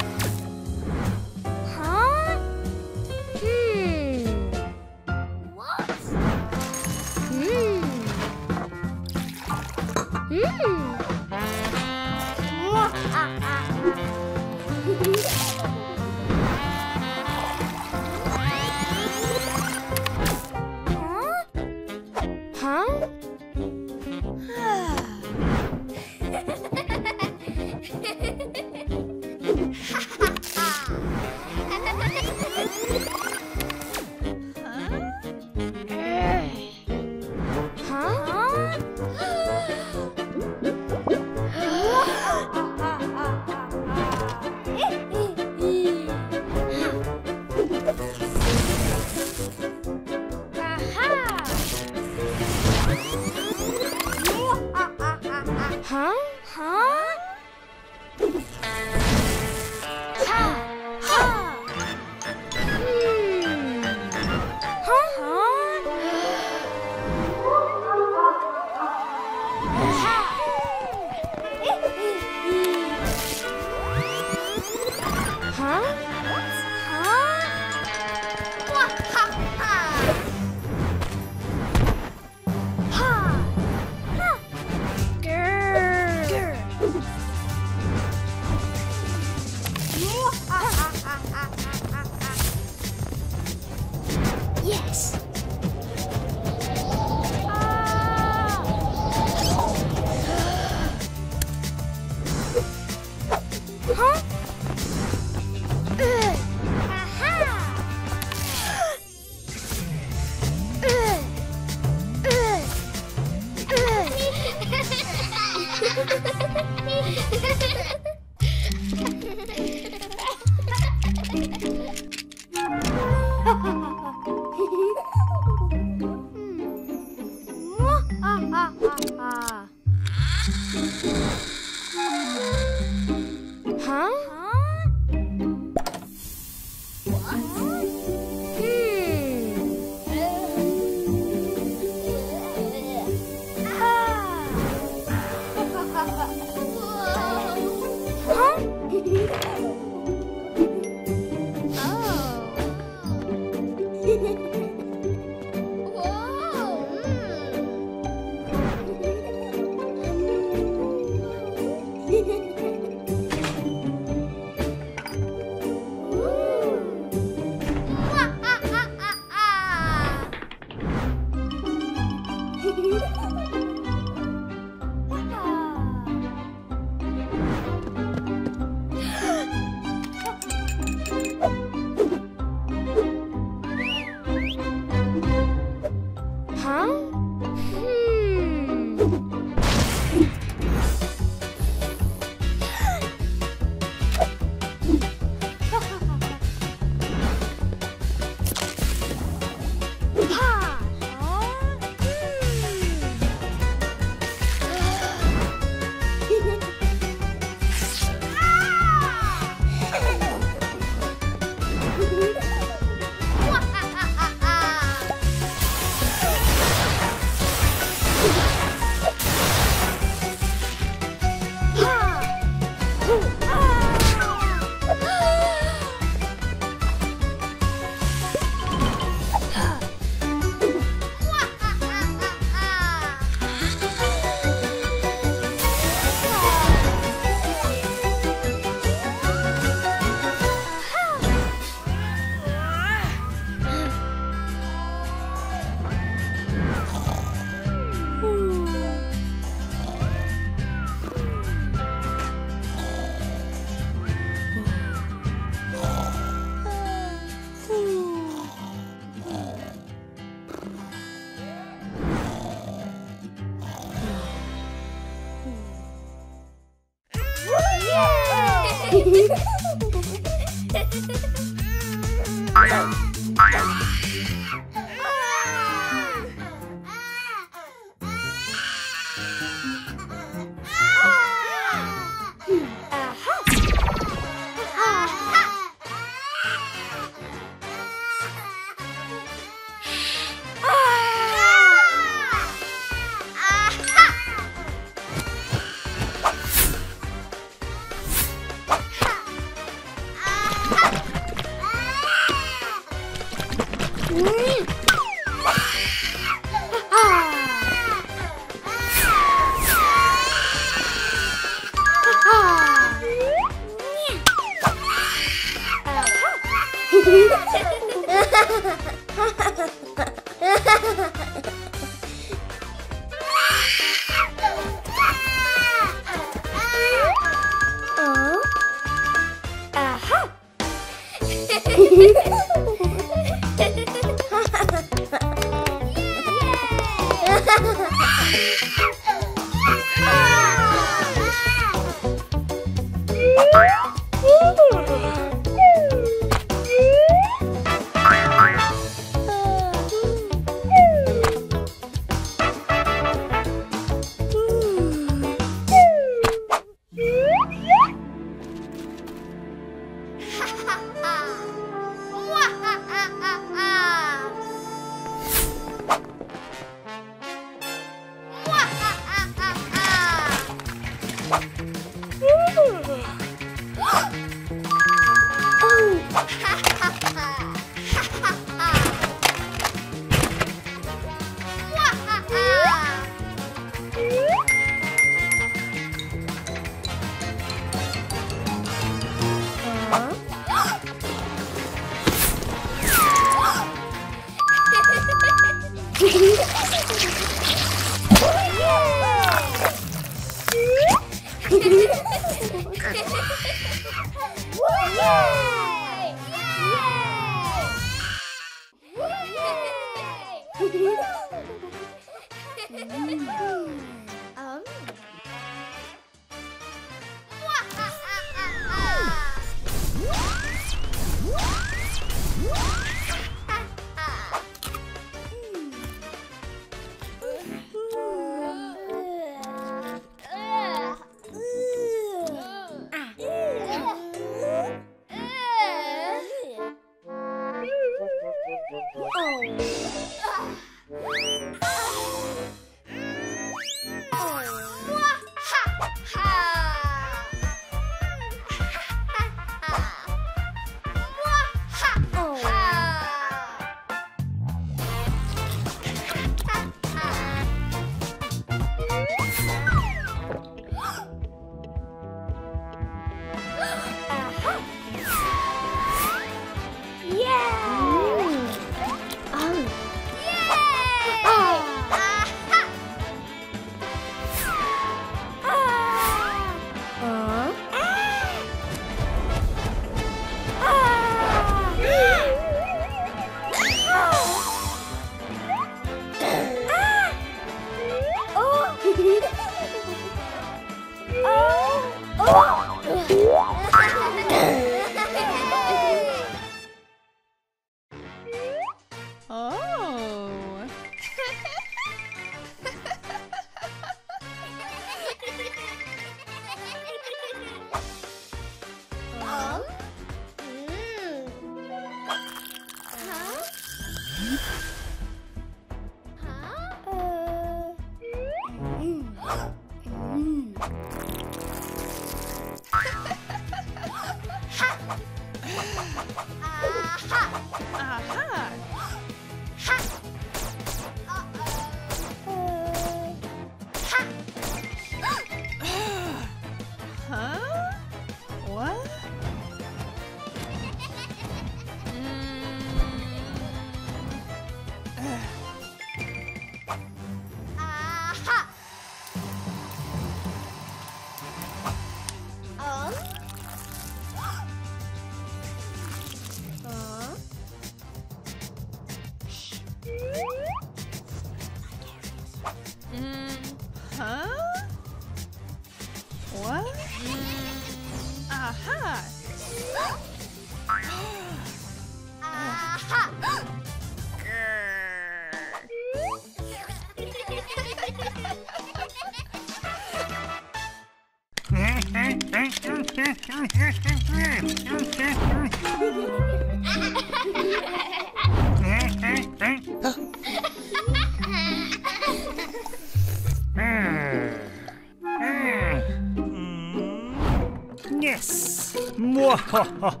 好好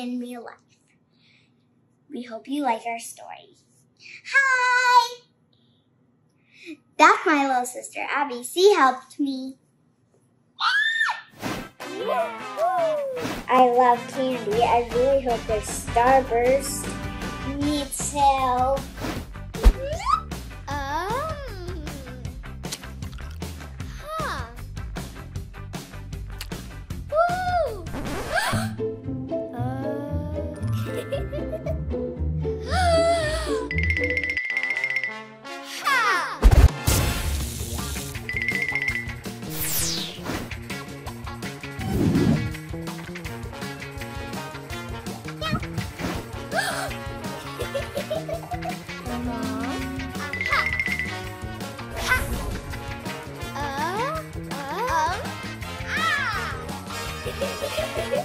in real life. We hope you like our story. Hi! That's my little sister Abby. She helped me. I love candy. I really hope there's Starburst. Me too. Yeah.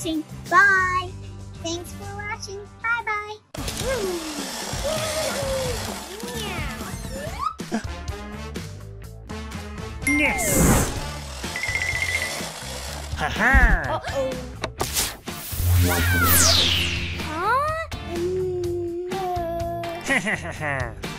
watching. Bye. Thanks for watching. Bye bye. Yes! Haha! Hahaha! Yes!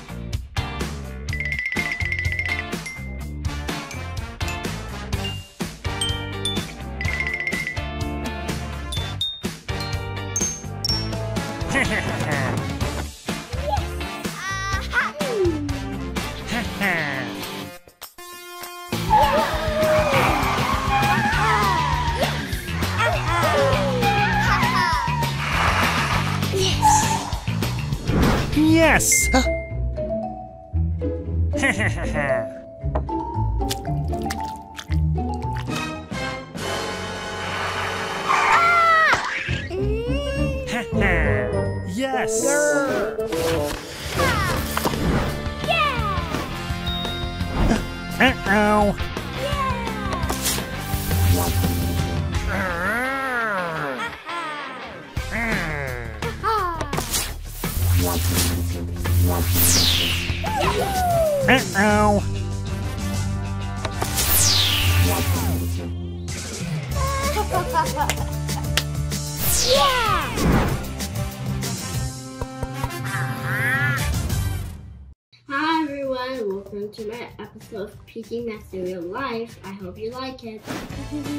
Peeking Master Real Life. I hope you like it.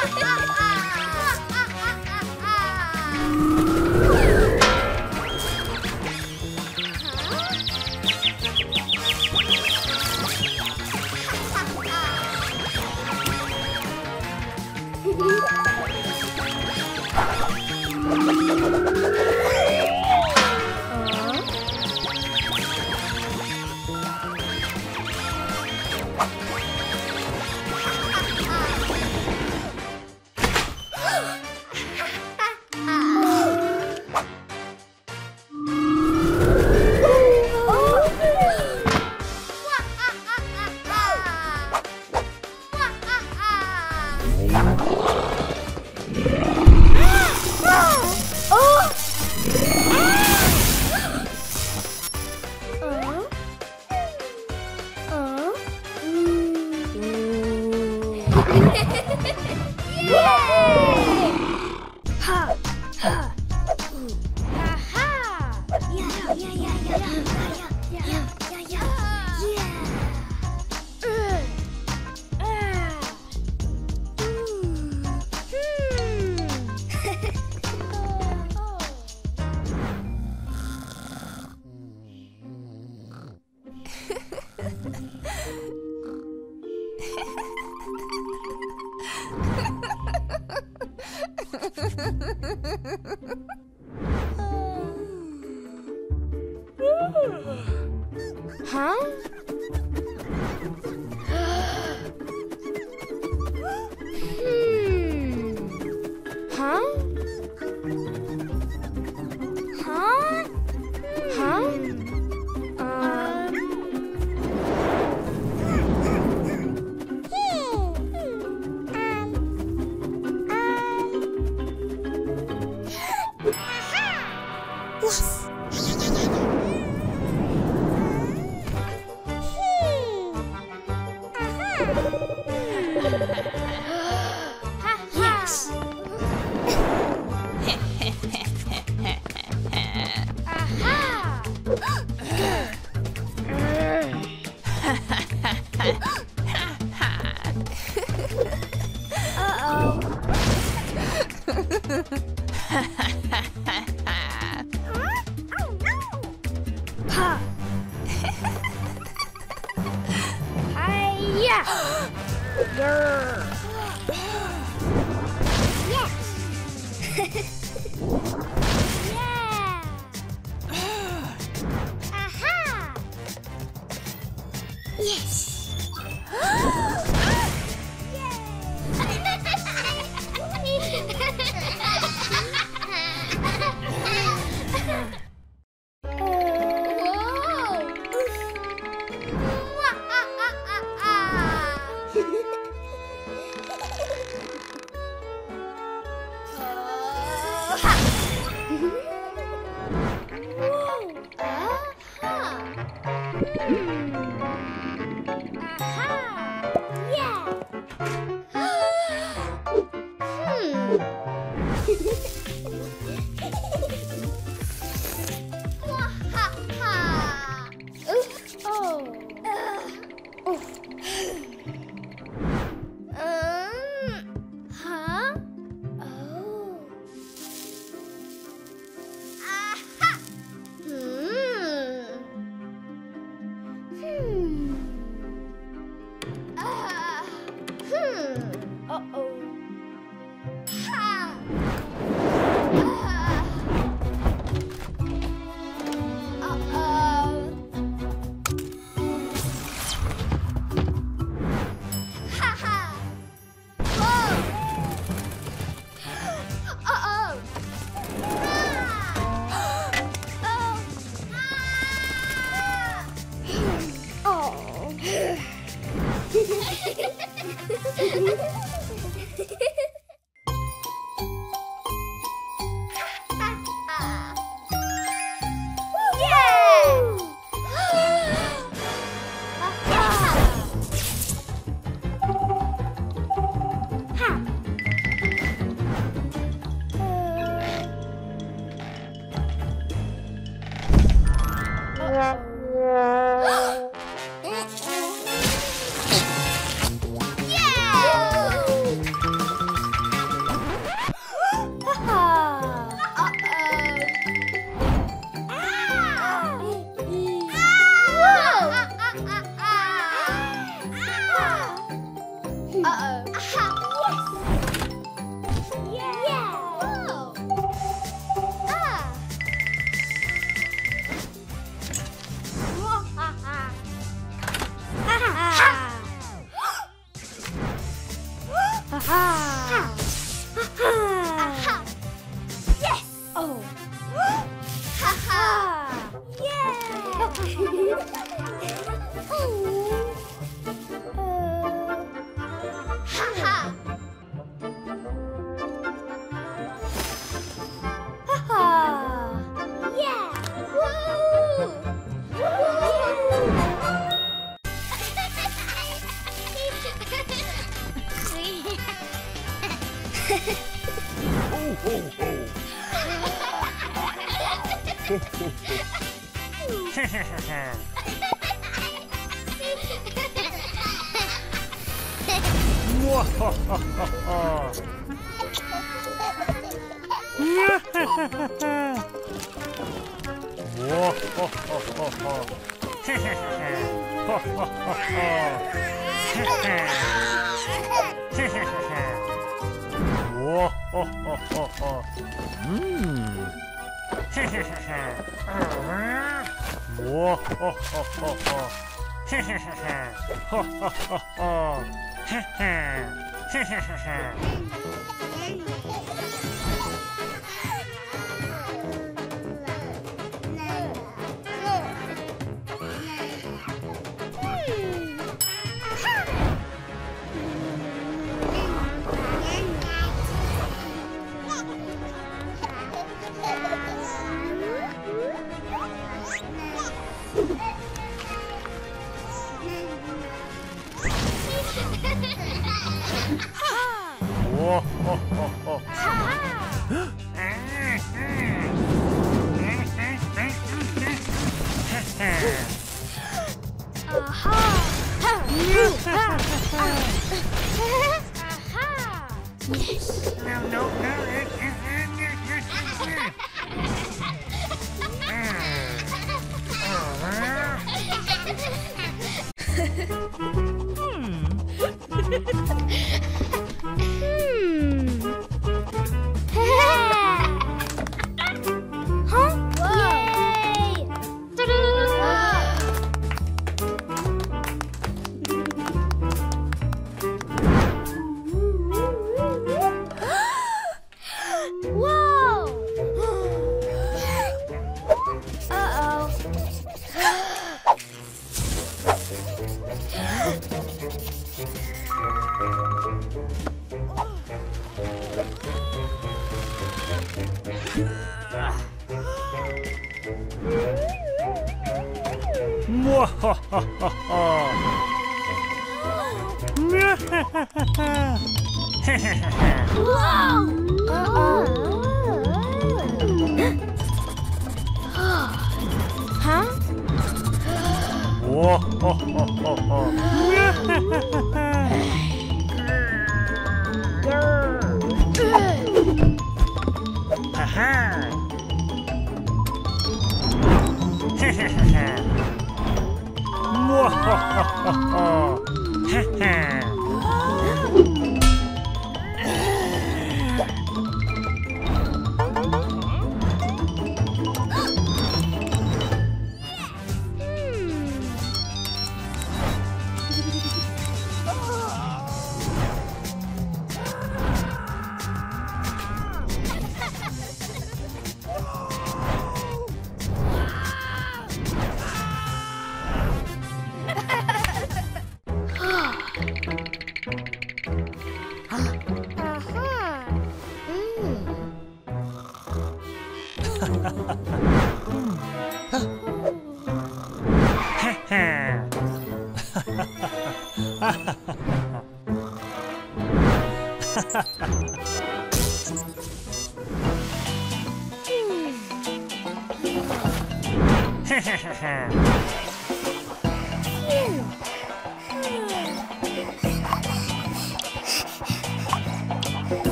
啊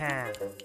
yes.